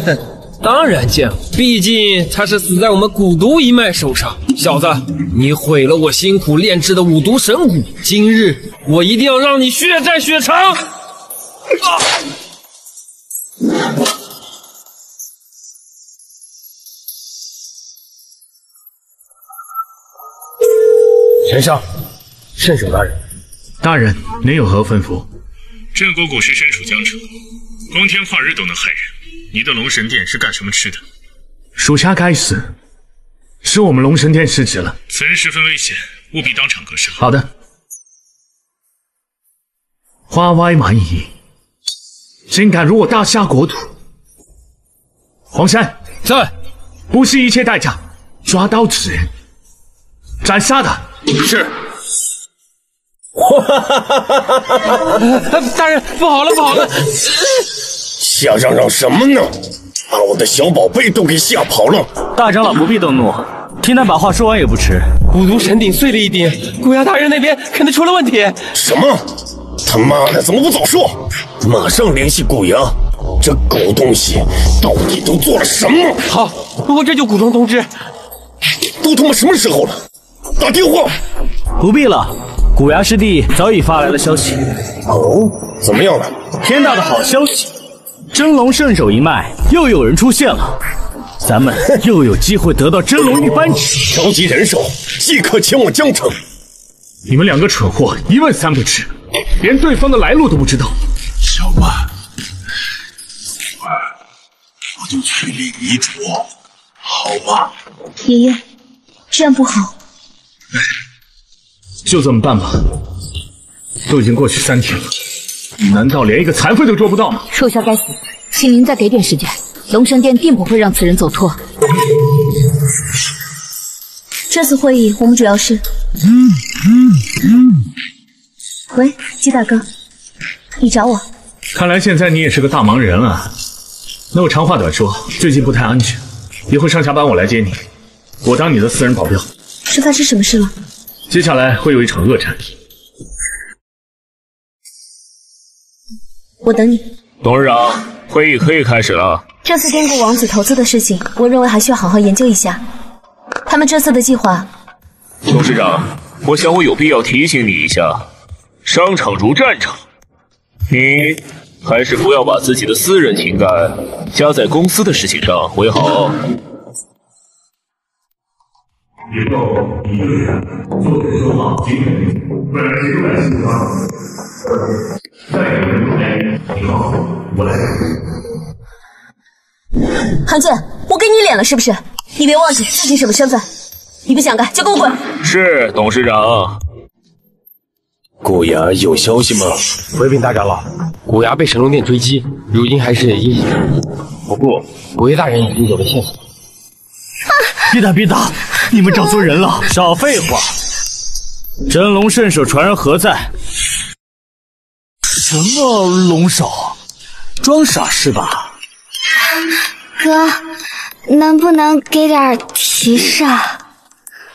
Speaker 1: 当然见过，毕竟他是死在我们蛊毒一脉手上。小子，你毁了我辛苦炼制的五毒神蛊，今日我一定要让你血债血偿！啊！
Speaker 12: 丞相，圣手大人，
Speaker 3: 大人，您有何吩咐？镇国蛊师身处江城，光天化日都能害人。你的龙神殿是干什么吃的？属下该死，是我们龙神殿失职了。此人十分危险，务必当场格杀。好的。花歪蛮夷，竟敢辱我大夏国土！黄山
Speaker 1: 在，
Speaker 3: 不惜一切代价抓到此人，斩杀他。
Speaker 1: 是。哈 大人，不好了，不好了！
Speaker 8: 瞎嚷嚷什么呢？把我的小宝贝都给吓跑了！
Speaker 12: 大长老不必动怒，听他把话说完也不迟。
Speaker 1: 五毒神鼎碎了一地，古崖大人那边肯定出了问题。
Speaker 8: 什么？他妈的，怎么不早说？马上联系古阳，这狗东西到底都做了什么？
Speaker 1: 好，我这就古装通知。
Speaker 8: 都他妈什么时候了？打电话！
Speaker 12: 不必了，古崖师弟早已发来了消息。
Speaker 8: 哦，怎么样了？
Speaker 12: 天大的好消息！真龙圣手一脉又有人出现了，咱们 又有机会得到真龙一扳指。
Speaker 8: 召集人手，即刻前往江城。
Speaker 3: 你们两个蠢货，一问三不知，连对方的来路都不知道。
Speaker 13: 小曼，我就去立遗嘱，好吗？
Speaker 11: 爷爷，这样不好。
Speaker 3: 就这么办吧。都已经过去三天了，你难道连一个残废都捉不到吗？
Speaker 10: 属下该死，请您再给点时间，龙神殿定不会让此人走脱。
Speaker 11: 这次会议，我们主要是喂，季大哥，你找我？
Speaker 3: 看来现在你也是个大忙人了。那我长话短说，最近不太安全，一会上下班我来接你，我当你的私人保镖。
Speaker 11: 是发生什么事了？
Speaker 3: 接下来会有一场恶战。
Speaker 11: 我等你。
Speaker 16: 董事长，会议可以开始了。
Speaker 11: 这次滇国王子投资的事情，我认为还需要好好研究一下。他们这次的计划，
Speaker 16: 董事长，我想我有必要提醒你一下：商场如战场，你还是不要把自己的私人情感加在公司的事情上为好。
Speaker 3: 以后一个人做得说话谨慎，不然谁都来喜欢。再有人来，以后我来。
Speaker 11: 韩剑，我给你脸了是不是？你别忘记自己什么身份。你不想干就给我滚！
Speaker 16: 是董事长。
Speaker 8: 古崖有消息吗？
Speaker 24: 回禀大长老，
Speaker 1: 古崖被神龙殿追击，如今还是阴险人物。不过，古月大人已经有了线索。
Speaker 12: 别打别打！你们找错人了！少废话！真龙圣手传人何在？什么龙手？装傻是吧？
Speaker 15: 哥，能不能给点提示啊？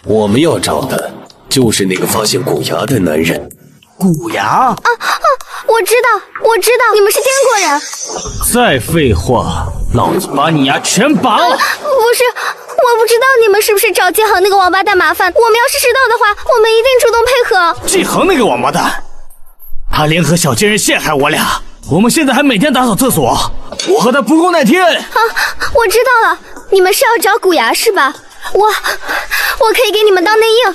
Speaker 8: 我们要找的就是那个发现古牙的男人。
Speaker 12: 古崖？
Speaker 15: 啊啊！我知道，我知道，你们是滇国人。
Speaker 12: 再废话，老子把你牙全拔了！
Speaker 15: 不是，我不知道你们是不是找季恒那个王八蛋麻烦。我们要是知道的话，我们一定主动配合。
Speaker 12: 季恒那个王八蛋，他联合小贱人陷害我俩，我们现在还每天打扫厕所，我和他不共戴天。
Speaker 15: 啊，我知道了，你们是要找古牙是吧？我，我可以给你们当内应。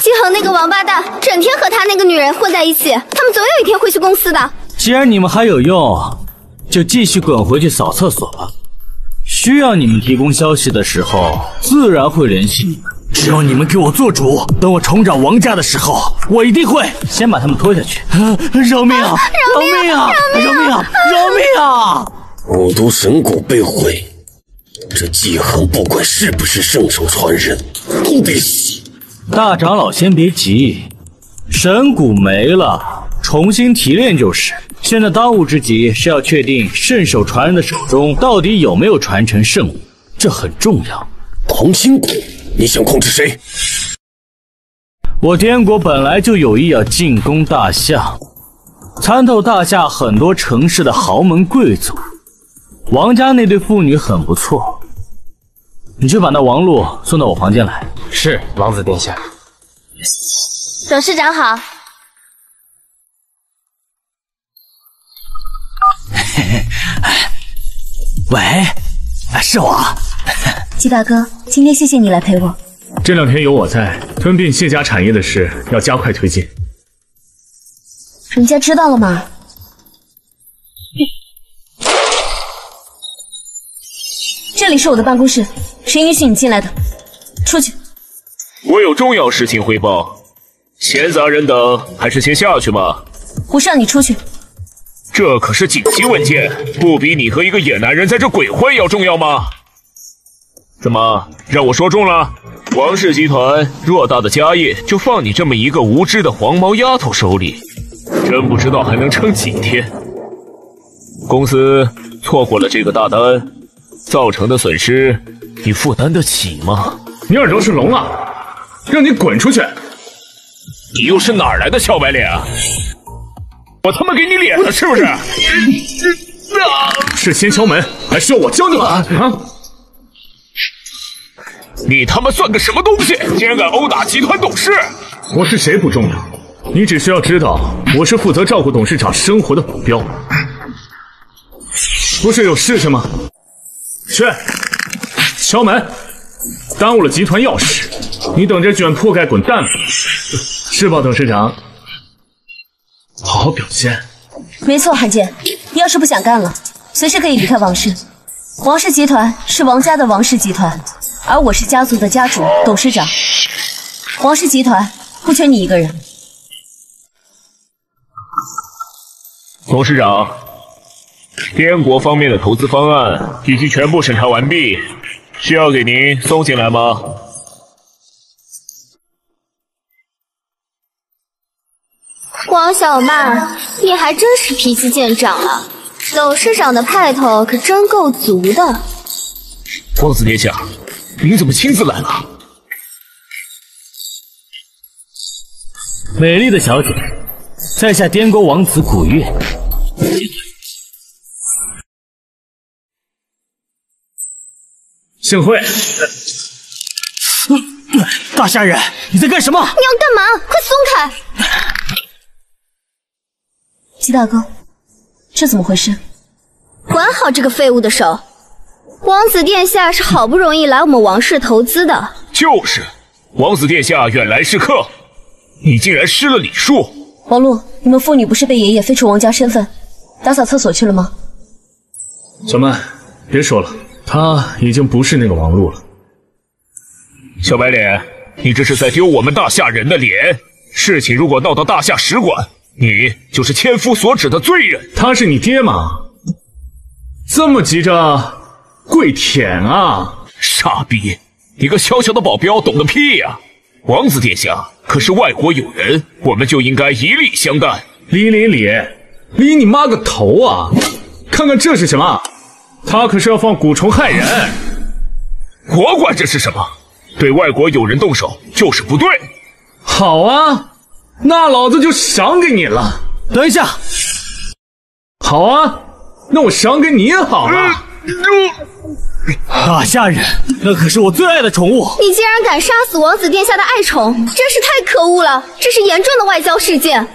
Speaker 15: 季恒那个王八蛋，整天和他那个女人混在一起，他们总有一天会去公司的。
Speaker 12: 既然你们还有用，就继续滚回去扫厕所吧。需要你们提供消息的时候，自然会联系你们。只要你们给我做主，等我重掌王家的时候，我一定会先把他们拖下去。饶命啊！饶命啊！饶命啊！饶命啊！
Speaker 8: 五毒神谷被毁，这季恒不管是不是圣手传人，都得死。
Speaker 12: 大长老先别急，神骨没了，重新提炼就是。现在当务之急是要确定圣手传人的手中到底有没有传承圣物，这很重要。
Speaker 8: 同心骨，你想控制谁？
Speaker 12: 我滇国本来就有意要进攻大夏，参透大夏很多城市的豪门贵族，王家那对父女很不错。你去把那王璐送到我房间来。
Speaker 1: 是，王子殿下。
Speaker 6: 董事长好。
Speaker 12: 喂，是我。
Speaker 11: 季大哥，今天谢谢你来陪我。
Speaker 3: 这两天有我在，吞并谢家产业的事要加快推进。
Speaker 11: 人家知道了吗？这里是我的办公室，谁允许你进来的？出去！
Speaker 16: 我有重要事情汇报，闲杂人等还是先下去吧。
Speaker 11: 我是让你出去，
Speaker 16: 这可是紧急文件，不比你和一个野男人在这鬼混要重要吗？怎么让我说中了？王氏集团偌大的家业就放你这么一个无知的黄毛丫头手里，真不知道还能撑几天。公司错过了这个大单，造成的损失你负担得起吗？
Speaker 3: 你耳朵是聋了？让你滚出去！
Speaker 16: 你又是哪儿来的小白脸啊？我他妈给你脸了是不是？
Speaker 3: 是先敲门，还是要我教你们啊？
Speaker 16: 你他妈算个什么东西？竟然敢殴打集团董事！
Speaker 3: 我是谁不重要，你只需要知道，我是负责照顾董事长生活的保镖。不是有事情吗？去敲门，耽误了集团要事，你等着卷铺盖滚蛋吧！是吧，董事长？好好表现。
Speaker 11: 没错，韩建，你要是不想干了，随时可以离开王氏。王氏集团是王家的王氏集团，而我是家族的家主、董事长。王氏集团不缺你一个人。
Speaker 16: 董事长，滇国方面的投资方案已经全部审查完毕，需要给您送进来吗？
Speaker 15: 王小曼，你还真是脾气见长啊，董事长的派头可真够足的。
Speaker 16: 王子殿下，您怎么亲自来了？
Speaker 25: 美丽的小姐，在下滇国王子古月。
Speaker 3: 幸会。
Speaker 12: 大虾人，你在干什么？你要
Speaker 15: 干嘛？快松开！
Speaker 11: 姬大哥，这怎么回事？
Speaker 15: 管好这个废物的手！王子殿下是好不容易来我们王室投资的。
Speaker 16: 就是，王子殿下远来是客，你竟然失了礼数！
Speaker 11: 王璐，你们父女不是被爷爷废除王家身份，打扫厕所去了吗？
Speaker 3: 小曼，别说了，他已经不是那个王璐了。
Speaker 16: 小白脸，你这是在丢我们大夏人的脸！事情如果闹到大夏使馆，你就是千夫所指的罪人。
Speaker 3: 他是你爹吗？这么急着跪舔啊！
Speaker 16: 傻逼，你个小小的保镖懂个屁呀！王子殿下可是外国友人，我们就应该以礼相待。
Speaker 3: 礼礼礼，礼你妈个头啊！看看这是什么？他可是要放蛊虫害人。
Speaker 16: 我管这是什么？对外国友人动手就是不对。
Speaker 3: 好啊，那老子就赏给你了。
Speaker 12: 等一下。
Speaker 3: 好啊，那我赏给你好了。
Speaker 12: 大夏人，那可是我最爱的宠物。
Speaker 15: 你竟然敢杀死王子殿下的爱宠，真是太可恶了！这是严重的外交事件。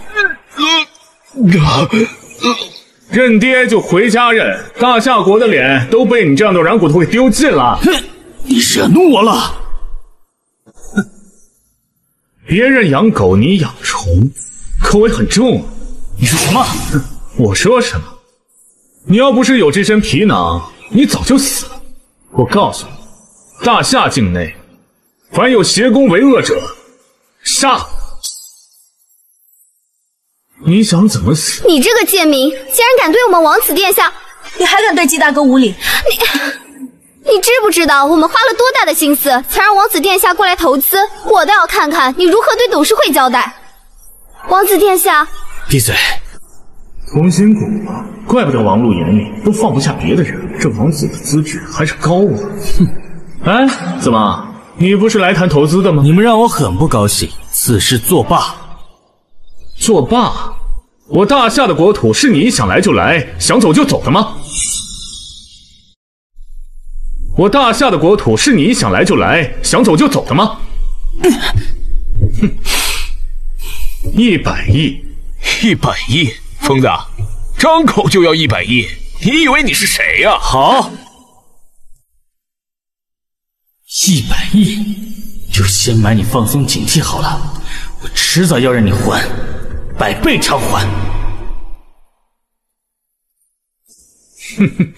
Speaker 3: 认爹就回家认，大夏国的脸都被你这样的软骨头给丢尽了。
Speaker 12: 哼，你惹怒我了。
Speaker 3: 哼别人养狗，你养虫，口味很重。
Speaker 12: 你说什么？
Speaker 3: 我说什么？你要不是有这身皮囊，你早就死了。我告诉你，大夏境内，凡有邪功为恶者，杀！你想怎么死？
Speaker 15: 你这个贱民，竟然敢对我们王子殿下，
Speaker 11: 你还敢对季大哥无礼？
Speaker 15: 你。你知不知道我们花了多大的心思，才让王子殿下过来投资？我倒要看看你如何对董事会交代。王子殿下，
Speaker 12: 闭嘴！
Speaker 3: 同心骨嘛，怪不得王璐眼里都放不下别的人，这王子的资质还是高啊！哼！哎，怎么，你不是来谈投资的吗？
Speaker 12: 你们让我很不高兴，此事作罢。
Speaker 3: 作罢？我大夏的国土是你想来就来，想走就走的吗？我大夏的国土是你想来就来，想走就走的吗？哼！一百亿，
Speaker 16: 一百亿，疯子，张口就要一百亿，你以为你是谁呀？
Speaker 12: 好，一百亿，就先买你放松警惕好了，我迟早要让你还，百倍偿还。
Speaker 3: 哼哼。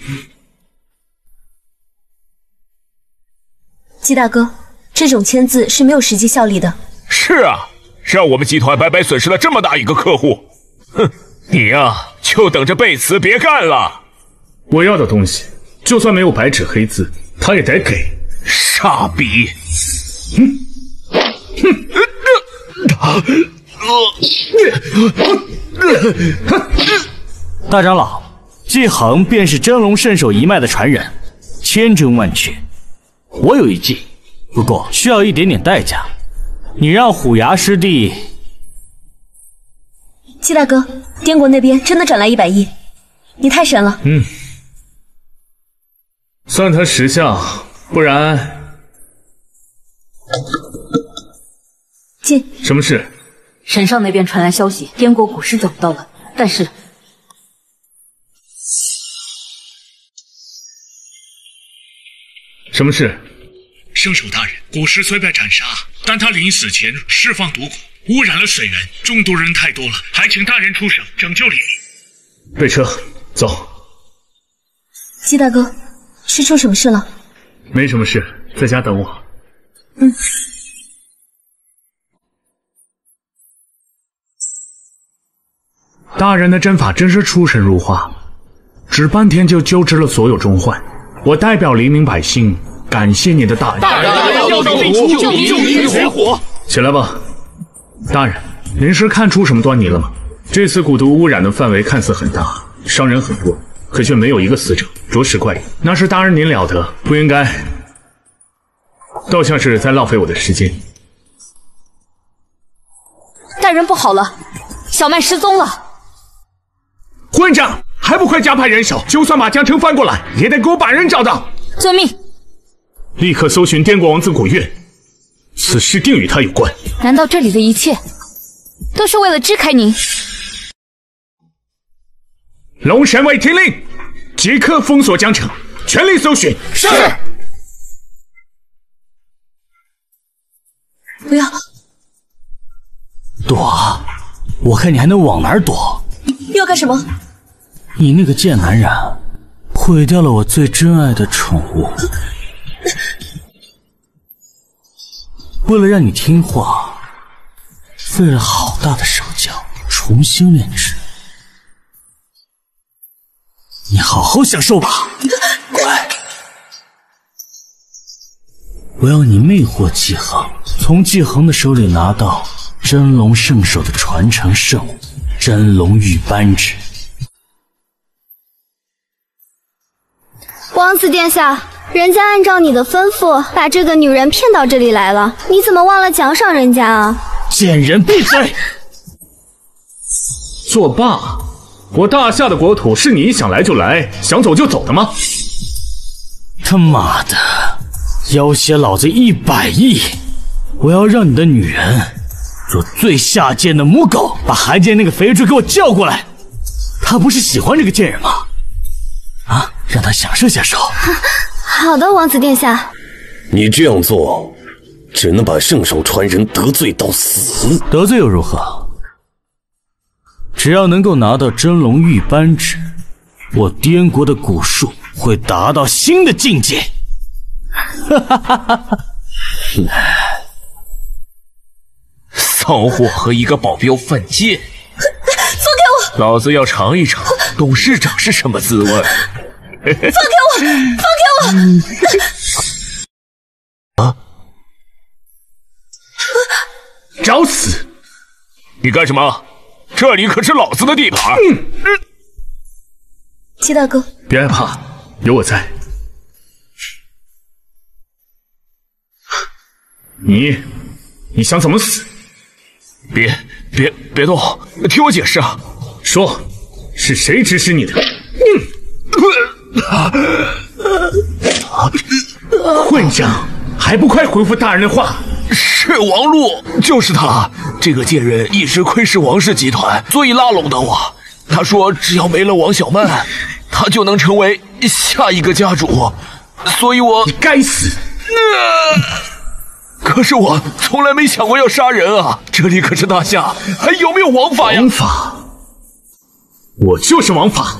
Speaker 11: 季大哥，这种签字是没有实际效力的。
Speaker 16: 是啊，让我们集团白白损失了这么大一个客户。哼，你呀，就等着背词别干了。
Speaker 3: 我要的东西，就算没有白纸黑字，他也得给。
Speaker 16: 傻逼！哼
Speaker 12: 哼！大长老，季恒便是真龙圣手一脉的传人，千真万确。我有一计，不过需要一点点代价。你让虎牙师弟，
Speaker 11: 季大哥，滇国那边真的转来一百亿，你太神了。
Speaker 3: 嗯，算他识相，不然
Speaker 11: 进。
Speaker 3: 什么事？
Speaker 10: 沈少那边传来消息，滇国古尸找不到了，但是。
Speaker 3: 什么事？圣手大人，古尸虽被斩杀，但他临死前释放毒蛊，污染了水源，中毒人太多了，还请大人出手拯救李明。备车，走。
Speaker 11: 季大哥，是出什么事了？
Speaker 3: 没什么事，在家等我。
Speaker 11: 嗯。
Speaker 3: 大人的针法真是出神入化，只半天就救治了所有中患。我代表黎民百姓感谢您的大恩。
Speaker 14: 大人要救民，救民于火。
Speaker 3: 起来吧，大人，您是看出什么端倪了吗？这次蛊毒污染的范围看似很大，伤人很多，可却没有一个死者，着实怪异。那是大人您了得，不应该，倒像是在浪费我的时间。
Speaker 10: 大人不好了，小麦失踪了。
Speaker 3: 混账！还不快加派人手！就算把江城翻过来，也得给我把人找到。
Speaker 10: 遵命。
Speaker 3: 立刻搜寻滇国王子古月，此事定与他有关。
Speaker 10: 难道这里的一切都是为了支开您？
Speaker 3: 龙神卫听令，即刻封锁江城，全力搜寻。
Speaker 10: 是。不要
Speaker 12: 躲！我看你还能往哪儿躲？
Speaker 6: 要干什么？
Speaker 12: 你那个贱男人，毁掉了我最珍爱的宠物。为了让你听话，费了好大的手脚重新炼制。你好好享受吧。
Speaker 6: 乖。
Speaker 12: 我要你魅惑季恒，从季恒的手里拿到真龙圣手的传承圣物——真龙玉扳指。
Speaker 15: 王子殿下，人家按照你的吩咐，把这个女人骗到这里来了，你怎么忘了奖赏人家啊？
Speaker 12: 贱人，闭嘴！
Speaker 3: 作罢！我大夏的国土是你想来就来，想走就走的吗？
Speaker 12: 他妈的，要挟老子一百亿！我要让你的女人做最下贱的母狗！把韩剑那个肥猪给我叫过来！他不是喜欢这个贱人吗？啊！让他享受享受。
Speaker 15: 好的，王子殿下。
Speaker 8: 你这样做，只能把圣手传人得罪到死。
Speaker 12: 得罪又如何？只要能够拿到真龙玉扳指，我滇国的蛊术会达到新的境界。哈哈哈哈哈！
Speaker 26: 骚货和一个保镖犯贱，
Speaker 6: 放开
Speaker 26: 我！老子要尝一尝董事长是什么滋味。
Speaker 6: 放开我！放开
Speaker 26: 我！啊！
Speaker 3: 找死！
Speaker 26: 你干什么？这里可是老子的地盘。嗯嗯。
Speaker 6: 七大哥，
Speaker 3: 别害怕，有我在。你，你想怎么死？
Speaker 26: 别别别动！听我解释啊！
Speaker 3: 说，是谁指使你的？混账！还不快回复大人的话！
Speaker 26: 是王璐，就是他。这个贱人一直窥视王氏集团，所以拉拢的我。他说，只要没了王小曼，他就能成为下一个家主。所以我……
Speaker 3: 你该死！
Speaker 26: 可是我从来没想过要杀人啊！这里可是大夏，还有没有王法呀？
Speaker 3: 王法，我就是王法。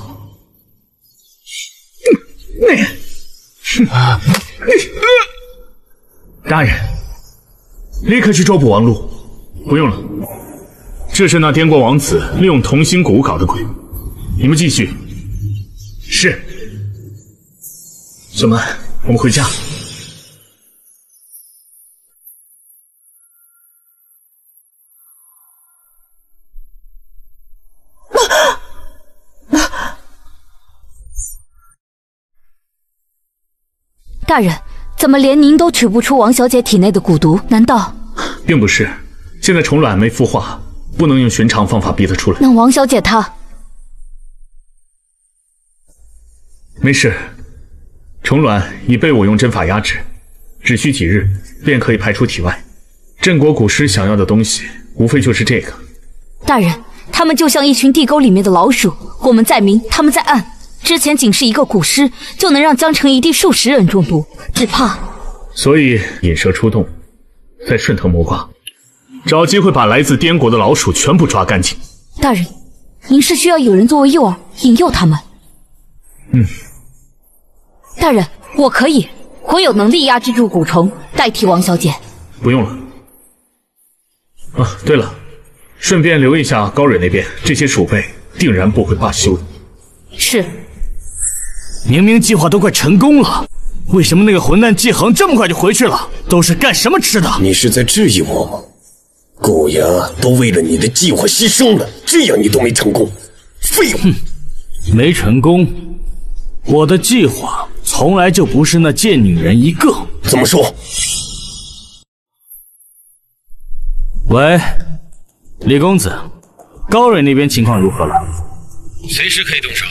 Speaker 3: 大人，立刻去捉捕王禄。不用了，这是那滇国王子利用同心蛊搞的鬼。你们继续。是。小曼，我们回家。
Speaker 10: 大人，怎么连您都取不出王小姐体内的蛊毒？难道？
Speaker 3: 并不是，现在虫卵没孵化，不能用寻常方法逼得出来。
Speaker 10: 那王小姐她……
Speaker 3: 没事，虫卵已被我用针法压制，只需几日便可以排出体外。镇国古尸想要的东西，无非就是这个。
Speaker 10: 大人，他们就像一群地沟里面的老鼠，我们在明，他们在暗。之前仅是一个蛊师，就能让江城一地数十人中毒，只怕……
Speaker 3: 所以引蛇出洞，再顺藤摸瓜，找机会把来自滇国的老鼠全部抓干净。
Speaker 10: 大人，您是需要有人作为诱饵，引诱他们？
Speaker 3: 嗯。
Speaker 10: 大人，我可以，我有能力压制住蛊虫，代替王小姐。
Speaker 3: 不用了。啊，对了，顺便留意一下高蕊那边，这些鼠辈定然不会罢休的。
Speaker 10: 是。
Speaker 12: 明明计划都快成功了，为什么那个混蛋季恒这么快就回去了？都是干什么吃的？
Speaker 8: 你是在质疑我吗？狗牙都为了你的计划牺牲了，这样你都没成功，废物！
Speaker 12: 没成功，我的计划从来就不是那贱女人一个。
Speaker 8: 怎么说？
Speaker 12: 喂，李公子，高蕊那边情况如何了？
Speaker 19: 随时可以动手。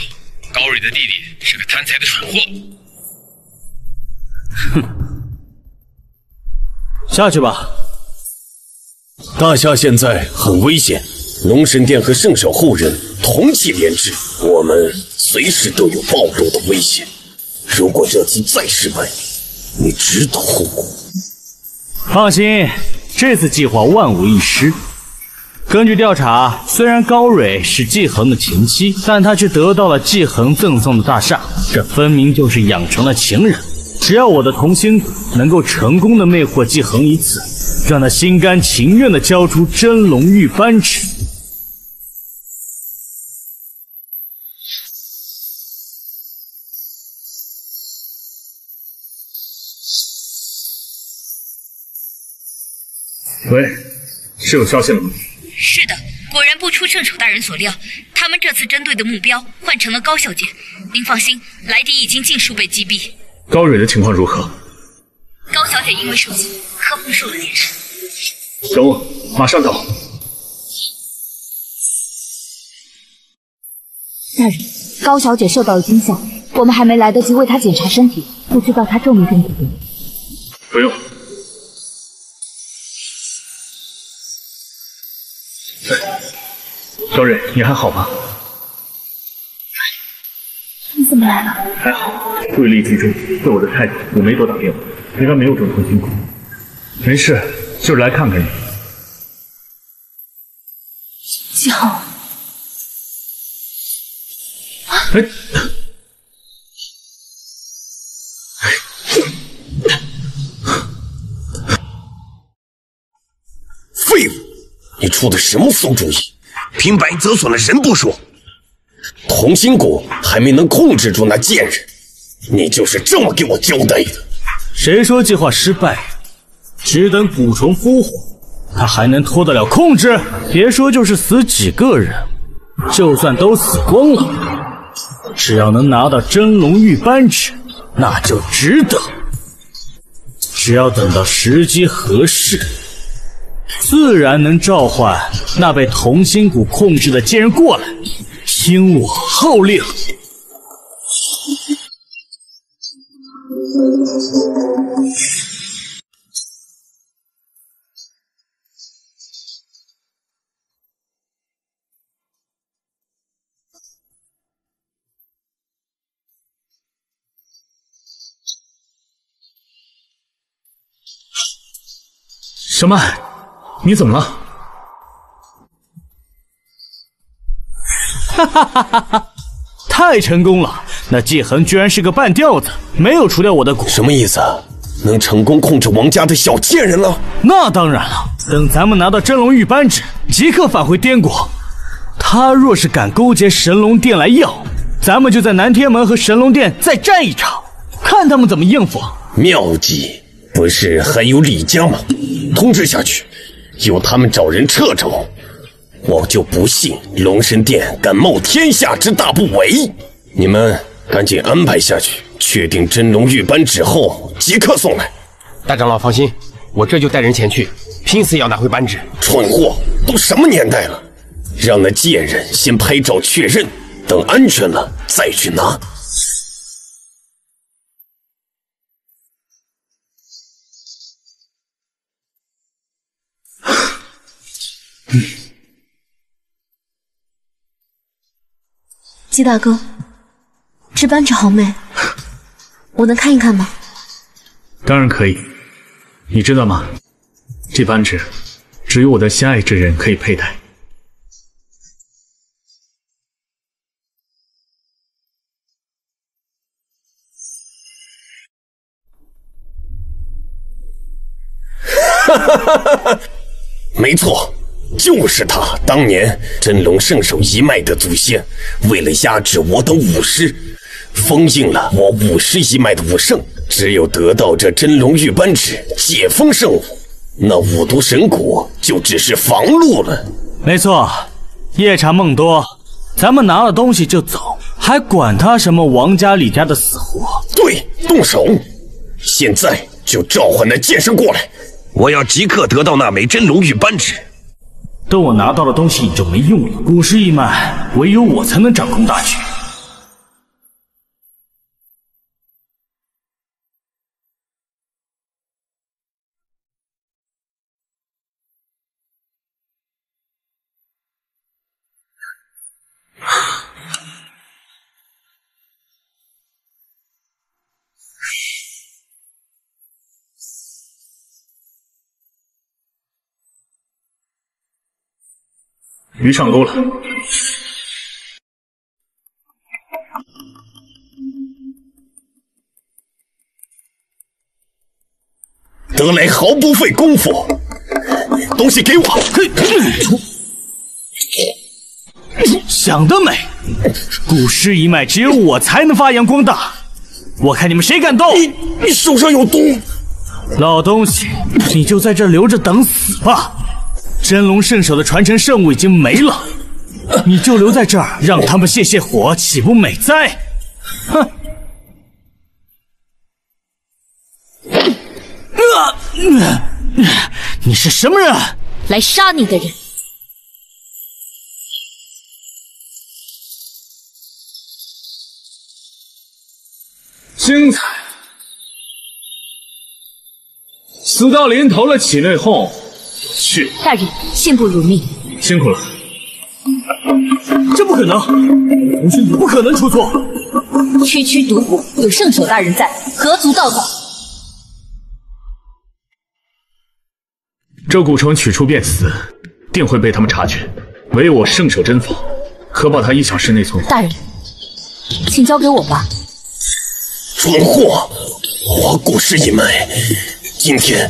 Speaker 19: 高蕊的弟弟是个贪财的蠢货。
Speaker 12: 哼，下去吧。
Speaker 8: 大夏现在很危险，龙神殿和圣手后人同气连枝，我们随时都有暴露的危险。如果这次再失败，你值得后果。
Speaker 12: 放心，这次计划万无一失。根据调查，虽然高蕊是季恒的前妻，但她却得到了季恒赠送的大厦，这分明就是养成了情人。只要我的同心能够成功的魅惑季恒一次，让他心甘情愿的交出真龙玉扳指。
Speaker 3: 喂，是有消息了吗？
Speaker 10: 是的，果然不出圣手大人所料，他们这次针对的目标换成了高小姐。您放心，莱迪已经尽数被击毙。
Speaker 3: 高蕊的情况如何？
Speaker 10: 高小姐因为受惊，磕碰受了点伤。
Speaker 3: 等我，马上到。
Speaker 10: 大人，高小姐受到了惊吓，我们还没来得及为她检查身体，不知道她重没重苦。
Speaker 3: 不用。高蕊，你还好吗？
Speaker 10: 你怎么来了？
Speaker 3: 还好，注意力集中。对我的态度，我没多打电话，应该没有中同心苦。没事，就是来看看你。
Speaker 10: 季恒，
Speaker 3: 哎，
Speaker 8: 废物！你出的什么馊主意？平白折损了人不说，同心骨还没能控制住那贱人，你就是这么给我交代的？
Speaker 12: 谁说计划失败？只等蛊虫孵化，他还能脱得了控制？别说就是死几个人，就算都死光了，只要能拿到真龙玉扳指，那就值得。只要等到时机合适。自然能召唤那被同心骨控制的贱人过来，听我号令。
Speaker 3: 什么，你怎么了？
Speaker 12: 哈哈哈哈哈！太成功了！那季恒居然是个半吊子，没有除掉我的蛊。
Speaker 8: 什么意思？能成功控制王家的小贱人了？
Speaker 12: 那当然了！等咱们拿到真龙玉扳指，即刻返回滇国。他若是敢勾结神龙殿来要，咱们就在南天门和神龙殿再战一场，看他们怎么应付。
Speaker 8: 妙计，不是还有李家吗？通知下去。由他们找人掣肘，我就不信龙神殿敢冒天下之大不韪。你们赶紧安排下去，确定真龙玉扳指后即刻送来。
Speaker 1: 大长老放心，我这就带人前去，拼死也要拿回扳指。
Speaker 8: 蠢货，都什么年代了，让那贱人先拍照确认，等安全了再去拿。
Speaker 11: 季大哥，这扳指好美，我能看一看吗？
Speaker 3: 当然可以。你知道吗？这扳指只有我的心爱之人可以佩戴。
Speaker 8: 哈哈哈哈哈！没错。就是他当年真龙圣手一脉的祖先，为了压制我等武师，封印了我武师一脉的武圣。只有得到这真龙玉扳指，解封圣物，那五毒神蛊就只是防路了。
Speaker 12: 没错，夜长梦多，咱们拿了东西就走，还管他什么王家李家的死活？
Speaker 8: 对，动手！现在就召唤那剑圣过来，我要即刻得到那枚真龙玉扳指。
Speaker 12: 等我拿到了东西，你就没用了。古尸一脉，唯有我才能掌控大局。
Speaker 3: 鱼上钩了。
Speaker 8: 得来毫不费功夫，东西给我！
Speaker 12: 想得美！古尸一脉只有我才能发扬光大，我看你们谁敢动！
Speaker 8: 你你手上有毒！
Speaker 12: 老东西，你就在这留着等死吧！真龙圣手的传承圣物已经没了，你就留在这儿让他们泄泄火，岂不美哉？哼！你是什么人？
Speaker 10: 来杀你的人。
Speaker 3: 精彩！死到临头了，起内讧。去，
Speaker 10: 大人，信不辱命，
Speaker 3: 辛苦了。
Speaker 12: 这不可能，不可能出错。
Speaker 10: 区区毒蛊，有圣手大人在，何足道哉？
Speaker 3: 这蛊虫取出便死，定会被他们察觉。唯我圣手真法，可保他一小时内存活。
Speaker 10: 大人，请交给我吧。
Speaker 8: 蠢货，我古尸一脉，今天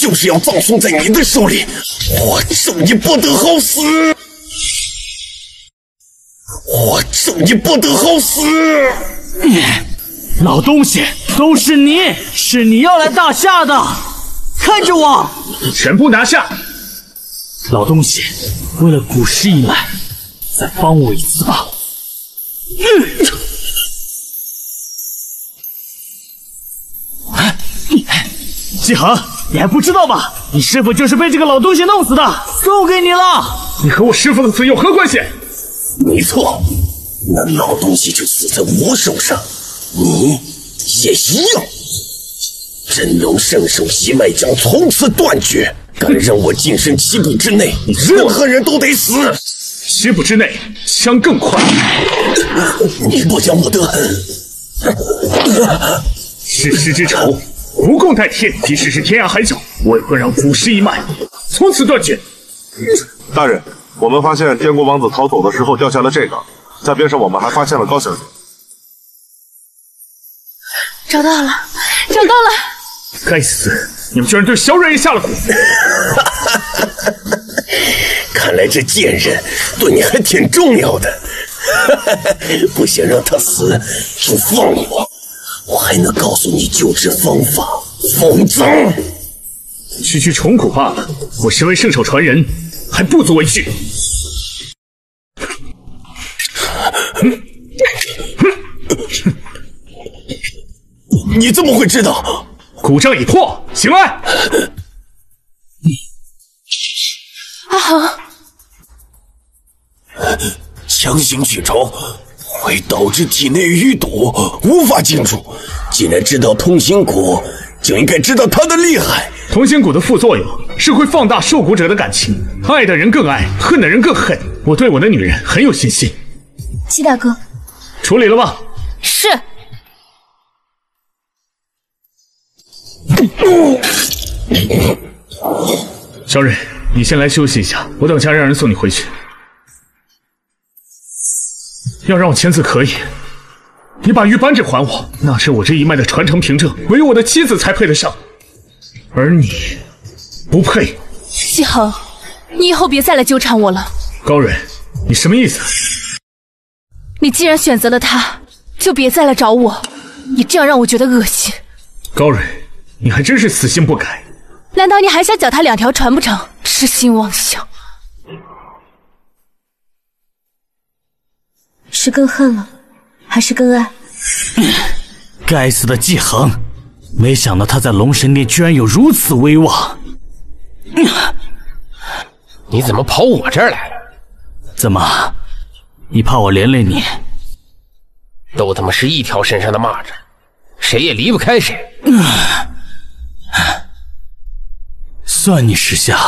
Speaker 8: 就是要葬送在你的手里！我咒你不得好死！我咒你不得好死！
Speaker 12: 老东西，都是你，是你要来大夏的！看着我，
Speaker 3: 全部拿下！
Speaker 12: 老东西，为了古尸一脉，再帮我一次吧！嗯季恒，你还不知道吧？你师傅就是被这个老东西弄死的，送给你了。
Speaker 3: 你和我师傅的死有何关系？
Speaker 8: 没错，那老东西就死在我手上，你也一样。真龙圣手一脉将从此断绝，敢让我近身七步之内，任何人都得死。
Speaker 3: 七步之内，枪更快。
Speaker 8: 你不讲武德狠，
Speaker 3: 世师之仇。不共戴天，即使是天涯海角，我也会让祖师一脉从此断绝。
Speaker 22: 大人，我们发现天国王子逃走的时候掉下了这个，在边上我们还发现了高小姐。
Speaker 4: 找到了，找到了！
Speaker 3: 该死，你们居然对小软也下了蛊！
Speaker 8: 看来这贱人对你还挺重要的，不想让他死，就放我。我还能告诉你救治方法，否则
Speaker 3: 区区虫蛊罢了。我身为圣手传人，还不足为惧。
Speaker 8: 你怎么会知道？
Speaker 3: 蛊障已破，醒来！
Speaker 4: 阿恒，
Speaker 8: 强行取虫。会导致体内淤堵，无法进入。既然知道通心蛊，就应该知道它的厉害。
Speaker 3: 通心蛊的副作用是会放大受蛊者的感情，爱的人更爱，恨的人更恨。我对我的女人很有信心。
Speaker 11: 七大哥，
Speaker 3: 处理了吧？
Speaker 10: 是。
Speaker 3: 小蕊，你先来休息一下，我等下让人送你回去。要让我签字可以，你把玉扳指还我，那是我这一脉的传承凭证，唯有我的妻子才配得上，而你不配。
Speaker 4: 季恒，你以后别再来纠缠我了。
Speaker 3: 高蕊，你什么意思？
Speaker 4: 你既然选择了他，就别再来找我，你这样让我觉得恶心。
Speaker 3: 高蕊，你还真是死性不改。
Speaker 4: 难道你还想脚踏两条船不成？
Speaker 9: 痴心妄想。
Speaker 11: 是更恨了，还是更爱？
Speaker 12: 该死的季恒，没想到他在龙神殿居然有如此威望。
Speaker 1: 你怎么跑我这儿来了？
Speaker 12: 怎么，你怕我连累你？
Speaker 1: 都他妈是一条身上的蚂蚱，谁也离不开谁。
Speaker 12: 算你识相，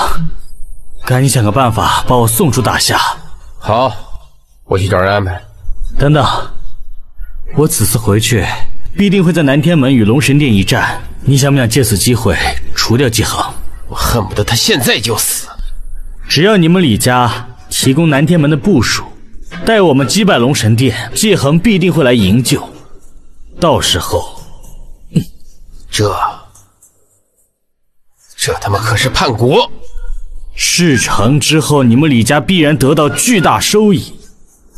Speaker 12: 赶紧想个办法把我送出大夏。
Speaker 1: 好，我去找人安排。
Speaker 12: 等等，我此次回去必定会在南天门与龙神殿一战，你想不想借此机会除掉季恒？
Speaker 1: 我恨不得他现在就死。
Speaker 12: 只要你们李家提供南天门的部署，待我们击败龙神殿，季恒必定会来营救。到时候，
Speaker 1: 嗯、这这他妈可是叛国！
Speaker 12: 事成之后，你们李家必然得到巨大收益。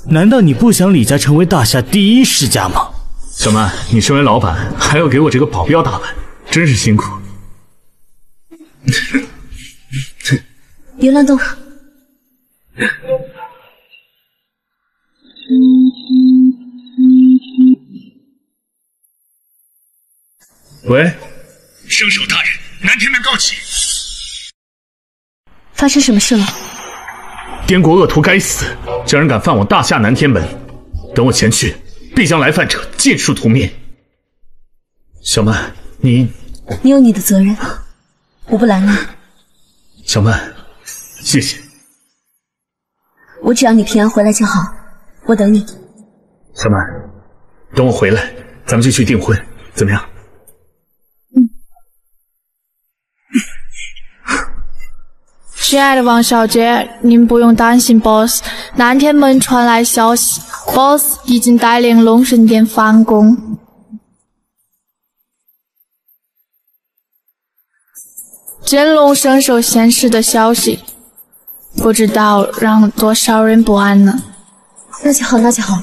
Speaker 12: 难道你不想李家成为大夏第一世家吗？
Speaker 3: 小曼，你身为老板，还要给我这个保镖打扮，真是辛苦。
Speaker 11: 别乱动。
Speaker 3: 喂，
Speaker 27: 圣手大人，南天门告急。
Speaker 11: 发生什么事了？
Speaker 3: 滇国恶徒该死，竟然敢犯我大夏南天门！等我前去，必将来犯者尽数屠灭。小曼，你
Speaker 11: 你有你的责任，我不拦你。
Speaker 3: 小曼，谢谢。
Speaker 11: 我只要你平安回来就好，我等你。
Speaker 3: 小曼，等我回来，咱们就去订婚，怎么样？
Speaker 9: 亲爱的王小姐，您不用担心，boss。南天门传来消息，boss 已经带领龙神殿反攻。真龙神受现世的消息，不知道让多少人不安呢？
Speaker 11: 那就好，那就好。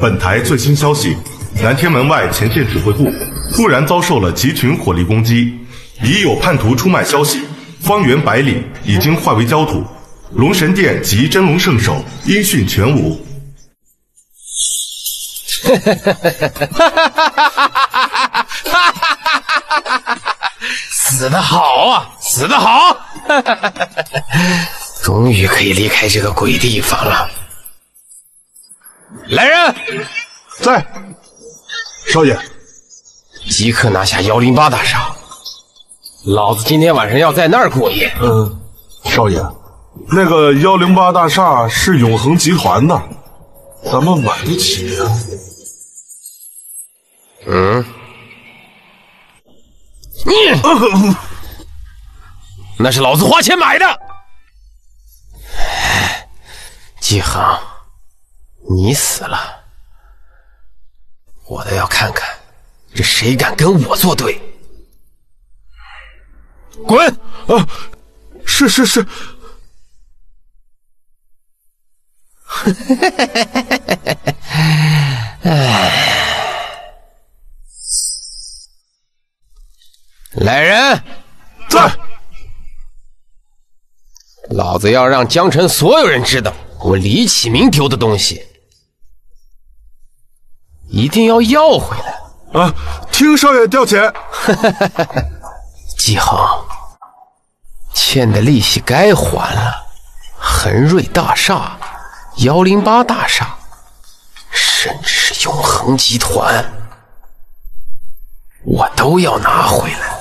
Speaker 13: 本台最新消息：南天门外前线指挥部突然遭受了集群火力攻击，已有叛徒出卖消息。方圆百里已经化为焦土，龙神殿及真龙圣手音讯全无。
Speaker 1: 哈哈哈哈哈哈死得好啊，死得好！终于可以离开这个鬼地方了。来人，
Speaker 13: 在，少爷，
Speaker 1: 即刻拿下幺零八大厦。老子今天晚上要在那儿过夜。
Speaker 13: 嗯，少爷，那个幺零八大厦是永恒集团的，咱们买得起啊。
Speaker 1: 嗯，你，那是老子花钱买的。季恒，你死了，我倒要看看这谁敢跟我作对。滚！
Speaker 13: 啊，是是是。
Speaker 1: 唉，来人，
Speaker 13: 在！
Speaker 1: 老子要让江城所有人知道，我李启明丢的东西，一定要要回来。
Speaker 13: 啊，听少爷调遣。
Speaker 1: 季恒，欠的利息该还了。恒瑞大厦、幺零八大厦，甚至是永恒集团，我都要拿回来。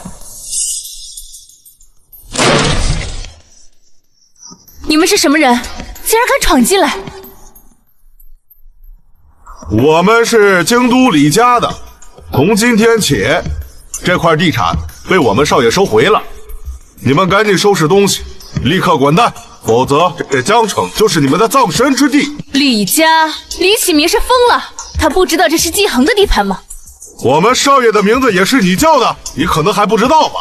Speaker 6: 你们是什么人？竟然敢闯进来！
Speaker 13: 我们是京都李家的，从今天起，这块地产。被我们少爷收回了，你们赶紧收拾东西，立刻滚蛋，否则这江城就是你们的葬身之地。
Speaker 6: 李家，李启明是疯了，他不知道这是季恒的地盘吗？
Speaker 13: 我们少爷的名字也是你叫的，你可能还不知道吧？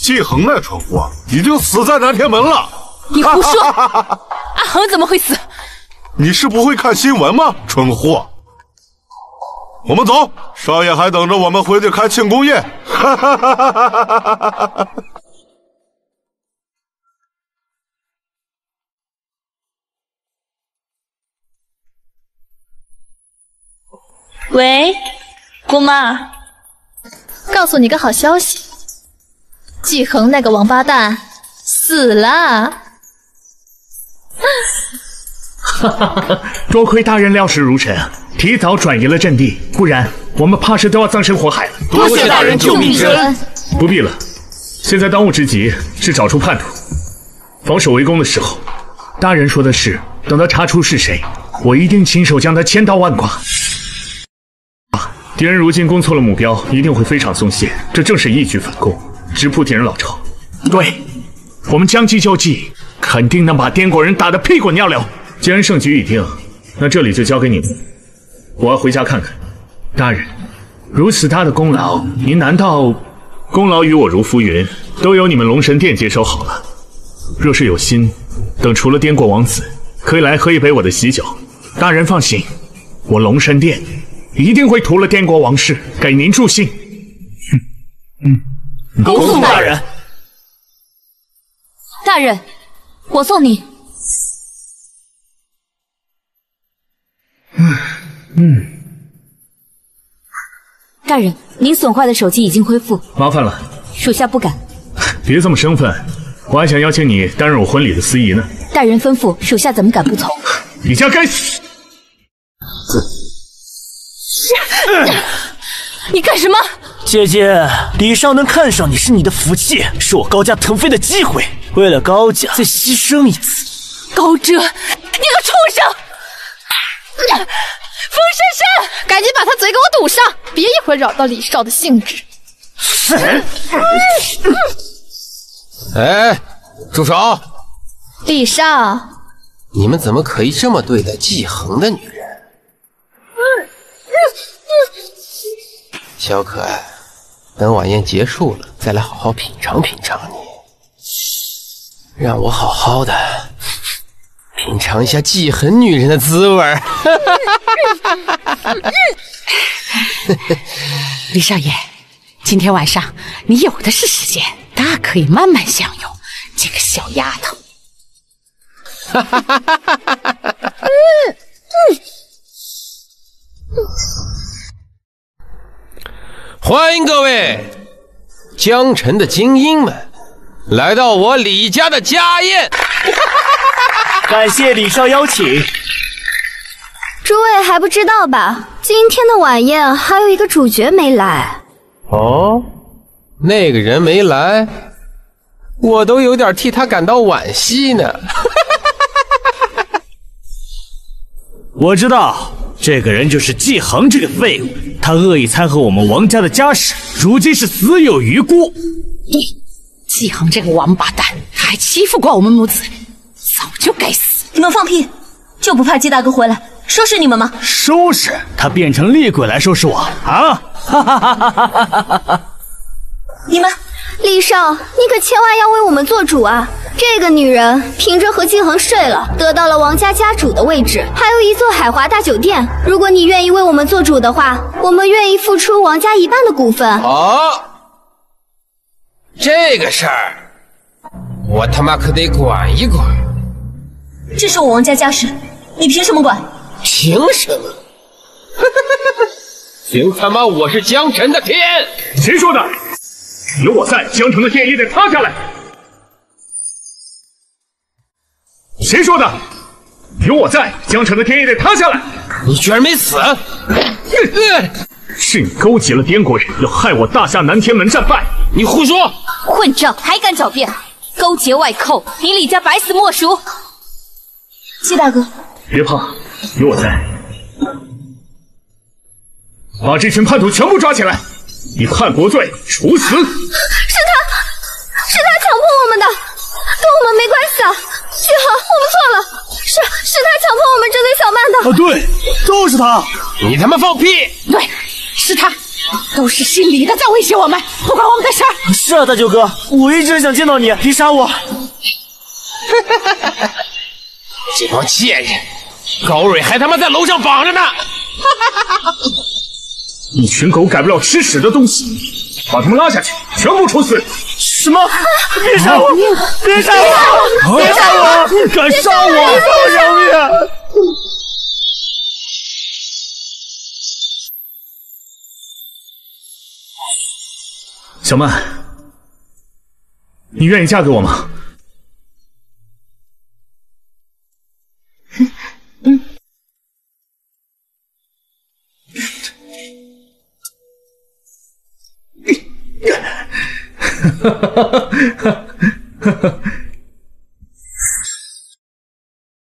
Speaker 13: 季恒那蠢货已经死在南天门了。
Speaker 6: 你胡说！阿恒怎么会死？
Speaker 13: 你是不会看新闻吗，蠢货！我们走，少爷还等着我们回去开庆功宴。哈哈哈哈哈哈！
Speaker 6: 喂，姑妈，
Speaker 9: 告诉你个好消息，季恒那个王八蛋死了。
Speaker 3: 哈哈哈！多亏大人料事如神，提早转移了阵地，不然我们怕是都要葬身火海了。
Speaker 1: 多谢大人救命之恩。
Speaker 3: 不必了，现在当务之急是找出叛徒，防守围攻的时候，大人说的是等他查出是谁，我一定亲手将他千刀万剐。敌人如今攻错了目标，一定会非常松懈，这正是一举反攻，直扑敌人老巢。对，我们将计就计，肯定能把滇国人打得屁滚尿流。既然胜局已定，那这里就交给你们。我要回家看看。大人，如此大的功劳，您难道功劳与我如浮云，都由你们龙神殿接收好了？若是有心，等除了滇国王子，可以来喝一杯我的喜酒。大人放心，我龙神殿一定会屠了滇国王室，给您助兴。
Speaker 7: 嗯，恭送大人。
Speaker 10: 大人，我送你。
Speaker 3: 嗯嗯，
Speaker 10: 大人，您损坏的手机已经恢复，
Speaker 3: 麻烦了。
Speaker 10: 属下不敢。
Speaker 3: 别这么生分，我还想邀请你担任我婚礼的司仪呢。
Speaker 10: 大人吩咐，属下怎么敢不从？
Speaker 3: 你家该死！
Speaker 6: 你干什么？
Speaker 7: 姐姐，李少能看上你是你的福气，是我高家腾飞的机会。为了高家，再牺牲一次。
Speaker 6: 高哲，你个畜生！风珊珊，
Speaker 9: 赶紧把他嘴给我堵上，别一会儿扰到李少的兴致。
Speaker 1: 哎，住手！
Speaker 9: 李少，
Speaker 1: 你们怎么可以这么对待季恒的女人？小可爱，等晚宴结束了，再来好好品尝品尝你，让我好好的。品尝一下记恨女人的滋味儿。
Speaker 4: 李少爷，今天晚上你有的是时间，大可以慢慢享用这个小丫头。
Speaker 1: 欢迎各位江城的精英们来到我李家的家宴。
Speaker 7: 感谢李少邀请，
Speaker 15: 诸位还不知道吧？今天的晚宴还有一个主角没来。
Speaker 1: 哦，那个人没来，我都有点替他感到惋惜呢。
Speaker 7: 我知道，这个人就是季恒这个废物，他恶意掺和我们王家的家事，如今是死有余辜。
Speaker 4: 对，季恒这个王八蛋，他还欺负过我们母子。早就该死！
Speaker 11: 你们放屁，就不怕季大哥回来收拾你们吗？
Speaker 7: 收拾他变成厉鬼来收拾我啊！哈哈哈哈哈哈！
Speaker 11: 你们，
Speaker 15: 李少，你可千万要为我们做主啊！这个女人凭着和季恒睡了，得到了王家家主的位置，还有一座海华大酒店。如果你愿意为我们做主的话，我们愿意付出王家一半的股份。
Speaker 1: 好，这个事儿我他妈可得管一管。
Speaker 11: 这是我王家家事，你凭什么管？
Speaker 1: 凭什么？凭他妈我是江城的天！
Speaker 3: 谁说的？有我在，江城的天也得塌下来。谁说的？有我在，江城的天也得塌下来。
Speaker 1: 你居然没死！
Speaker 3: 是你勾结了滇国人，要害我大夏南天门战败。
Speaker 1: 你胡说！
Speaker 10: 混账，还敢狡辩！勾结外寇，你李家百死莫赎。
Speaker 11: 谢大哥，
Speaker 3: 别怕，有我在，把这群叛徒全部抓起来，以叛国罪处死。是他，
Speaker 15: 是他强迫我们的，跟我们没关系啊！季恒，我们错了，是是他强迫我们针对小曼的。
Speaker 7: 啊，对，都是他！
Speaker 1: 你他妈放屁！
Speaker 4: 对，是他，都是姓李的在威胁我们，不关我们的事儿。
Speaker 7: 是啊，大舅哥，我一直想见到你，别杀我！哈
Speaker 1: 哈哈哈！这帮贱人，高蕊还他妈在楼上绑着呢！
Speaker 3: 一群狗改不了吃屎的东西，把他们拉下去，全部处死。
Speaker 7: 什么？别杀我！别杀我！别杀我！敢杀我！放我饶命！
Speaker 3: 小曼，你愿意嫁给我吗？
Speaker 11: 哈，哈。
Speaker 3: 哈哈哈哈哈哈！